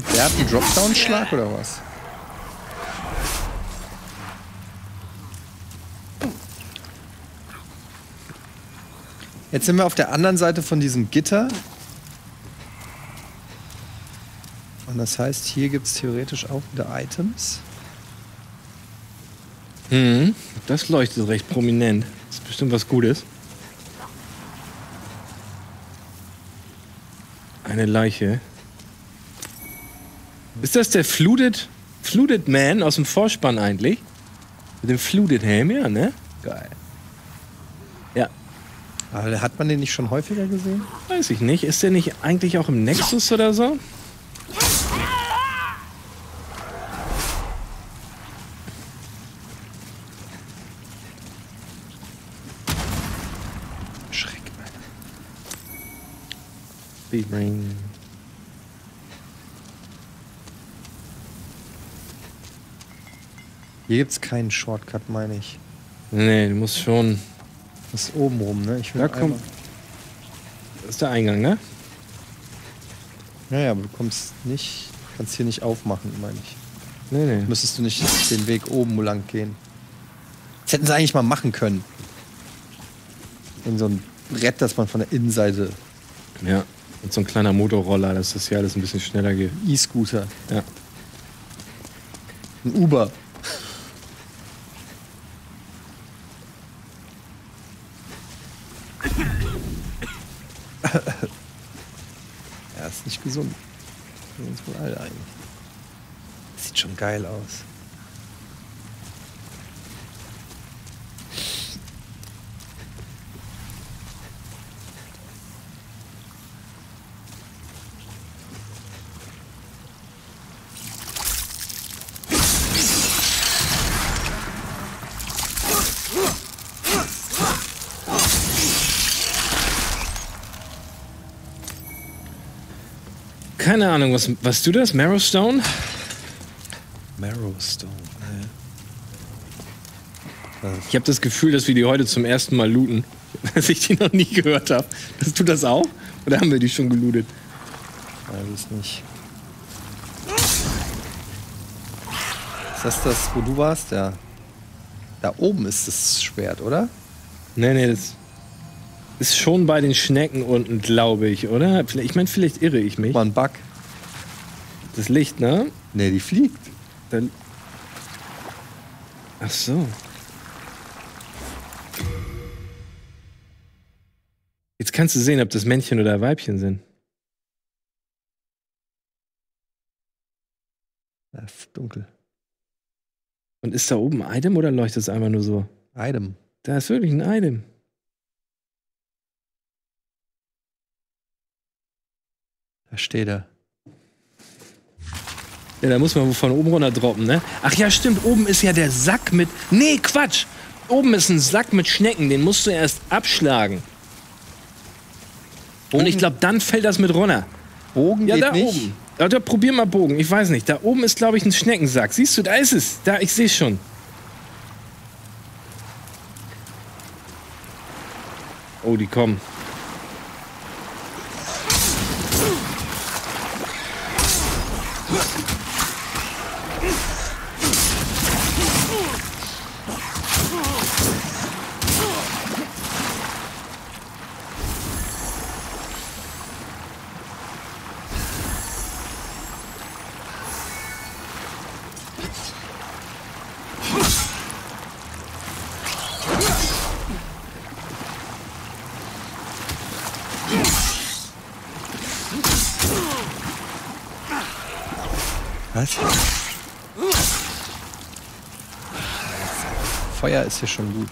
Der hat einen Dropdown-Schlag oder was? Jetzt sind wir auf der anderen Seite von diesem Gitter. Und das heißt, hier gibt es theoretisch auch wieder Items. Mhm. Das leuchtet recht prominent. Das ist bestimmt was Gutes. Eine Leiche. Ist das der Flooded, Flooded Man aus dem Vorspann eigentlich? Mit dem Flooded Helm, ja, ne? Geil. Ja, Aber hat man den nicht schon häufiger gesehen? weiß ich nicht. Ist der nicht eigentlich auch im Nexus oder so? Schreck. Ring. Hier gibt es keinen Shortcut, meine ich. Nee, du musst schon. Das ist oben rum, ne? Da kommt. einmal- Das ist der Eingang, ne? Ja, ja, aber du kommst nicht, kannst hier nicht aufmachen, meine ich. Nee, nee. Müsstest du nicht den Weg oben lang gehen. Das hätten sie eigentlich mal machen können. In so ein Brett, das man von der Innenseite. Ja. Und so ein kleiner Motorroller, dass das hier alles ein bisschen schneller geht. E-Scooter. Ja. Ein Uber. ja, ist nicht gesund. Wir uns wohl alle eigentlich. Sieht schon geil aus. Keine Ahnung, was, was du das? Marrowstone? Marrowstone. Ich habe das Gefühl, dass wir die heute zum ersten Mal looten. *laughs* Dass ich die noch nie gehört habe. Hast du das auch? Oder haben wir die schon gelootet? Weiß es nicht. Ist das das, wo du warst? Ja. Da oben ist das Schwert, oder? Nee, nee, das. ist schon bei den Schnecken unten, glaube ich, oder? Ich meine, vielleicht irre ich mich. Mal ein Bug. Das Licht, ne? Nee, die fliegt. Dann Ach so. Jetzt kannst du sehen, ob das Männchen oder Weibchen sind. Ja, ist dunkel. Und ist da oben ein Item oder leuchtet es einfach nur so? Item. Da ist wirklich ein Item. Da steht er. Ja, da muss man von oben runter droppen, ne? Ach ja, stimmt. Oben ist ja der Sack mit. Nee, Quatsch. Oben ist ein Sack mit Schnecken. Den musst du erst abschlagen. Und ich glaube, dann fällt das mit runter. Bogen Ja, geht da nicht. oben. Ja, da probier mal Bogen. Ich weiß nicht. Da oben ist, glaube ich, ein Schneckensack. Siehst du, da ist es. Da, ich sehe schon. Oh, die kommen. Was? Feuer ist hier schon gut.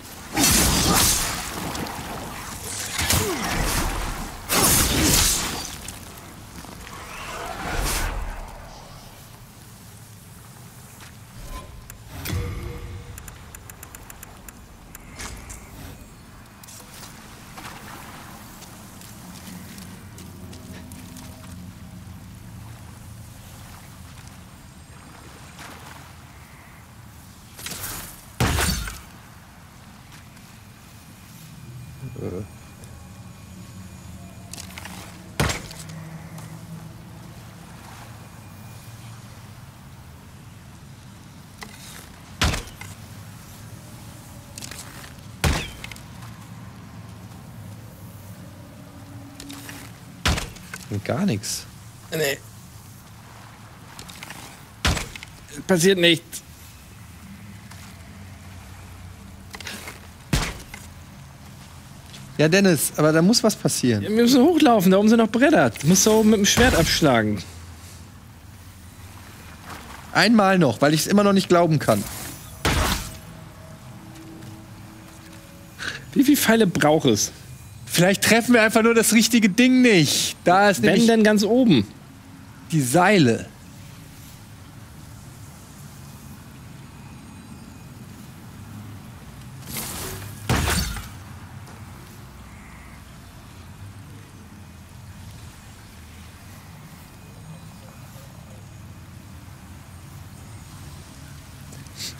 Gar nichts. Nee. Passiert nichts. Ja, Dennis, aber da muss was passieren. Wir müssen hochlaufen. Da oben sind noch Bretter. Du musst da oben mit dem Schwert abschlagen. Einmal noch, weil ich es immer noch nicht glauben kann. Wie viele Pfeile braucht es? Vielleicht treffen wir einfach nur das richtige Ding nicht. Da ist Wenn denn ganz oben? die Seile.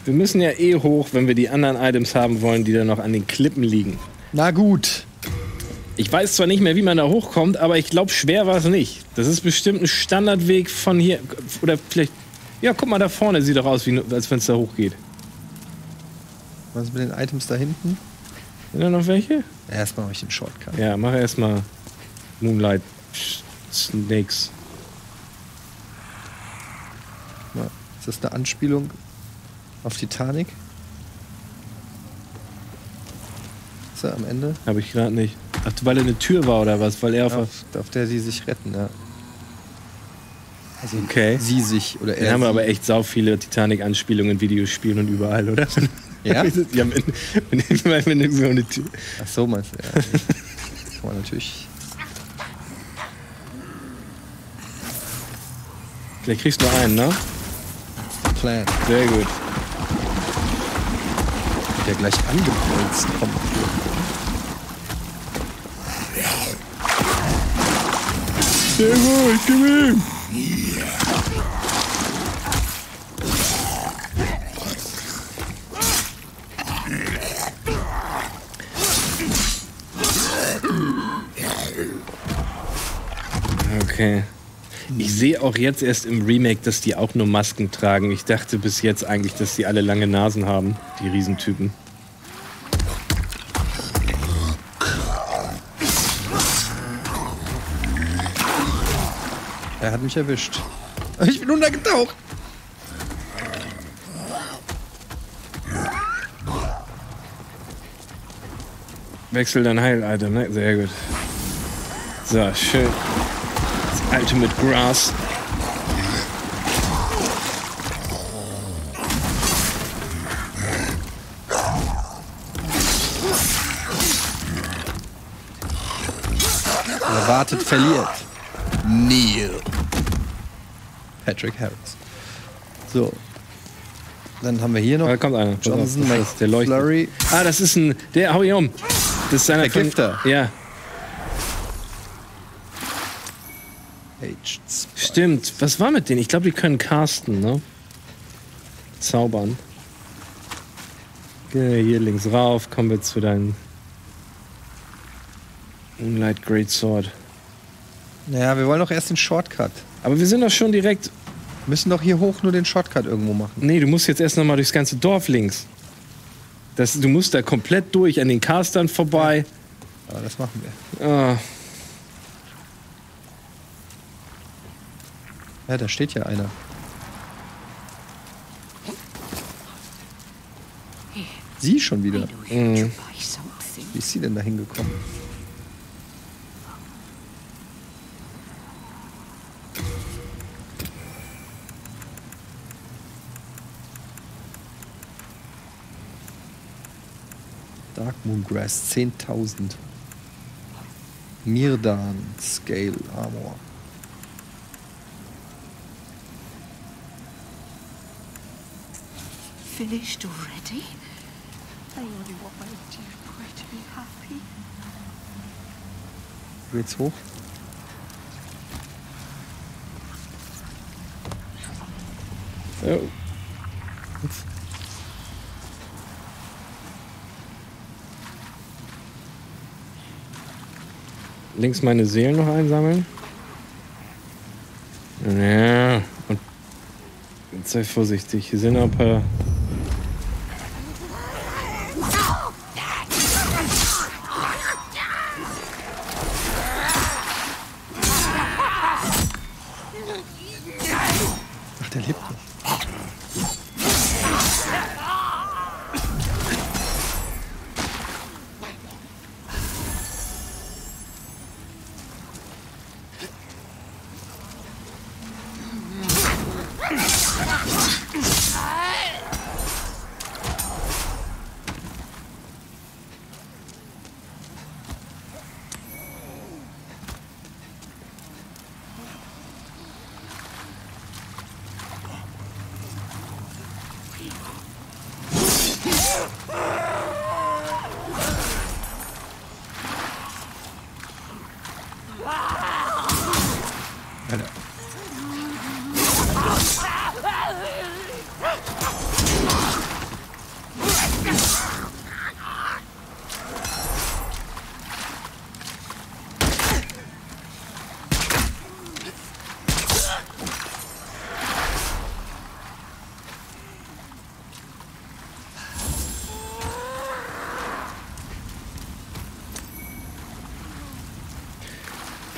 Wir müssen ja eh hoch, wenn wir die anderen Items haben wollen, die da noch an den Klippen liegen. Na gut. Ich weiß zwar nicht mehr, wie man da hochkommt, aber ich glaube, schwer war es nicht. Das ist bestimmt ein Standardweg von hier. Oder vielleicht. Ja, guck mal, da vorne sieht doch aus, wie, als wenn es da hochgeht. Was ist mit den Items da hinten? Sind da noch welche? Erstmal mache ich den Shortcut. Ja, mach erstmal Moonlight Snakes. Na, Ist das eine Anspielung auf Titanic? Ist er am Ende? Habe ich gerade nicht. Ach, weil er eine Tür war oder was? Weil er auf. Auf, auf der sie sich retten, ja. Also Okay. sie sich oder er. Haben wir sie. aber echt sau viele Titanic-Anspielungen in Videospielen und überall, oder? Ja? ja, wenn, wenn, wenn, wenn irgendwo eine Tür. Ach so, meinst du, ja. Kann man natürlich. Vielleicht kriegst du nur einen, ne? Plan. Sehr gut. Der gleich angebolzt kommt. Sehr gut, gib ihm! Okay. Ich sehe auch jetzt erst im Remake, dass die auch nur Masken tragen. Ich dachte bis jetzt eigentlich, dass die alle lange Nasen haben, die Riesentypen. Er hat mich erwischt. Ich bin untergetaucht. Wechsel dein Heil-Item, ne? Sehr gut. So, schön. Das Ultimate Grass. Wer wartet, verliert. Neil. Patrick Harris. So. Dann haben wir hier noch Da kommt einer. Auf, Johnson, ist der leuchtet. Ah, das ist ein. Der, hau ihn um. Das ist einer Der Gifter. Ja, Aged Spy. stimmt. Was war mit denen? Ich glaube, die können casten, ne? Zaubern. Geh hier links rauf. Kommen wir zu deinem. Moonlight Great Sword. Naja, wir wollen doch erst den Shortcut. Aber wir sind doch schon direkt. Wir müssen doch hier hoch nur den Shortcut irgendwo machen. Nee, du musst jetzt erst noch mal durchs ganze Dorf links. Das, du musst da komplett durch, an den Castern vorbei. Aber das machen wir. Ah, Ja, da steht ja einer. Sie schon wieder. Something. Wie ist sie denn da hingekommen? Dark Moon Grass 10.000. Mirdan Scale Armor. Finished already? I only want my dear boy to be happy. Geht's hoch? oh. Links meine Seelen noch einsammeln. Ja, und sei vorsichtig. Hier sind noch ein paar.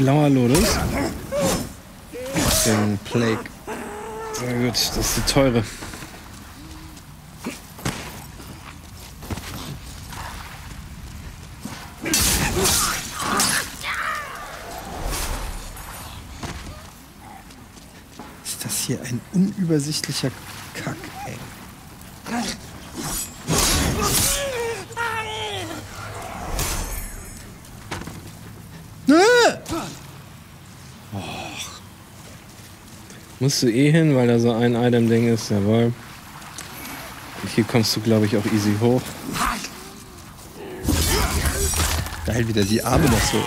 Blauer Lotus. Den Plague. Sehr gut, das ist die teure. Ist das hier ein unübersichtlicher Musst du eh hin, weil da so ein Item-Ding ist, jawohl. Und hier kommst du, glaube ich, auch easy hoch. Geil, wie der die Arme noch so.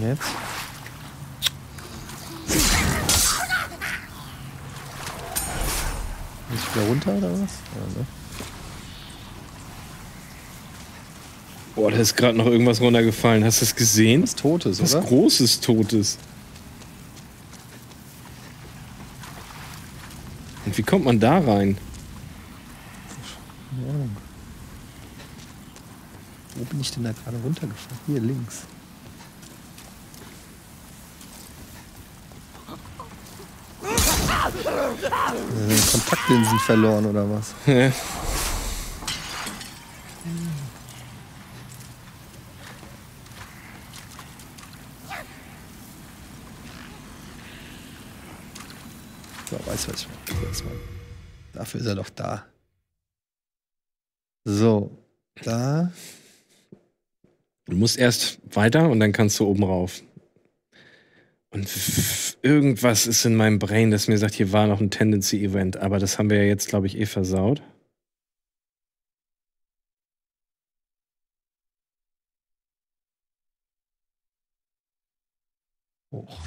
Jetzt? Muss ich wieder runter oder was? Ja, ne? Boah, da ist gerade noch irgendwas runtergefallen. Hast du es gesehen? Was Totes, Was oder? Großes, Totes. Und wie kommt man da rein? Ahnung. Wo bin ich denn da gerade runtergefahren? Hier links. Äh, Kontaktlinsen verloren oder was? *laughs* musst erst weiter und dann kannst du oben rauf. Und irgendwas ist in meinem Brain, das mir sagt, hier war noch ein Tendency-Event, aber das haben wir ja jetzt, glaube ich, eh versaut. Hoch.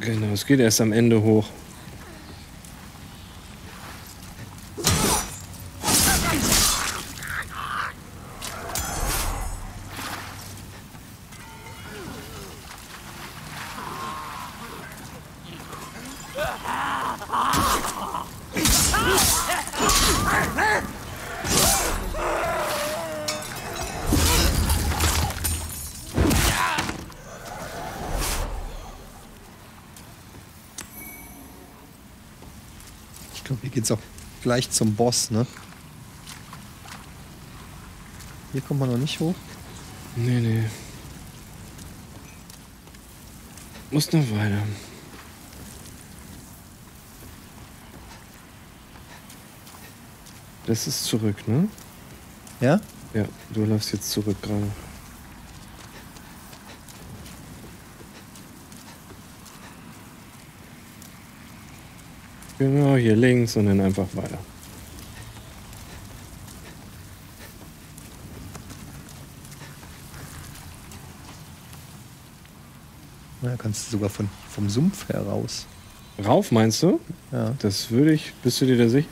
Genau, es geht erst am Ende hoch. Gleich zum Boss, ne? Hier kommt man noch nicht hoch. Nee, nee. Muss noch weiter. Das ist zurück, ne? Ja? Ja, du läufst jetzt zurück gerade. Genau, hier links und dann einfach weiter. Da kannst du sogar von, vom Sumpf heraus. Rauf, meinst du? Ja. Das würde ich. Bist du dir da sicher?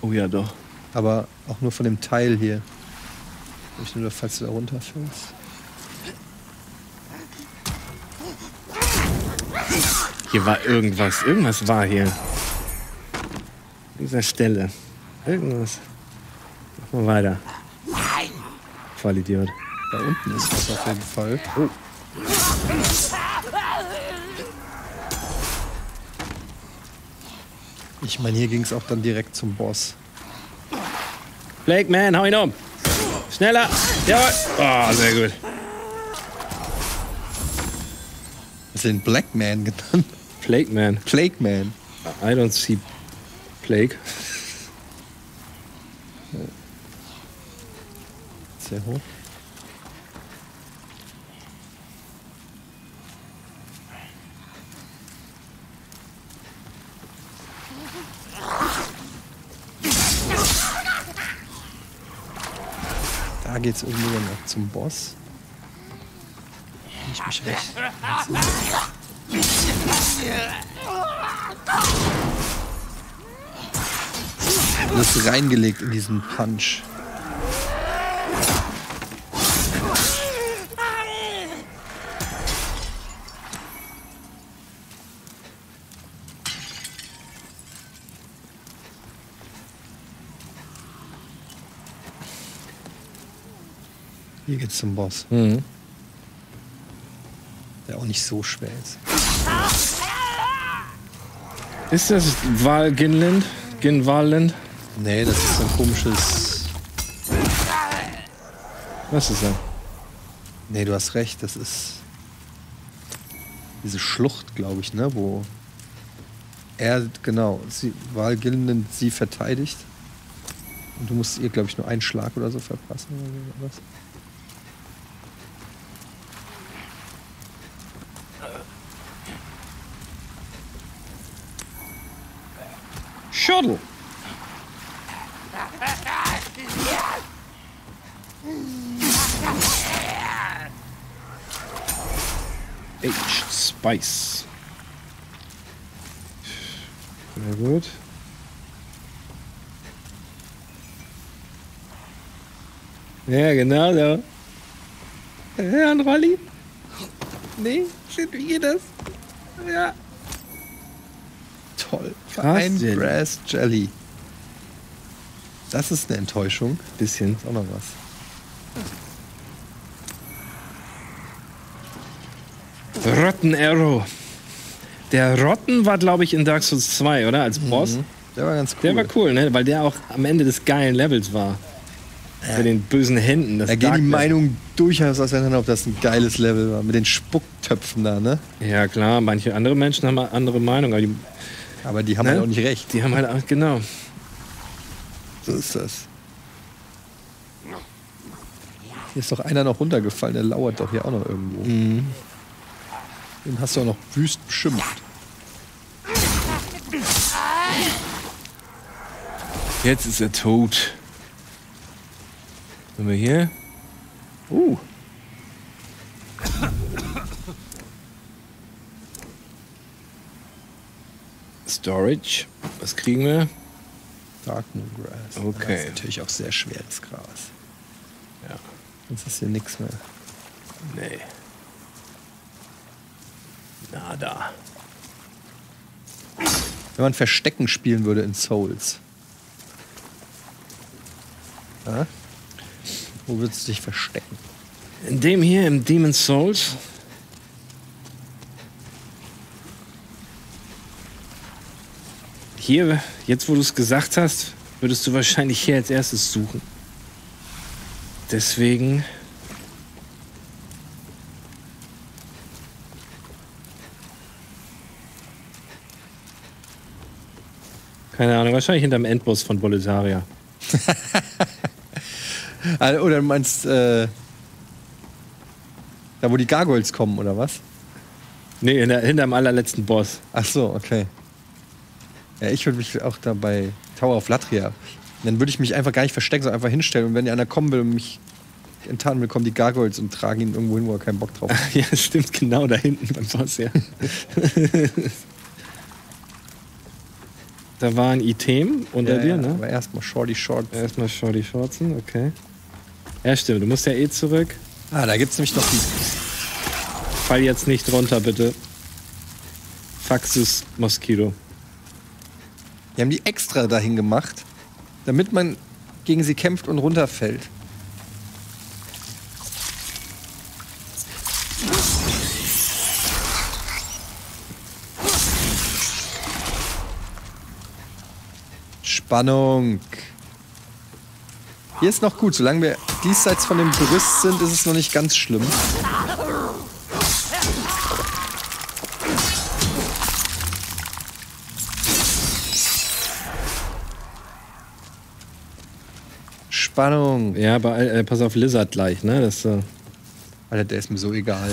Oh ja, doch. Aber auch nur von dem Teil hier. Nicht nur, falls du da runterfällst. Hier war irgendwas. Irgendwas war hier. An dieser Stelle. Irgendwas. Mach mal weiter. Vollidiot. Da unten ist was auf jeden Fall. Ich meine, hier ging es auch dann direkt zum Boss. Blake Man, hau ihn um. Schneller. Jawohl. Oh, sehr gut. Hast du den Black Man genannt? Plague Man. Plague Man. I don't see Plague. Sehr hoch. Da geht's irgendwo dann noch zum Boss. Ich mich recht. Alles reingelegt in diesen Punch. Hier geht's zum Boss. Mhm. Nicht so schwer ist. Ist das Val Ginland? Ginvaland? Nee, das ist ein komisches. Was ist das? Nee, du hast recht, das ist. Diese Schlucht, glaube ich, ne? Wo er, genau, sie, Val Gilliland sie verteidigt. Und du musst ihr, glaube ich, nur einen Schlag oder so verpassen oder was? Shuttle. Aged Spice. Sehr gut. Ja, genau so. Ein Rolli. Nee, sind wir das? Ja. Krass, ein Jelly. Brass Jelly. Das ist eine Enttäuschung. Bisschen. Ist auch noch was. Rotten Arrow. Der Rotten war, glaube ich, in Dark Souls 2, oder? Als Boss. Der war ganz cool. Der war cool, ne? Weil der auch am Ende des geilen Levels war. Mit den bösen Händen. Das Da gehen die. Meinungen durchaus auseinander, ob das ein geiles Level war. Mit den Spucktöpfen da, ne? Ja, klar. Manche andere Menschen haben andere Meinung. Aber die, Aber die haben Ne? halt auch nicht recht. die haben halt auch, genau. So ist das. Hier ist doch einer noch runtergefallen, der lauert doch hier auch noch irgendwo. Den hast du auch noch wüst beschimpft. Jetzt ist er tot. Sind wir hier? Uh, Storage. Was kriegen wir? Dark Moon Grass. Okay. Das ist natürlich auch sehr schweres Gras. Ja. Sonst ist hier nichts mehr. Nee. Nada. Wenn man Verstecken spielen würde in Souls. Ja? Wo würdest du dich verstecken? In dem hier, im Demon's Souls. Hier, jetzt wo du es gesagt hast, würdest du wahrscheinlich hier als erstes suchen. Deswegen. Keine Ahnung, wahrscheinlich hinterm Endboss von Boletaria. Ah, *laughs* Oder meinst, äh, da wo die Gargoyles kommen, oder was? Nee, hinter, hinterm allerletzten Boss. Ach so, okay. Ja, ich würde mich auch da bei Tower of Latria. Dann würde ich mich einfach gar nicht verstecken, sondern einfach hinstellen. Und wenn einer kommen will und mich enttarnen will, kommen die Gargoyles und tragen ihn irgendwo hin, wo er keinen Bock drauf hat. *laughs* Ja, stimmt, genau da hinten beim Boss, ja. *laughs* da war ein Item unter Ja, dir, ja, ne? Aber erstmal Shorty Short. Erstmal Shorty Shortzen, okay. Ja, stimmt, du musst ja eh zurück. Ah, da gibt's nämlich noch die. Fall jetzt nicht runter, bitte. Faxus Mosquito. Die haben die extra dahin gemacht, damit man gegen sie kämpft und runterfällt. Spannung. Hier ist noch gut. Solange wir diesseits von dem Gerüst sind, ist es noch nicht ganz schlimm. Spannung. Ja, aber äh, pass auf Lizard gleich, ne? Das, äh, Alter, der ist mir so egal.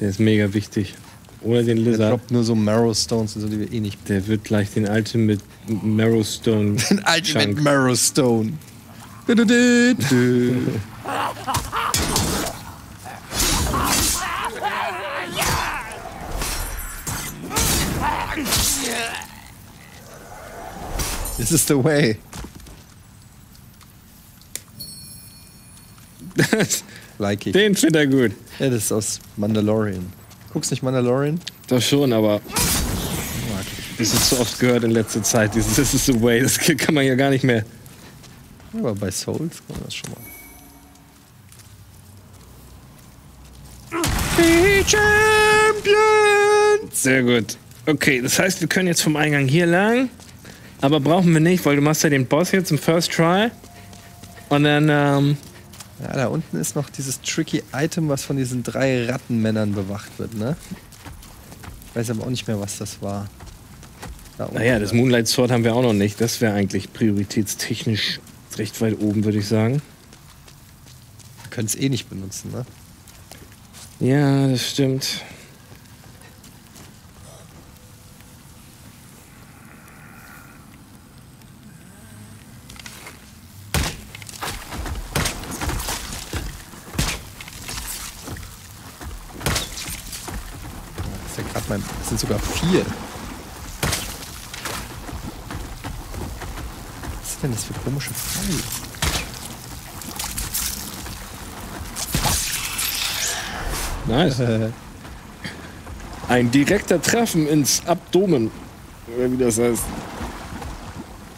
der ist mega wichtig. Ohne den Der Lizard, droppt nur so Marrow Stones, und so, die wir eh nicht. der wird gleich den Ultimate Marrowstone. *laughs* Den Ultimate Chunk. Marrow Stone. Du, du, du, du. This is the way. *laughs* Like ich. den findet er gut. Ja, das ist aus Mandalorian. Guckst nicht Mandalorian? Doch schon, aber. Das ist so oft gehört in letzter Zeit. Dieses This is the way. Das kann man ja gar nicht mehr. Ja, aber bei Souls kann man das schon mal. Die Champions! Sehr gut. Okay, das heißt, wir können jetzt vom Eingang hier lang. Aber brauchen wir nicht, weil du machst ja den Boss jetzt im First Try. Und dann, ähm, Ja, da unten ist noch dieses tricky Item, was von diesen drei Rattenmännern bewacht wird, ne? Ich weiß aber auch nicht mehr, was das war. Da naja, das Moonlight Sword haben wir auch noch nicht. Das wäre eigentlich prioritätstechnisch recht weit oben, würde ich sagen. können es eh nicht benutzen, ne? Ja, das stimmt. sind sogar vier. Was ist denn das für komische Pfeile? Nice. Äh. Ein direkter Treffen ins Abdomen. Oder wie das heißt.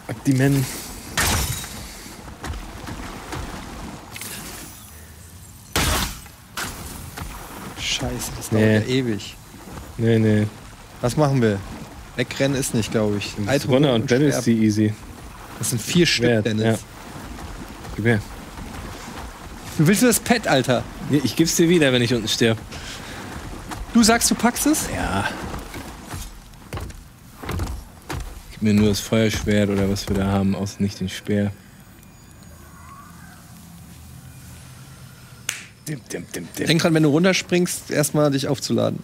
Abdomen. Scheiße, das dauert nee. ja ewig. Nee, nee. Was machen wir? Wegrennen ist nicht, glaube ich. Runner und Schwert. ist die easy. Das sind vier Stück, Schwert, Dennis. ja. Gib her. Du willst du das Pad, Alter? Ich geb's dir wieder, wenn ich unten sterbe. Du sagst, du packst es? Ja. Gib mir nur das Feuerschwert oder was wir da haben, außer nicht den Speer. Dim, dim, dim. Denk dran, wenn du runterspringst, erstmal dich aufzuladen.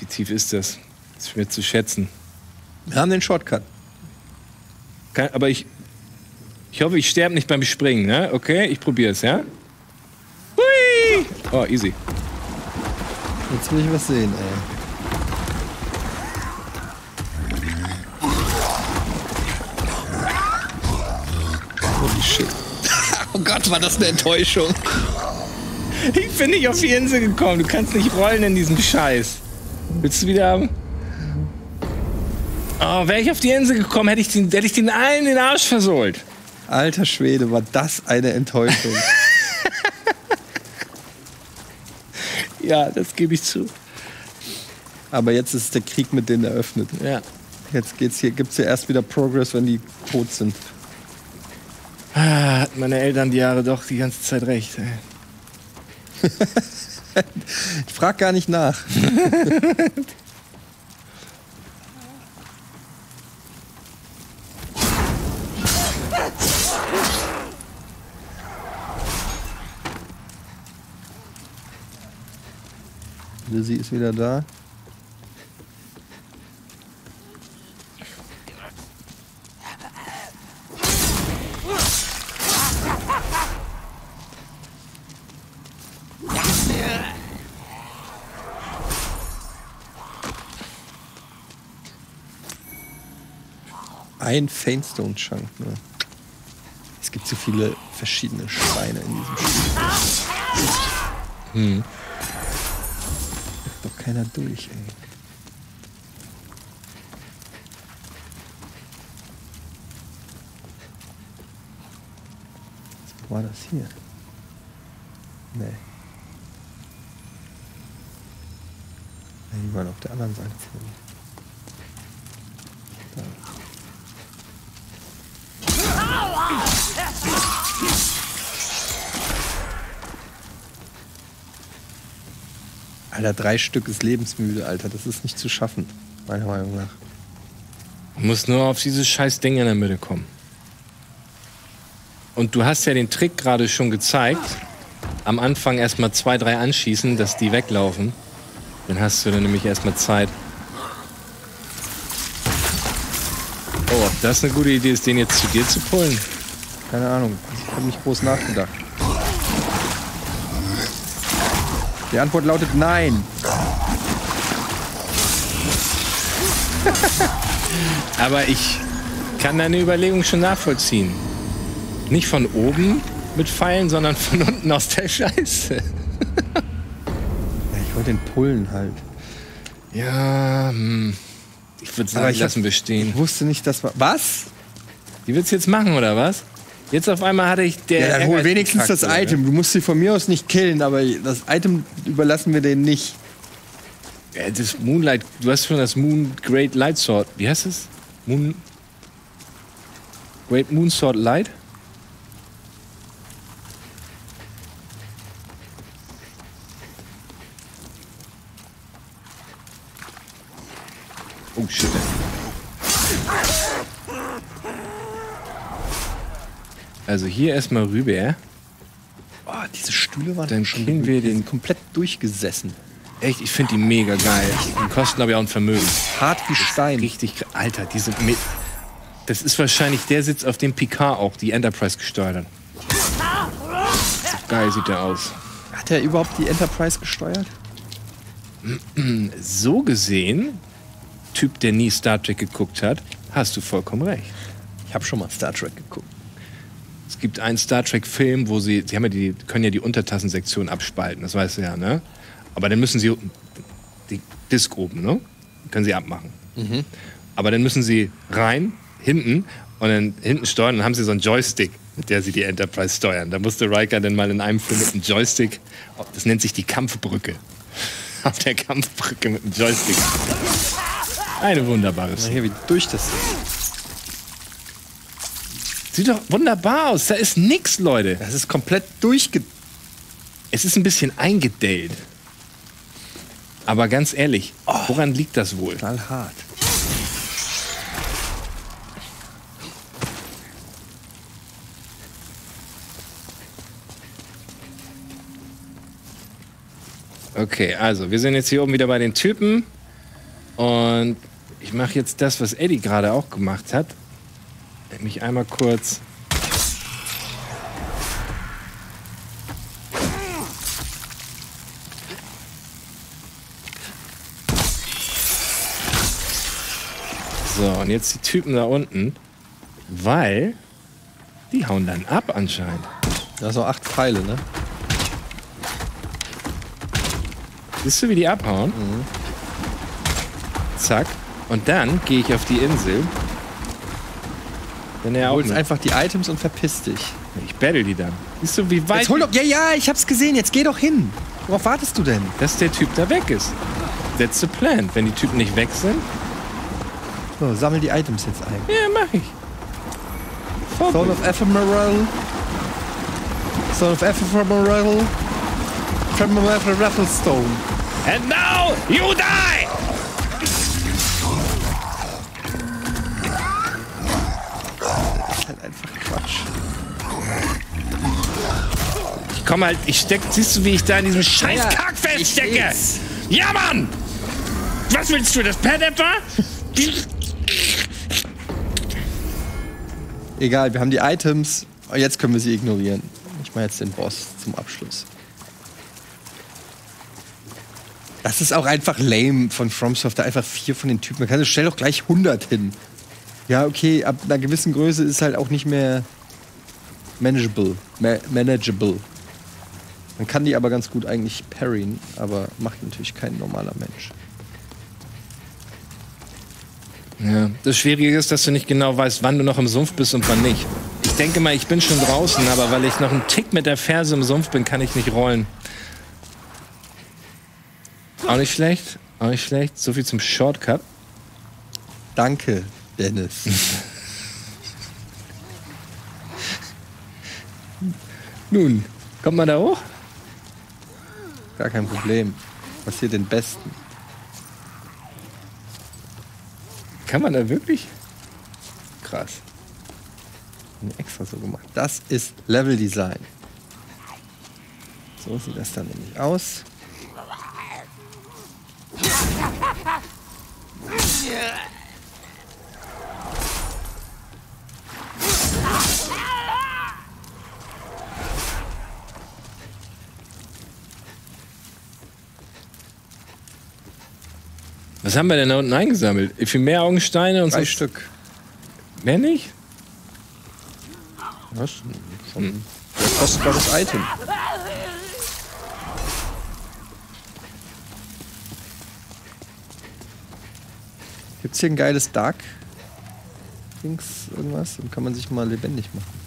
Wie tief ist das? Das ist schwer zu schätzen. Wir haben den Shortcut. Kein, aber ich. Ich hoffe, ich sterbe nicht beim Springen, ne? Okay, ich probiere es, ja? Hui! Oh, easy. Jetzt will ich was sehen, ey. Holy shit. *laughs* Oh Gott, war das eine Enttäuschung. Ich bin nicht auf die Insel gekommen. Du kannst nicht rollen in diesem Scheiß. Willst du wieder haben? Oh, wäre ich auf die Insel gekommen, hätte ich den, hätte ich den allen den Arsch versohlt. Alter Schwede, war das eine Enttäuschung. *laughs* Ja, das gebe ich zu. Aber jetzt ist der Krieg mit denen eröffnet. Ja. Jetzt geht's hier, gibt's ja erst wieder Progress, wenn die tot sind. Ah, hatten meine Eltern die Jahre doch die ganze Zeit recht. ey. *laughs* *laughs* Ich frag gar nicht nach. *laughs* Lizzie ist wieder da. Ein Faintstone Chunk. Ne? Es gibt so viele verschiedene Schweine in diesem Spiel. Hm. Doch keiner durch, ey. Was war das hier? Nee. Die waren auf der anderen Seite von mir. Alter, drei Stück ist lebensmüde, Alter. Das ist nicht zu schaffen, meiner Meinung nach. Du musst nur auf dieses scheiß Ding in der Mitte kommen. Und du hast ja den Trick gerade schon gezeigt. Am Anfang erstmal zwei, drei anschießen, dass die weglaufen. Dann hast du dann nämlich erstmal Zeit. Das eine gute Idee ist, den jetzt zu dir zu pullen? Keine Ahnung. Ich habe nicht groß nachgedacht. Die Antwort lautet nein. *laughs* Aber ich kann deine Überlegung schon nachvollziehen. Nicht von oben mit Pfeilen, sondern von *laughs* unten aus der Scheiße. Ich wollte den pullen halt. Ja, hm. Ich würde sagen, ich hab- lassen wir stehen. Ich wusste nicht, dass wir. Was? Die willst du jetzt machen, oder was? Jetzt auf einmal hatte ich der. Ja, dann hol wenigstens gepackt, das? Item. Du musst sie von mir aus nicht killen, aber das Item überlassen wir denen nicht. Ja, das Moonlight, du hast schon das Moon Great Light Sword. Wie heißt es? Moon. Great Moon Sword Light? Shit. Also hier erstmal rüber. Oh, diese Stühle waren Dann schon killen wir den- komplett durchgesessen. Echt, ich finde die mega geil. Die kosten glaube ich auch ein Vermögen. Hart wie Stein. Richtig, Alter, diese. Me das ist wahrscheinlich der Sitz, auf dem Picard auch die Enterprise gesteuert hat. Geil sieht der aus. Hat er überhaupt die Enterprise gesteuert? So gesehen, Typ, der nie Star Trek geguckt hat, hast du vollkommen recht. Ich habe schon mal Star Trek geguckt. Es gibt einen Star Trek-Film, wo sie, sie haben ja die, können ja die Untertassensektion abspalten, das weißt du ja, ne? Aber dann müssen sie die Disk oben, ne? Können sie abmachen. Aber dann müssen sie rein, hinten und dann hinten steuern, dann haben sie so einen Joystick. mit der sie die Enterprise steuern. Da musste Riker dann mal in einem Film mit einem Joystick, oh, das nennt sich die Kampfbrücke, *laughs* auf der Kampfbrücke mit dem Joystick. Eine wunderbare Szene. hier, wie durch das Sieht doch wunderbar aus. Da ist nix, Leute. Das ist komplett durchge... Es ist ein bisschen eingedellt. Aber ganz ehrlich, woran liegt das wohl? Knallhart. Okay, also wir sind jetzt hier oben wieder bei den Typen. Und ich mache jetzt das, was Eddie gerade auch gemacht hat. Mich einmal kurz. So, und jetzt die Typen da unten. Weil die hauen dann ab anscheinend. Da sind acht Pfeile, ne? Siehst du, wie die abhauen? Zack. Und dann gehe ich auf die Insel. Wenn er Du auch holst einfach die Items und verpiss dich. Ich battle die dann. Siehst du, wie weit Jetzt hol doch... Ja, ja, ich hab's gesehen. Jetzt geh doch hin. Worauf wartest du denn? dass der Typ da weg ist? That's the plan. Wenn die Typen nicht weg sind, So, sammel die Items jetzt ein. ja, mach ich. Soul of Ephemeral. Soul of Ephemeral. Ephemeral Rattlestone. And now you die! Halt einfach Quatsch. Ich komm halt, ich steck, siehst du, wie ich da in diesem scheiß Ja, Kack feststecke? Ja, Mann! Was willst du, das Pad etwa? Egal, wir haben die Items. Jetzt können wir sie ignorieren. Ich mache jetzt den Boss zum Abschluss. Das ist auch einfach lame von FromSoft, da einfach vier von den Typen. Man kann stell doch gleich 100 hin. Ja, okay, ab einer gewissen Größe ist halt auch nicht mehr manageable. Ma manageable. Man kann die aber ganz gut eigentlich parryen, aber macht natürlich kein normaler Mensch. Ja, das Schwierige ist, dass du nicht genau weißt, wann du noch im Sumpf bist und wann nicht. Ich denke mal, ich bin schon draußen, aber weil ich noch einen Tick mit der Ferse im Sumpf bin, kann ich nicht rollen. Auch nicht schlecht, auch nicht schlecht. So viel zum Shortcut. Danke, Dennis. *laughs* Nun, kommt man da hoch? Gar kein Problem. Passiert den Besten. Kann man da wirklich? Krass. Extra so gemacht. Das ist Level Design. So sieht das dann nämlich aus. *laughs* Was haben wir denn da unten eingesammelt? Viel mehr Augensteine und Drei so. Stück. Mehr nicht? Ist schon ein kostbares Item. Gibt es hier ein geiles Dark? Dings, irgendwas? Dann kann man sich mal lebendig machen.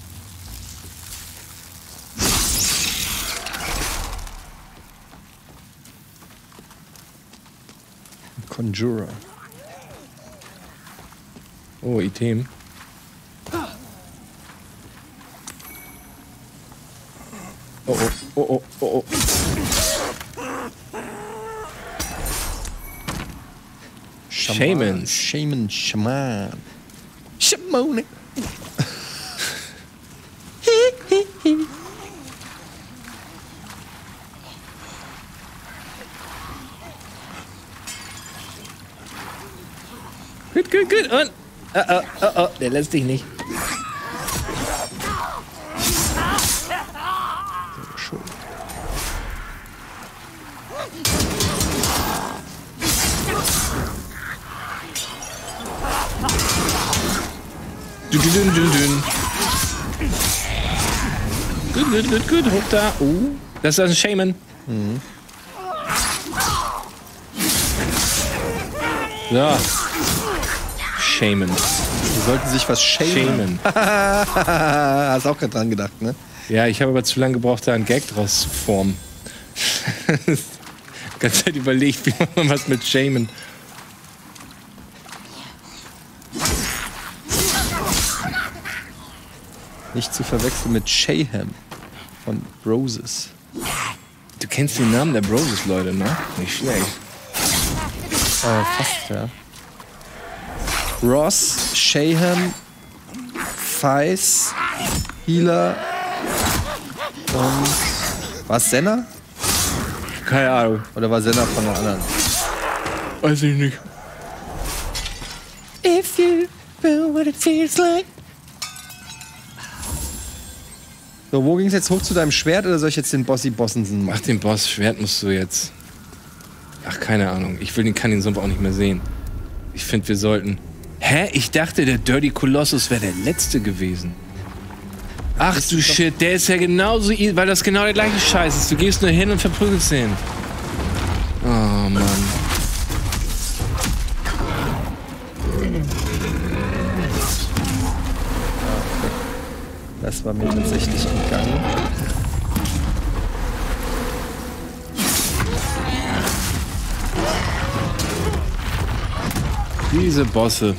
Conjurer. Oh, Item. Oh, oh, oh, oh, oh, oh. Shamans. Shaman, Shaman. Shamone. Und. Oh, oh, oh, oh, der lässt dich nicht. Dün, dün, dün, dün, dün. Gut, gut, gut, gut. Hoch da. Oh. Das ist ein Shaman. So. Shaman. Die sollten sich was schämen. Schämen. *laughs* Hast auch gerade dran gedacht, ne? Ja, ich habe aber zu lange gebraucht, da einen Gag draus zu formen. *laughs* Ganz Zeit überlegt, wie man was mit Shaman. Nicht zu verwechseln mit Shayham von Roses. Du kennst den Namen der Broses, Leute, ne? Nicht schlecht. Äh, fast, ja. Ross, Shayham, Feis, Healer und. War es Senna? Keine Ahnung. Oder war Senna von der anderen? Weiß ich nicht. If you feel what it feels like. So, wo ging es jetzt hoch zu deinem Schwert oder soll ich jetzt den Bossy Bossensen Mach machen? den Boss, Schwert musst du jetzt. Ach, keine Ahnung. Ich will den, kann den Sumpf auch nicht mehr sehen. Ich finde, wir sollten. Hä? Ich dachte, der Dirty Colossus wäre der letzte gewesen. Ach du Shit, der ist ja genauso, weil das genau der gleiche Scheiß ist. Du gehst nur hin und verprügelst den. Oh Mann. Das war mir tatsächlich entgangen. Diese Bosse.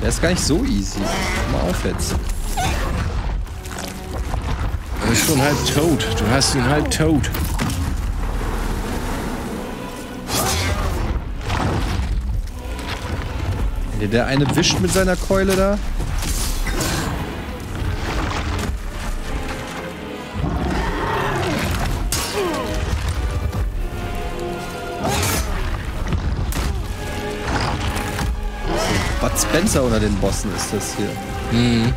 Der ist gar nicht so easy. Mal auf jetzt. Er ist schon halb tot. Du hast ihn halb tot. Der, der eine wischt mit seiner Keule da. Spencer unter den Bossen ist das hier.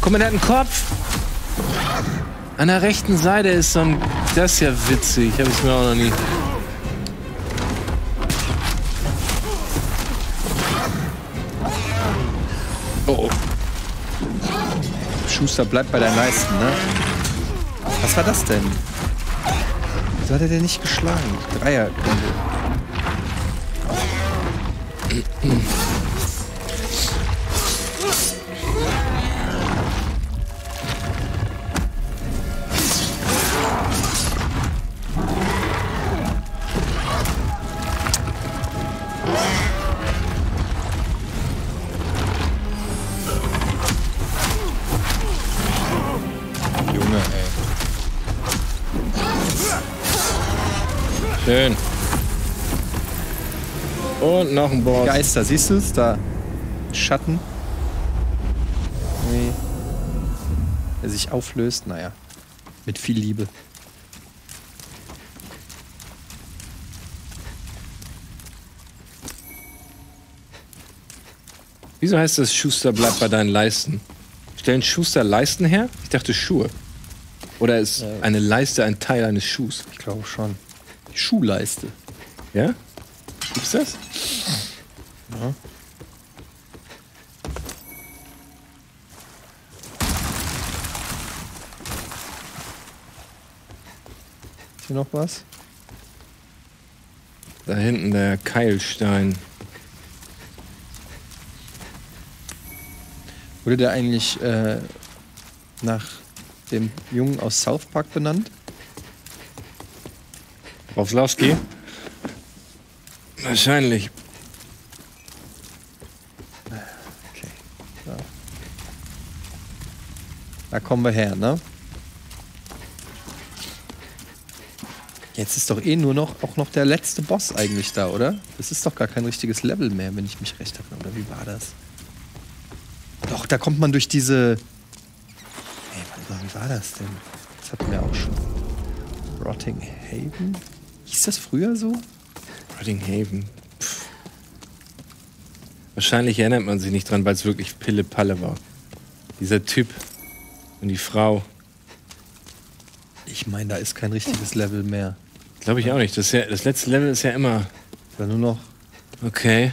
Guck mal, der hat einen Kopf. An der rechten Seite ist so ein. Das ist ja witzig. Habe ich mir auch noch nie. Oh, Schuster bleibt bei deinen Leisten, ne? Was war das denn? Wieso hat er denn nicht geschlagen? Dreier. Noch ein Boss. Geister, siehst du es? Da. Schatten. Nee. Der sich auflöst, naja. Mit viel Liebe. Wieso heißt das Schuster bleibt bei deinen Leisten? Stellen Schuster Leisten her? Ich dachte Schuhe. Oder ist eine Leiste ein Teil eines Schuhs? Ich glaube schon. Schuhleiste. Ja? Gibt's das? Ist hier noch was? Da hinten der Keilstein. Wurde der eigentlich äh, nach dem Jungen aus South Park benannt? Wowslowski? Wahrscheinlich. Okay. So. Da kommen wir her, ne? Jetzt ist doch eh nur noch auch noch der letzte Boss eigentlich da, oder? Das ist doch gar kein richtiges Level mehr, wenn ich mich recht erinnere. Oder wie war das? Doch, da kommt man durch diese. Ey, warte mal, wie war das denn? Das hatten wir auch schon. Rotting Haven? Hieß das früher so? Haven. Pff. Wahrscheinlich erinnert man sich nicht dran, weil es wirklich Pille-Palle war. Dieser Typ und die Frau. Ich meine, da ist kein richtiges Level mehr. Glaube ich auch nicht. Das, ist ja, das letzte Level ist ja immer. Da nur noch. Okay.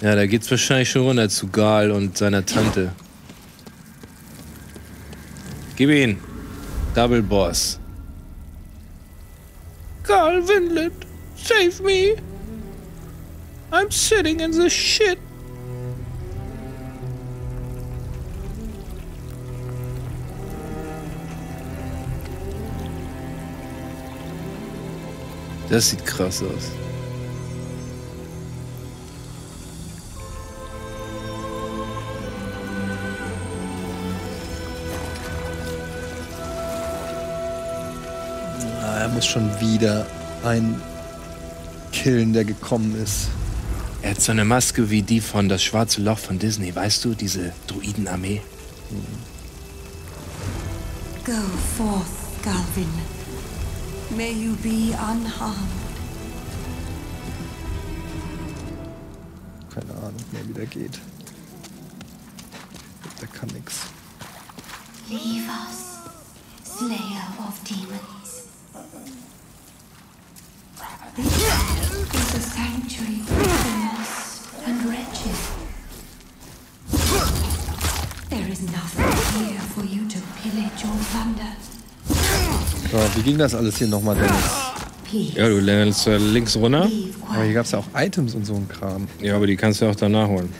Ja, da geht's wahrscheinlich schon runter zu Gal und seiner Tante. Gib ihn. Double Boss. Gal Winlet, Save me! I'm sitting in the shit! Das sieht krass aus. Ah, er muss schon wieder ein killen, der gekommen ist. Er hat so eine Maske wie die von Das Schwarze Loch von Disney, weißt du? Diese Druidenarmee. Go forth, Galvin. May you be unharmed. Keine Ahnung mehr, wie der geht. Der kann nix. Leave us, Slayer of Demons. This is a sanctuary for the lost and wretched. There is nothing here for you to pillage or plunder. So, wie ging das alles hier nochmal, Dennis? Ja, du lernst äh, links runter. Aber hier gab es ja auch Items und so ein Kram. Ja, aber die kannst du auch danach holen.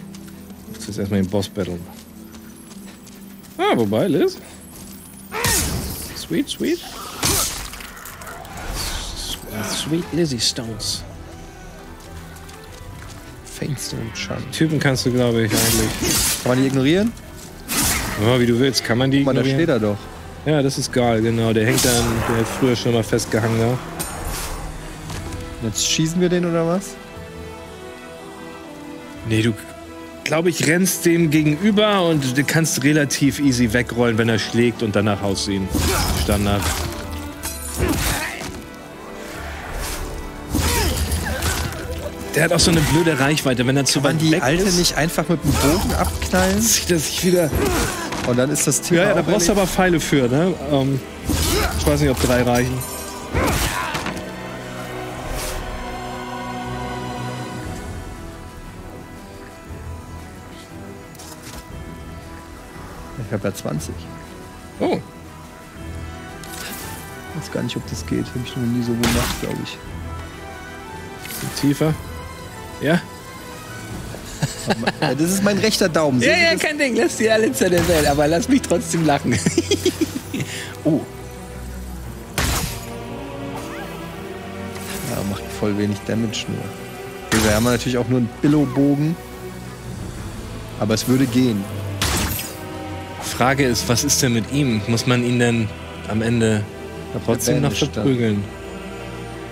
Du musst jetzt erstmal den Boss battlen. Ah, wobei, Liz. Sweet, sweet. Sweet Lizzie Stones. Faintstone Chunk. Typen kannst du, glaube ich, eigentlich. Kann man die ignorieren? Ja, wie du willst. Kann man die Guck mal, da ignorieren? steht er doch. Ja, das ist geil, genau. Der hängt dann, der hat früher schon mal festgehangen da. Jetzt schießen wir den oder was? Nee, du, glaube ich, rennst dem gegenüber und du kannst relativ easy wegrollen, wenn er schlägt und danach ausziehen. Standard. Der hat auch so eine blöde Reichweite, wenn er zu Kann weit die weg alte ist. nicht einfach mit dem Bogen abknallen? Zieht er sich wieder. Und dann ist das Thema Ja, ja, da auch brauchst du aber Pfeile für, ne? Ähm, ich weiß nicht, ob drei reichen. Ich habe ja 20. Oh, Ich weiß gar nicht, ob das geht. Habe ich noch nie so gemacht, glaube ich. tiefer. Ja? Ja, das ist mein rechter Daumen. Sie das? kein Ding. Lass die alle der Welt, aber lass mich trotzdem lachen. *laughs* oh, Ja, macht voll wenig Damage nur. Okay, wir haben natürlich auch nur einen Billo-Bogen. Aber es würde gehen. Frage ist, was ist denn mit ihm? Muss man ihn denn am Ende trotzdem noch verprügeln?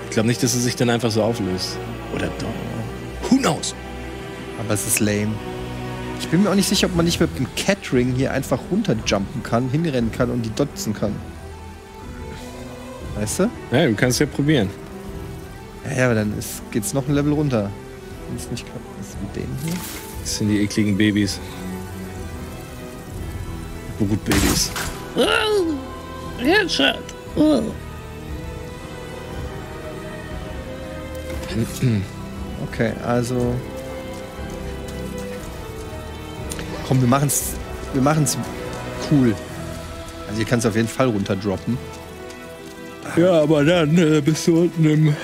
Ich glaube nicht, dass er sich dann einfach so auflöst. Oder doch? Knows? Aber es ist lame. Ich bin mir auch nicht sicher, ob man nicht mit dem Catring hier einfach runterjumpen kann, hinrennen kann und die dotzen kann. Weißt du? Ja, du kannst ja probieren. Ja, ja, aber dann ist, geht's noch ein Level runter. Wenn es nicht klappt, ist mit dem hier. Das sind die ekligen Babys. Wo gut Babys. *clears throat* Okay, also. Komm, wir machen's. Wir machen's cool. Also hier kannst du auf jeden Fall runterdroppen. Ja, aber dann äh, bist du unten im,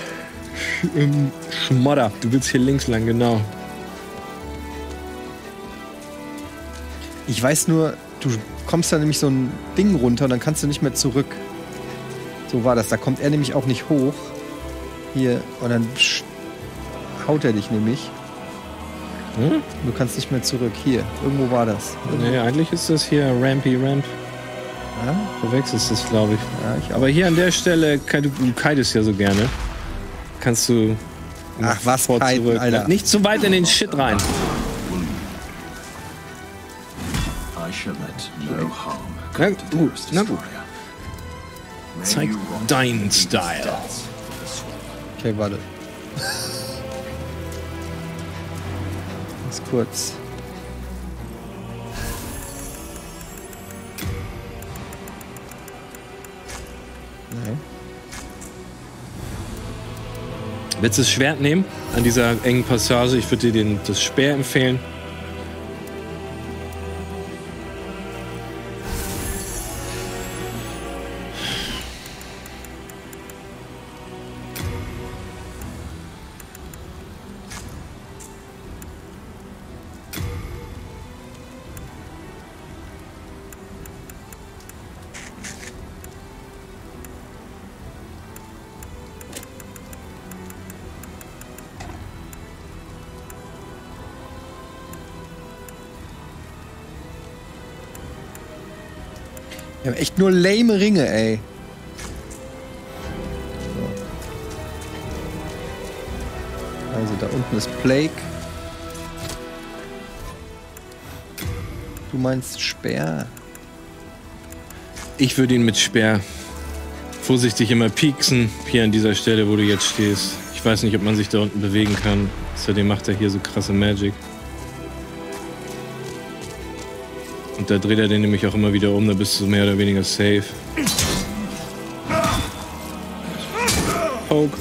Sch im Schmodder. Du willst hier links lang, genau. Ich weiß nur, du kommst da nämlich so ein Ding runter und dann kannst du nicht mehr zurück. So war das. Da kommt er nämlich auch nicht hoch. Hier, und dann haut er dich nämlich. Hm? Du kannst nicht mehr zurück. Hier, irgendwo war das. Nee, eigentlich ist das hier Rampy Ramp. Ja, Verwechselst das, glaube ich. ja ich Aber hier an der Stelle, du, du kitest ja so gerne. Kannst du. Ach, was vor, kiten, zurück. Alter. Nicht zu weit in den Shit rein. Na gut, na gut. Zeig deinen in Style. Okay, warte. *laughs* Ganz kurz. Nee. Willst du das Schwert nehmen an dieser engen Passage? Ich würde dir den, das Speer empfehlen. Wir haben echt nur lame Ringe, ey. So. Also da unten ist Plague. Du meinst Speer? Ich würde ihn mit Speer vorsichtig immer pieksen, hier an dieser Stelle, wo du jetzt stehst. Ich weiß nicht, ob man sich da unten bewegen kann. Außerdem macht er hier so krasse Magic. Und da dreht er den nämlich auch immer wieder um, da bist du mehr oder weniger safe. Poke.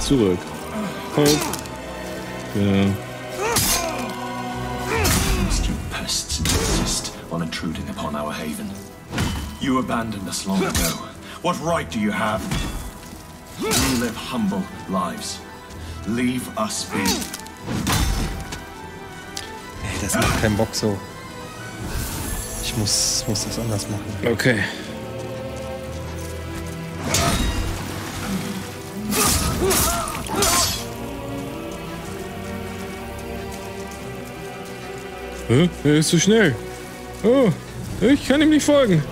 Zurück. Poke. Ja. These two pests insist on intruding upon our haven. You abandoned us long ago. What right do you have? We live humble lives. Leave us be. Ey, das macht keinen Bock so. Ich muss, muss das anders machen. Okay. Hä? Er ist zu schnell. Oh, ich kann ihm nicht folgen.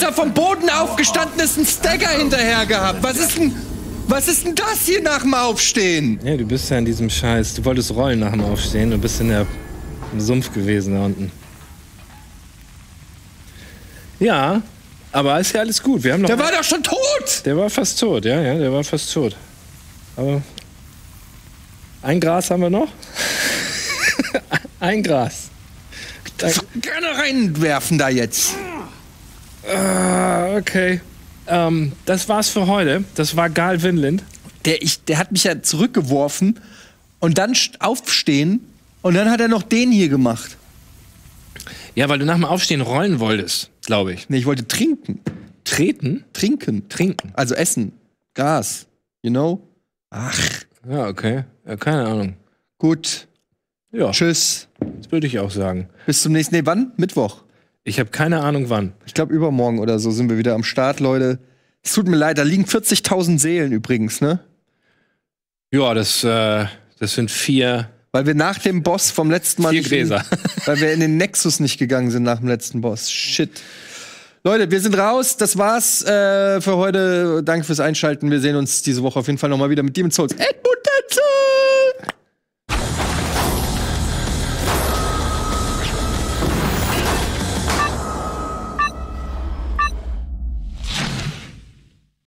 Als er vom Boden aufgestanden ist, einen Stagger hinterher gehabt? Was ist denn, was ist denn das hier nach dem Aufstehen? Ja, du bist ja in diesem Scheiß. Du wolltest rollen nach dem Aufstehen und bist in der im Sumpf gewesen da unten. Ja, aber ist ja alles gut. Wir haben noch. Der war doch schon tot! Der war fast tot, ja, ja, der war fast tot. Aber ein Gras haben wir noch. *laughs* ein Gras. Gerne reinwerfen da jetzt. Okay. Ähm, das war's für heute. Das war Gal Winland. Der, ich, der hat mich ja zurückgeworfen und dann st- aufstehen und dann hat er noch den hier gemacht. Ja, weil du nach dem Aufstehen rollen wolltest, glaube ich. Nee, ich wollte trinken. Treten? Trinken. Trinken. Also essen. Gras. You know? Ach, Ja, okay. Ja, keine Ahnung. gut. Ja, Tschüss. das würde ich auch sagen. Bis zum nächsten. Nee, wann? Mittwoch. Ich habe keine Ahnung wann. Ich glaube, übermorgen oder so sind wir wieder am Start, Leute. Es tut mir leid, da liegen 40.000 Seelen übrigens, ne? Ja, das, äh, das sind vier, Weil wir nach dem Boss vom letzten Mal vier nicht in- Gräser. *laughs* weil wir in den Nexus nicht gegangen sind nach dem letzten Boss. Shit. Leute, wir sind raus. Das war's äh, für heute. Danke fürs Einschalten. Wir sehen uns diese Woche auf jeden Fall noch mal wieder mit Demon's Souls. Edmund